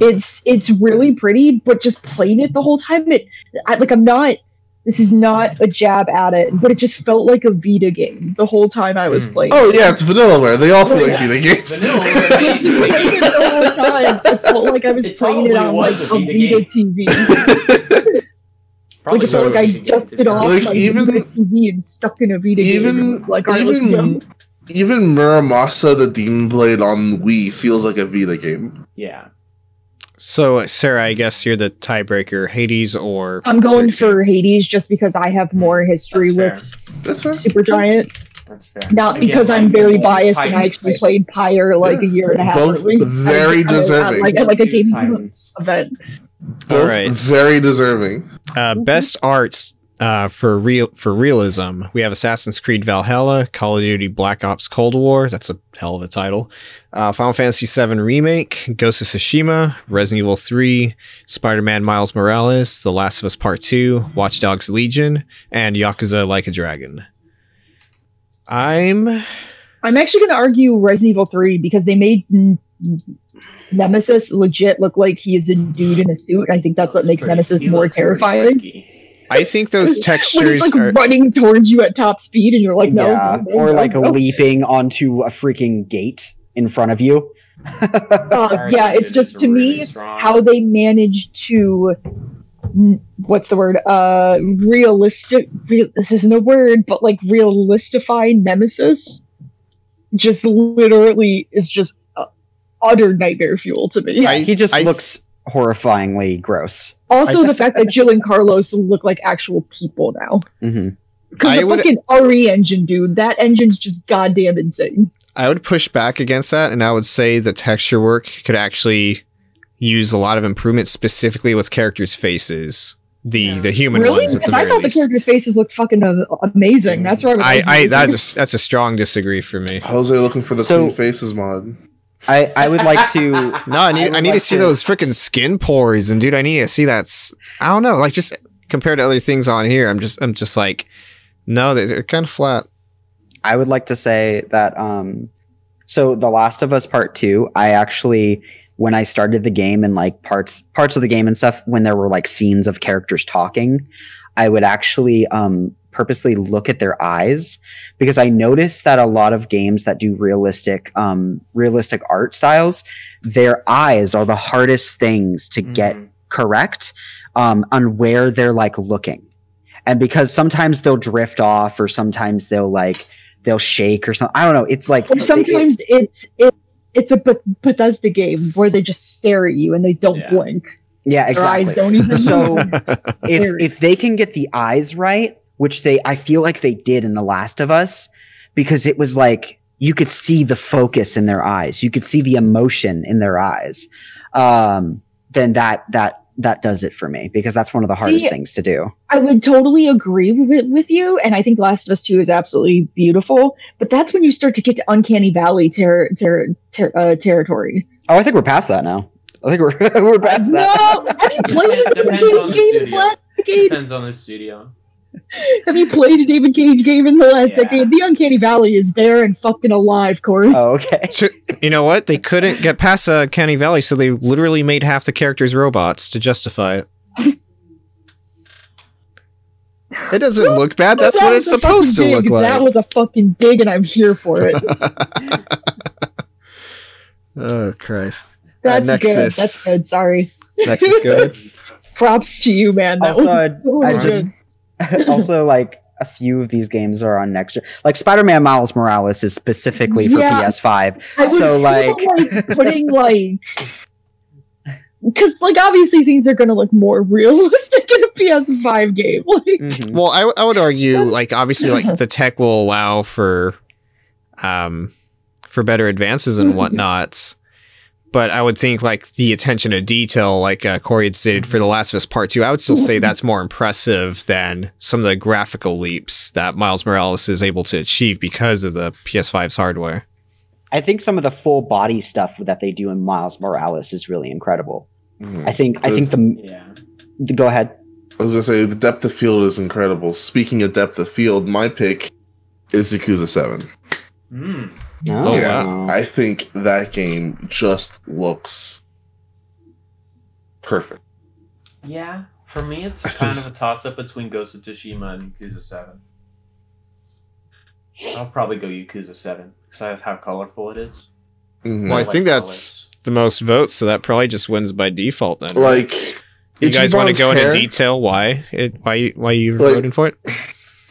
it's it's really pretty but just playing it the whole time it I, like i'm not this is not a jab at it but it just felt like a vita game the whole time i was Mm. playing Oh yeah, it's Vanillaware. They all feel like Yeah. Vita games. Vanillaware. *laughs* the whole time it felt like i was It playing it on like a a Vita vita tv *laughs* like Probably it felt like i was a game, to dusted off honest. Like, my even- vita tv and stuck in a vita even- game like all right, let's even- go. Even Muramasa the Demon Blade on Wii feels like a Vita game. Yeah. So, Sarah, I guess you're the tiebreaker. Hades or i'm going for hades just because i have more history That's with That's right. supergiant That's fair. Not Again, because I'm like, very two biased and I actually played Pyre like a year and a half Both early. very I- I- I- deserving. Like, like a game Titans. event. Both All right. very deserving. Uh, best arts uh, for real for realism. We have Assassin's Creed Valhalla, Call of Duty Black Ops Cold War. That's a hell of a title. Uh, Final Fantasy VII Remake, Ghost of Tsushima, Resident Evil 3, Spider-Man Miles Morales, The Last of Us Part 2, Watch Dogs Legion, and Yakuza Like a Dragon. I'm I'm actually going to argue Resident Evil 3 because they made Nemesis legit look like he is a dude in a suit. I think that's what makes Nemesis more looks pretty terrifying. Freaky. I think those *laughs* When he's textures like are running towards you at top speed and you're like, no. yeah, no, no, or no, like no. leaping onto a freaking gate in front of you. Uh, *laughs* yeah, it's just to really me strong. how they manage to what's the word uh realistic real, this isn't a word but like realistify nemesis just literally is just uh, utter nightmare fuel to me I- he just I- looks horrifyingly gross. also I- the fact that jill and carlos look like actual people now hmm because I the would- fucking re engine dude that engine's just goddamn insane I would push back against that, and I would say the texture work could actually use a lot of improvement, specifically with characters' faces, the Yeah. the human really ones at because i thought least. the characters faces looked fucking uh, amazing that's why I, I that's a, that's a strong disagree for me. Jose looking for the So- Clean Faces mod. I I would like to. *laughs* No, I need I I, need like to see to- those freaking skin pores, and dude, I need to see that. I don't know, like just compared to other things on here, I'm just I'm just like, no, they're, they're kind of flat. I would like to say that um so The Last of Us Part 2, I actually when I started the game and like parts parts of the game and stuff when there were like scenes of characters talking, I would actually um purposely look at their eyes because I noticed that a lot of games that do realistic um realistic art styles, their eyes are the hardest things to get Mhm. correct um, on where they're like looking and because sometimes they'll drift off or sometimes they'll like they'll shake or something i don't know it's like Or it- sometimes it's it, it's a Bethesda game where they just stare at you and they don't Yeah. blink. yeah Their eyes exactly don't even So- *laughs* if if they can get the eyes right which they i feel like they did in the last of us because it was like you could see the focus in their eyes you could see the emotion in their eyes um then that that that does it for me because that's one of the hardest See, things to do I would totally agree with, with you, and I think Last of Us Two is absolutely beautiful. But that's when you start to get to Uncanny Valley ter- ter- ter- uh, territory. oh i think we're past that now i think we're *laughs* we're past that No, have you played a Depends on the Cage game studio. the last decade? Depends on the studio. Have you played a David Cage game in the last Yeah. decade? The Uncanny Valley is there and fucking alive, Corey. oh okay So, you know what? They couldn't get past uh, Canny Valley, so they literally made half the characters robots to justify it. It doesn't look bad. That's That what was it's supposed to fucking look like. That was a fucking dig, and I'm here for it. *laughs* oh Christ! That's Nexus. good. That's good. Sorry. Nexus good. *laughs* Props to you, man. That also was I'd- so I *laughs* good. just *laughs* also like a few of these games are on next gen. Like Spider-Man Miles Morales is specifically for Yeah. PS5. I would so feel like, like *laughs* putting like because like obviously things are going to look more realistic in a PS5 game. Like, Mhm. Well, I, I would argue, like obviously, like the tech will allow for, um, for for better advances and *laughs* whatnot. But I would think like the attention to detail, like uh, Corey had stated for The Last of Us Part Two, I would still say *laughs* that's more impressive than some of the graphical leaps that Miles Morales is able to achieve because of the PS5's hardware. I think some of the full body stuff that they do in Miles Morales is really incredible. Mhm. I think I think the, Yeah. the go ahead. I was gonna say the depth of field is incredible. Speaking of depth of field, my pick is Yakuza Seven. Mm. Oh, yeah, wow. I think that game just looks perfect. Yeah. For me, it's kind of a toss up between Ghost of Tsushima and Yakuza 7. I'll probably go Yakuza 7 because that's how colorful it is. Mhm. Well, I like think that's colors. the most votes, so that probably just wins by default. Then, like, you guys want to go hair- into detail why it why you why you Like- voting for it?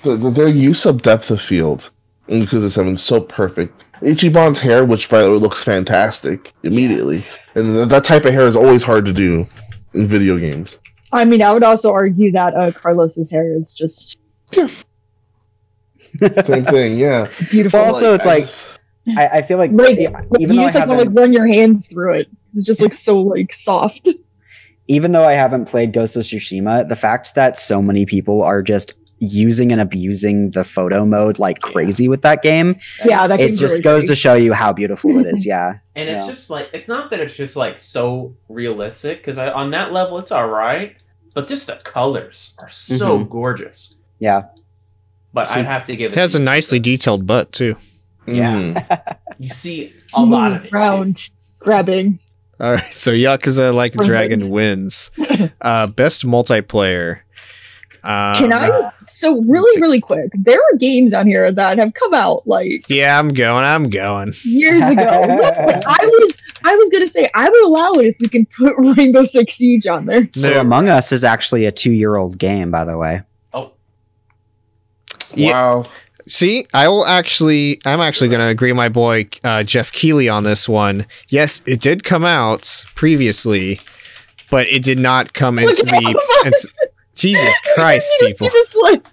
the, the, their use of depth of field in Yakuza 7 is so perfect. Ichiban's hair, which by the way looks fantastic immediately, and that type of hair is always hard to do in video games. I mean, I would also argue that uh, Carlos's hair is just *laughs* Same thing, yeah. beautiful. Well, also, it's I like- just- I, I feel like, like, yeah, even you though I just like want to haven't like run your hands through it. It's just like so like soft. even though I haven't played Ghost of Tsushima, the fact that so many people are just using and abusing the photo mode like Yeah. crazy with that game, Yeah, that it just really goes pretty. to show you how beautiful it is. *laughs* Yeah. And it's Yeah. just like it's not that it's just like so realistic because on that level it's all right, but just the colors are so gorgeous. Yeah. But See, I'd have to give It it. has a nicely Yakuza. detailed butt too. Yeah. mhm. *laughs* You see a lot of it. too. grabbing. All right, so Yakuza Like a Perfect. Dragon wins. *laughs* Uh, best multiplayer. Um, Can I? So really, really quick, there are games on here that have come out like Yeah, I'm going. I'm going. years ago. *laughs* Like, I was, I was gonna say I would allow it if we can put *laughs* Rainbow Six Siege on there. So No. Among Us is actually a two-year-old game, by the way. Oh, Yeah. Wow. See, I will actually. I'm actually going to agree, my boy uh, Geoff Keighley, on this one. Yes, it did come out previously, but it did not come Look into the. All of into- us. Jesus *laughs* Christ, people! you like,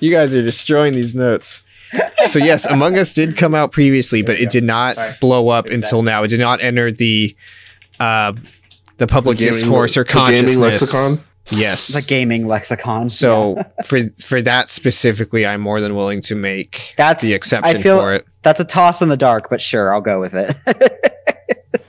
You guys are destroying these notes. So yes, Among Us did come out previously, but it did not Sorry. blow up Fix that. until now. It did not enter the uh, the public The gaming- discourse or the gaming consciousness. lexicon? Yes. The gaming lexicon. so Yeah. *laughs* for for that specifically, I'm more than willing to make That's the exception I feel- for it. that's a toss in the dark, but sure, I'll go with it. *laughs*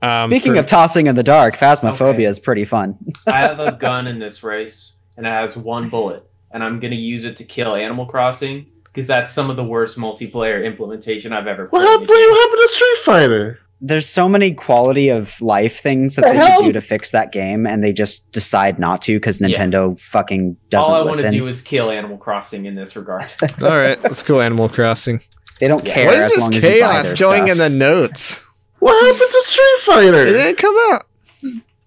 Um, Speaking for- of tossing in the dark, Phasmophobia Okay. is pretty fun. *laughs* I have a gun in this race, and it has one bullet, and I'm gonna use it to kill Animal Crossing because that's some of the worst multiplayer implementation I've ever What played. happened, what happened to Street Fighter? There's so many quality of life things that The they can hell? do to fix that game, and they just decide not to because Yeah. Nintendo fucking doesn't All I want to do is kill Animal Crossing in this regard. *laughs* all right, let's go Animal Crossing. they don't Yeah. care what is as this long as you buy chaos going stuff. in the notes? What happened to Street Fighter? It didn't come out.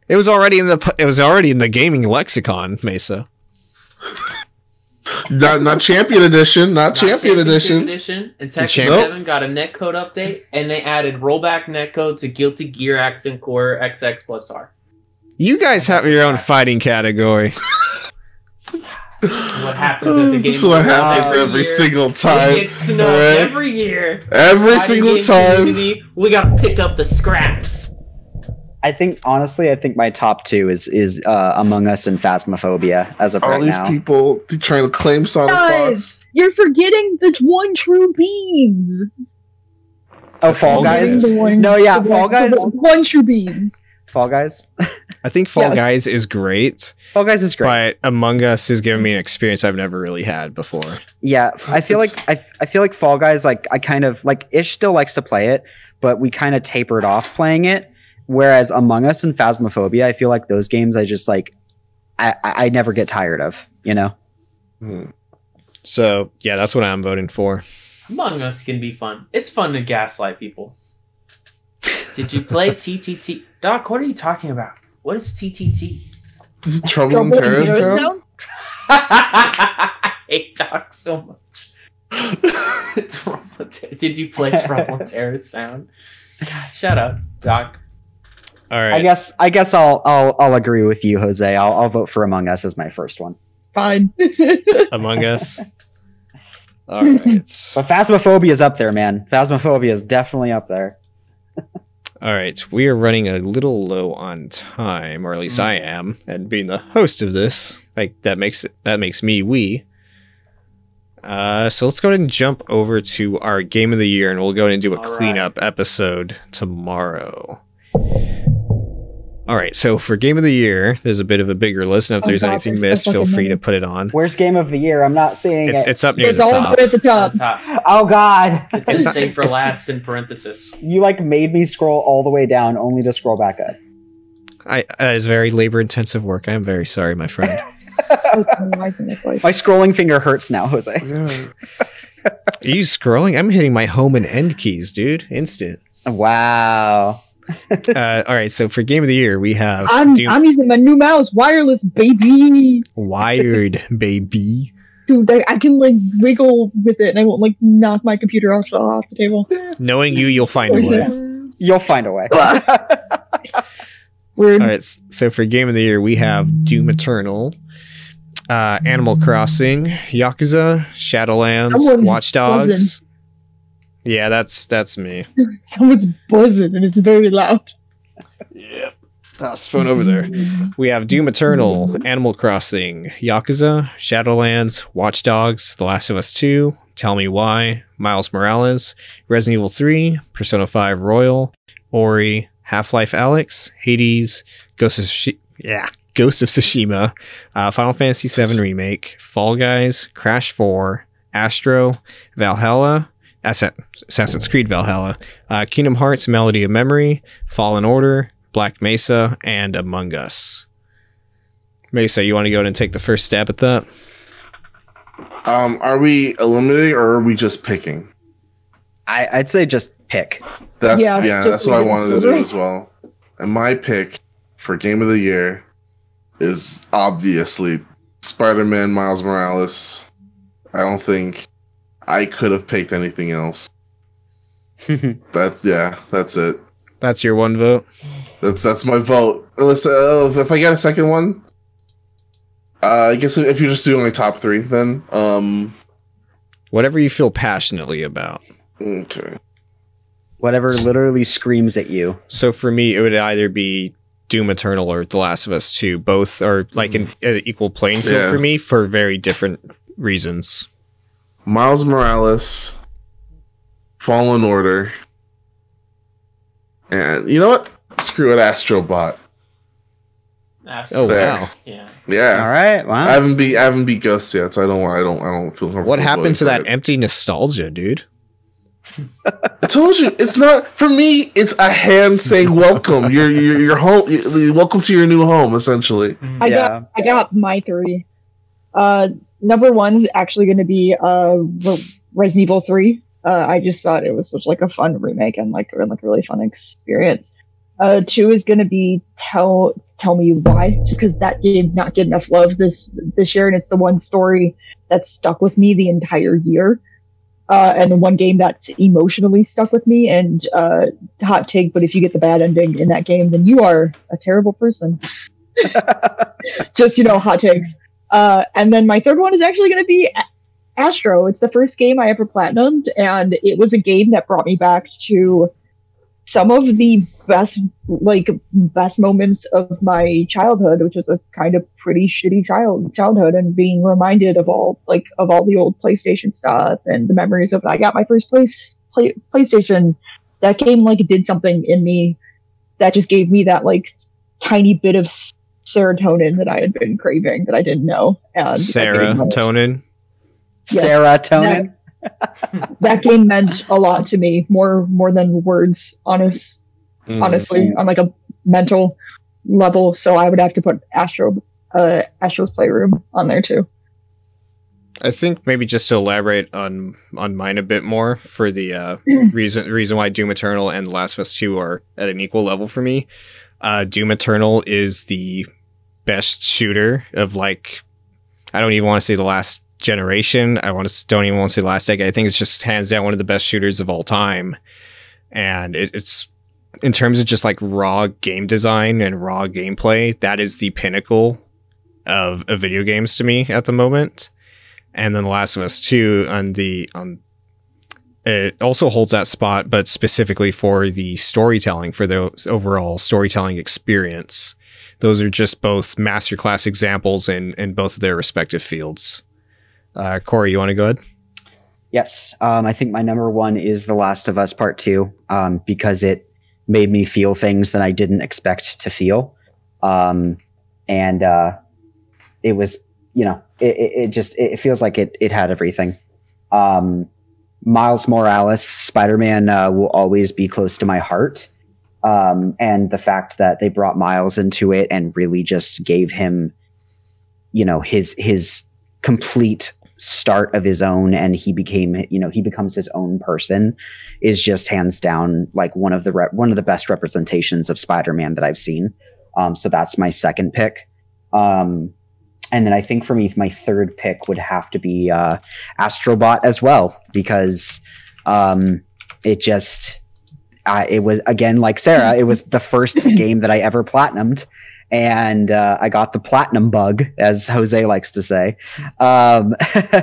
It was already in the it was already in the gaming lexicon, Mesa. *laughs* Not, not Champion Edition, not, Not Champion Championship Edition. Edition and The Tekken champ- 7 got a netcode update, and they added rollback netcode to Guilty Gear Accent Core XX plus R. You guys have your own fighting category. *laughs* What happens at the game? This is what happens every every year. single We time. get snow alright? every year. Every Fighting single time. community, we gotta pick up the scraps. I think honestly, I think my top two is is uh, Among Us and Phasmophobia as of All right these people trying to claim Sonic Guys. Fox. You're forgetting the one true beans. oh, Fall Fall Guys. Guys. One- No, yeah, the Fall one- Guys. the One true beans. Fall Guys. I think Fall Yes. Guys is great, Fall Guys is great. but Among Us has given me an experience I've never really had before. Yeah, I feel like I, I feel like Fall Guys like I kind of like Ish still likes to play it, but we kind of tapered off playing it. Whereas Among Us and Phasmophobia, I feel like those games I just like I, I I never get tired of, you know. Hmm. So yeah, that's what I'm voting for. Among Us can be fun. It's fun to gaslight people. Did you play *laughs* TTT? Doc, what are you talking about? What is TTT? This is Trouble in Trouble in Terrorist Terrorist Town? Town? I hate Doc so much. *laughs* Did you play Trouble *laughs* in Terror Sound? God, shut up, Doc. All right. I guess I guess I'll I'll I'll agree with you, Jose. I'll I'll vote for Among Us as my first one. Fine. *laughs* Among Us. All right. But Phasmophobia is up there, man. Phasmophobia is definitely up there. All right, we are running a little low on time, or at least I am, and being the host of this, like that makes it that makes me we. Uh, so let's go ahead and jump over to our game of the year, and we'll go ahead and do a All right. cleanup episode tomorrow. All right, so for game of the year, there's a bit of a bigger list, and if Oh, there's God, anything there's missed, feel free to put it on. Where's Game of the Year? I'm not seeing It's, it. it's up near It's the all top. put at the top. At the top. oh God! It's It's a not- save for it's- last in parenthesis. You like made me scroll all the way down only to scroll back up. I, uh, that is very labor intensive work. I am very sorry, my friend. My *laughs* *laughs* My scrolling finger hurts now, Jose. Yeah. *laughs* Are you scrolling? I'm hitting my home and end keys, dude. Instant. Wow. *laughs* uh, all right, so for game of the year, we have I'm Doom I'm using my new mouse, wireless, baby. Wired, baby. Dude, I, I can like wiggle with it, and I won't like knock my computer off, off the table. Knowing you, you'll find a way. You'll find a way. *laughs* Weird. All right, so for game of the year, we have Doom Eternal, uh, Animal Crossing, Yakuza, Shadowlands, Someone's Watch Dogs. Yeah, that's that's me. *laughs* Someone's buzzing, and it's very loud. Yep. That's phone over there. We have Doom Eternal, Animal Crossing, Yakuza, Shadowlands, Watch Dogs, The Last of Us 2, Tell Me Why, Miles Morales, Resident Evil 3, Persona 5 Royal, Ori, Half-Life Alyx, Hades, Ghost of Shi- yeah, Ghost of Tsushima, uh, Final Fantasy 7 Remake, Fall Guys, Crash 4, Astro, Valhalla, Assa- Assassin's Creed Valhalla, uh, Kingdom Hearts Melody of Memory, Fallen Order, Black Mesa, and Among Us. Mesa, you want to go ahead and take the first stab at that? Um, are we eliminating or are we just picking? I, I'd say just pick. That's Yeah, yeah, just that's what I wanted to do as well. And my pick for game of the year is obviously Spider-Man Miles Morales. I don't think I could have picked anything else. *laughs* That's yeah, that's it. That's your one vote. That's that's my vote. Unless uh, if I get a second one, uh, I guess if you're just doing like top three, then um, Whatever you feel passionately about. okay. Whatever literally screams at you. So for me, it would either be Doom Eternal or The Last of Us 2. Both are like an, an equal playing field Yeah. for me for very different reasons. Miles Morales, Fallen Order, and you know what? Screw it, Astrobot. Oh There. wow! Yeah. Yeah, All right. Wow. I haven't beat I haven't beat Ghost yet, so I don't I don't I don't feel comfortable. What happened to that for empty nostalgia, dude? I told you, it's not for me. It's a hand saying welcome. You're you're, you're home. you welcome to your new home, essentially. I yeah. got I got my three. Uh, number one's actually going to be uh Re- Resident Evil Three. Uh, I just thought it was such like a fun remake and like a, like really fun experience. Uh, two is going to be tell tell me why, just because that game did not get enough love this this year, and it's the one story that stuck with me the entire year. Uh, and the one game that's emotionally stuck with me and uh, hot take, but if you get the bad ending in that game, then you are a terrible person *laughs* just you know hot takes uh and then my third one is actually going to be astro. It's the first game i ever platinumed and it was a game that brought me back to some of the best like best moments of my childhood which was a kind of pretty shitty child childhood and being reminded of all like of all the old playstation stuff and the memories of i got my first place play, playstation. That game like did something in me that just gave me that like tiny bit of serotonin that I had been craving that I didn't know. And Sarah that game, Tonin. Yes. Serotonin. that *laughs* game meant a lot to me, more more than words. Honest, Mm. honestly, on like a mental level. So I would have to put Astro, uh, Astro's Playroom on there too. I think maybe just to elaborate on on mine a bit more for the uh, *clears throat* reason reason why Doom Eternal and The Last of Us Two are at an equal level for me. Uh, Doom Eternal is the best shooter of like I don't even want to say the last generation. I want to don't even want to say the last decade. I think it's just hands down one of the best shooters of all time, and it, it's in terms of just like raw game design and raw gameplay. That is the pinnacle of, of video games to me at the moment and then The Last of Us Two on the on. It also holds that spot, but specifically for the storytelling, for the overall storytelling experience. Those are just both masterclass examples in in both of their respective fields. Uh, Corey, you want to go ahead? Yes, um, I think my number one is The Last of Us Part Two um, because it made me feel things that I didn't expect to feel, um, and uh, it was you know it, it, it just it feels like it it had everything. Um, Miles Morales, Spider Man uh, will always be close to my heart, um, and the fact that they brought Miles into it and really just gave him, you know, his his complete start of his own and he became you know he becomes his own person is just hands down like one of the re- one of the best representations of spider-man that i've seen. Um, so that's my second pick. Um, and then i think for me my third pick would have to be uh, astrobot as well because um, it just uh, it was again like sarah it was the first *laughs* game that i ever platinumed and uh, I got the platinum bug, as Jose likes to say. Um,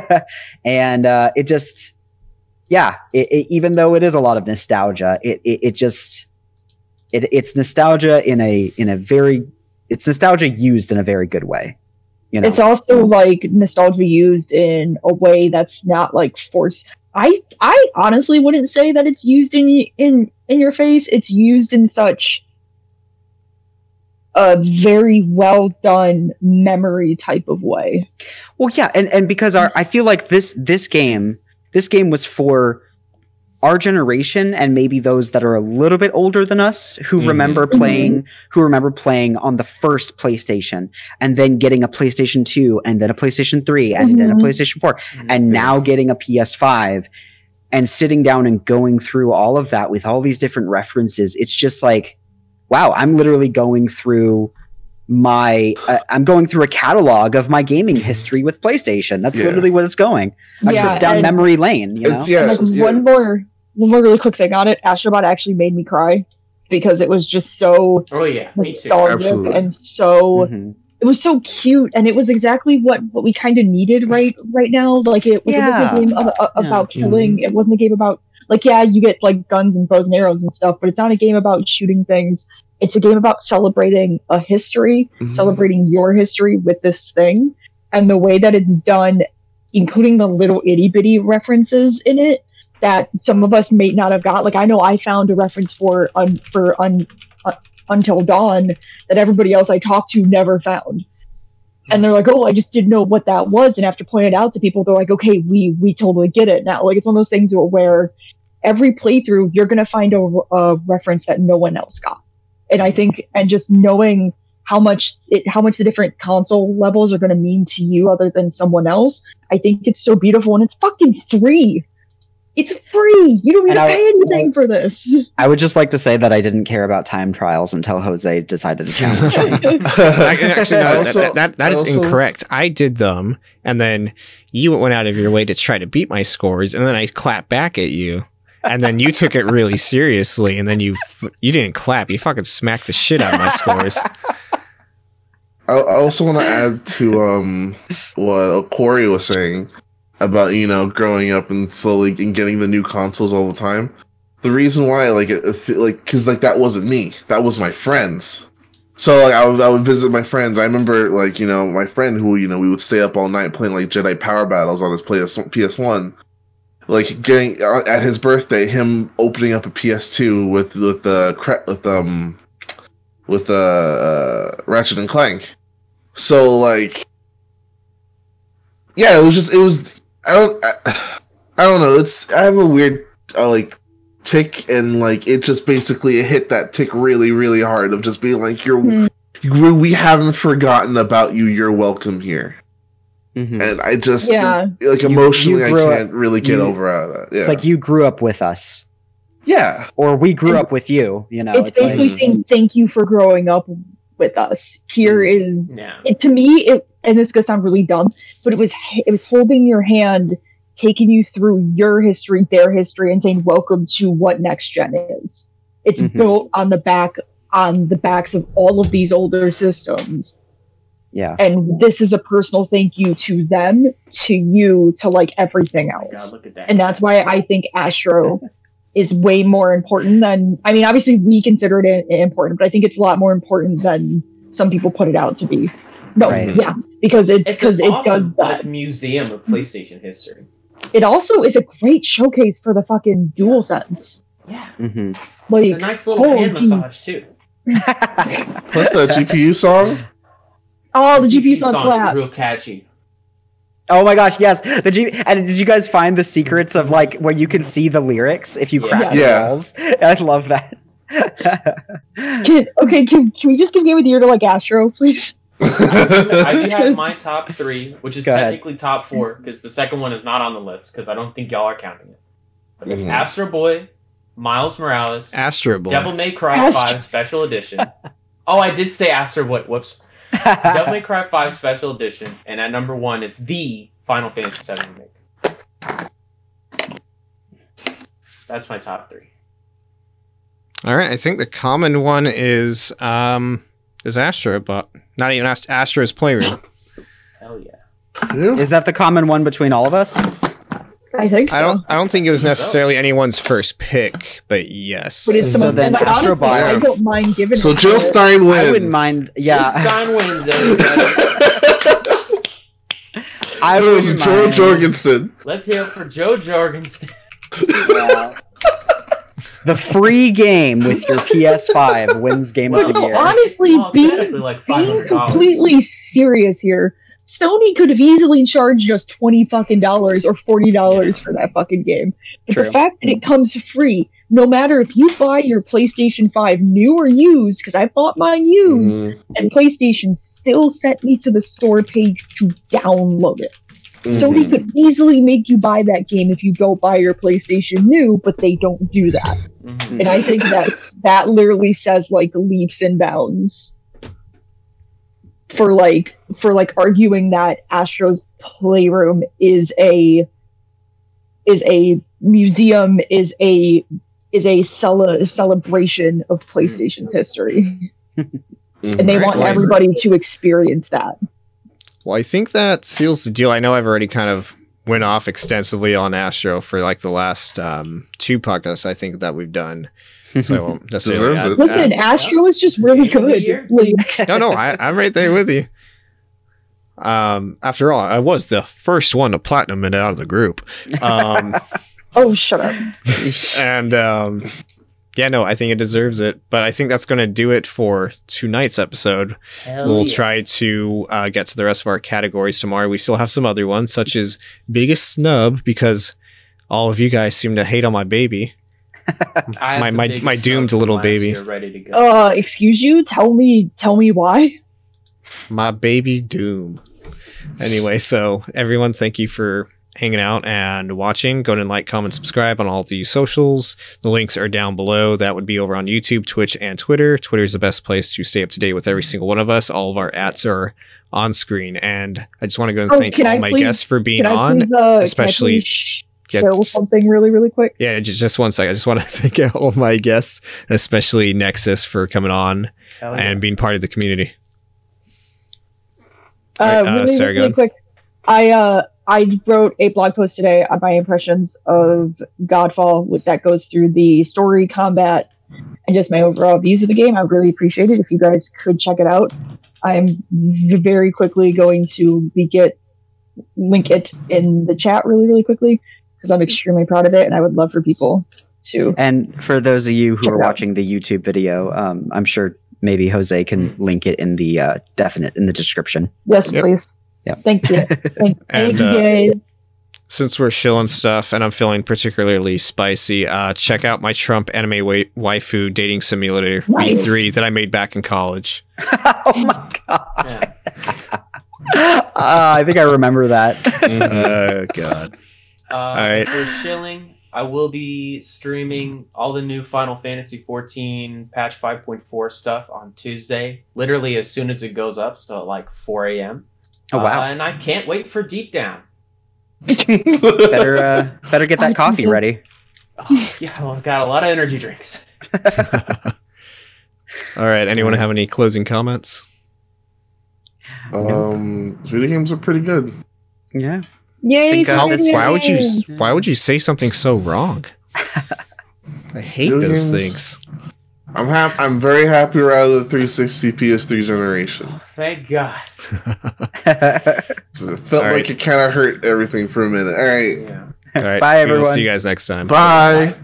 *laughs* and uh, it just, yeah, it, it, even though it is a lot of nostalgia, it it, it just it, it's nostalgia in a in a very it's nostalgia used in a very good way. You know? It's also like nostalgia used in a way that's not like forced. I I honestly wouldn't say that it's used in in in your face. It's used in such a very well done memory type of way. Well, yeah, and and because our I feel like this this game this game was for our generation and maybe those that are a little bit older than us who Mhm. remember playing who remember playing on the first PlayStation and then getting a PlayStation 2 and then a PlayStation 3 and then a Mhm. PlayStation 4 and now getting a PS5 and sitting down and going through all of that with all these different references it's just like wow i'm literally going through my uh, i'm going through a catalog of my gaming history with playstation that's Yeah. literally what it's going a Yeah, trip down and- memory lane you know yeah, like yeah. one more one more really quick thing on it, Astrobot actually made me cry because it was just so Oh yeah, me too. nostalgic and so Mhm. It was so cute and it was exactly what what we kind of needed right right now like it, was Yeah. a game of, uh, Yeah. about killing it wasn't a game about like yeah you get like guns and bows and arrows and stuff but it's not a game about shooting things it's a game about celebrating a history Mhm. celebrating your history with this thing and the way that it's done including the little itty bitty references in it that some of us may not have got like i know i found a reference for un, for un, uh, until dawn that everybody else I talked to never found. And they're like, "Oh, I just didn't know what that was." And after pointing it out to people, they're like, "Okay, we we totally get it now." Like it's one of those things where every playthrough you're gonna find a, a reference that no one else got. And I think, and just knowing how much it, how much the different console levels are gonna mean to you other than someone else, I think it's so beautiful. And it's fucking free. It's free. You don't need And to I- pay anything for this. i would just like to say that i didn't care about time trials until jose decided to challenge me *laughs* I- actually, *laughs* no, Also- that, that, that is also- incorrect. I did them, and then you went out of your way to try to beat my scores, and then I clapped back at you, and then you took it really seriously, and then you you didn't clap. You fucking smacked the shit out of my scores. I, I also want to add to um what Corey was saying about you know growing up and slowly and getting the new consoles all the time. The reason why like it, it like because like that wasn't me. That was my friends. So like I would I would visit my friends. I remember like you know my friend who you know we would stay up all night playing like Jedi Power Battles on his PS PS One. Like getting uh, at his birthday, him opening up a PS2 with with the cra- with um with uh, uh Ratchet and Clank. So like, yeah, it was just it was I don't I, I don't know. It's I have a weird uh, like tic and like it just basically it hit that tic really really hard of just being like you're Hmm. you- we haven't forgotten about you. You're welcome here. Mhm. And I just yeah. like emotionally you I can't really get you- over out of that. Yeah. it's like you grew up with us yeah. or we grew And up with you you know it's it's like basically saying thank you for growing up with us. Here is Yeah. it, to me it and this is gonna sound really dumb, but it was it was holding your hand, taking you through your history, their history, and saying welcome to what next gen is. It's Mhm. built on the back on the backs of all of these older systems. Yeah. And this is a personal thank you to them, to you, to like everything Oh else. God, at that. and that's why I think Astro *laughs* is way more important than. I mean, obviously we consider it important, but I think it's a lot more important than some people put it out to be. No, Right. yeah, because it it's because an it awesome does that. museum of PlayStation history. It also is a great showcase for the fucking dual sense. Yeah, mm-hmm. Like, it's a nice little oh, hand gee. massage too. *laughs* Plus that GPU song. oh, the GPU song song is slaps. real catchy. Oh my gosh, yes. The G- and did you guys find the secrets of like where you can see the lyrics if you Yeah. crack Yeah. the walls? *laughs* I love that. *laughs* Can, okay, can, can we just give Game of the Year to like Astro, please? I do have *laughs* my top three, which is Go ahead. technically top four because the second one is not on the list because I don't think y'all are counting it. But it's Mhm. Astro Boy, Miles Morales, Astro Boy. Devil May Cry Astro- 5 Special Edition. oh, I did say Astro Boy. Whoops. *laughs* Devil May Cry 5 Special Edition, and at number one is the Final Fantasy VII Remake. That's my top three. All right, I think the common one is um is Astro, but not even Ast- Astro's Playroom. Hell yeah. Yeah. Is that the common one between all of us? I think so. I don't I don't think it was necessarily anyone's first pick, but yes. But it's the So most, then and honestly, Astro I don't mind giving So it Jill to it. Stein wins. *laughs* I wouldn't mind. Jill Yeah, Stein wins. I It was Jo mind. Jorgensen. Let's hear it for Jo Jorgensen. The free game with your PS5 wins Game of the Year. honestly, Well, being, technically like being $500. completely serious here, Sony could have easily charged us twenty fucking dollars or forty dollars for that fucking game. But True. the fact that it comes free, no matter if you buy your PlayStation Five new or used, because I bought mine used, Mhm. and PlayStation still sent me to the store page to download it. Sony Mhm. could easily make you buy that game if you don't buy your PlayStation new, but they don't do that. Mhm. And I think that that literally says like leaps and bounds for like for like arguing that Astro's Playroom is a is a museum is a is a cele- celebration of PlayStation's history, Mhm. and they Right, want everybody to experience that. Well, I think that seals the deal. I know I've already kind of went off extensively on Astro for like the last um, two podcasts I think that we've done. So I won't necessarily. Deserves it. Listen, Astro is just really Game of the good. *laughs* Like, no, no, I, I'm right there with you. Um, after all, I was the first one to platinum it out of the group. Um, *laughs* oh, shut up. *laughs* and um, yeah, no, I think it deserves it. But I think that's going to do it for tonight's episode. Hell we'll yeah. try to uh, get to the rest of our categories tomorrow. We still have some other ones, such as biggest snub, because all of you guys seem to hate on my baby. *laughs* I my- my- my doomed little baby. year ready to go. Uh, excuse you. Tell me. Tell me why. My baby Doom. Anyway, so everyone, thank you for hanging out and watching. Go and like, comment, subscribe on all the socials. The links are down below. That would be over on YouTube, Twitch, and Twitter. Twitter is the best place to stay up to date with every single one of us. All of our ads are on screen. And I just want to go and Oh, thank all I my please- guests for being on. please, uh, especially- can I please sh- Yeah, share just- something really, really quick? yeah, just, just one second. I just want to *laughs* thank *laughs* all of my guests, especially Nexus, for coming on yeah. and being part of the community. Uh, Alright, uh, really, Sarah, really quick. I uh I wrote a blog post today on my impressions of Godfall that goes through the story, combat, and just my overall views of the game. I would really appreciate it if you guys could check it out. I'm very quickly going to link it, link it in the chat really, really quickly because I'm extremely proud of it, and I would love for people to. And for those of you who are it out. watching the YouTube video, um, I'm sure maybe Jose can link it in the uh, definite in the description. Yes, Yep. please. Yep. Thank you. *laughs* Thank, *laughs* thank And, you uh, since we're shilling stuff and I'm feeling particularly spicy, uh, check out my Trump anime wa- waifu dating simulator Nice. V3 that I made back in college. *laughs* oh my god! Yeah. Uh, I think I remember that. Oh god. Uh, right. For shilling, I will be streaming all the new Final Fantasy 14 patch 5.4 stuff on Tuesday, literally as soon as it goes up, so at like 4 a.m. Oh Uh, wow! and I can't wait for Deep Down. *laughs* better uh, better get that coffee *laughs* ready. Oh, yeah, well, I've got a lot of energy drinks. *laughs* All right. Anyone have any closing comments? Um, video games are pretty good. Yeah. Yay! Think, this- why would you why would you say something so wrong? *laughs* I hate Video those things. I'm hap- I'm very happy we're out of the 360 PS3 generation. Thank God. So *laughs* it felt All like it kind of hurt everything for a minute. All right, Yeah. All right, *laughs* Bye, we will everyone. See you guys next time. bye.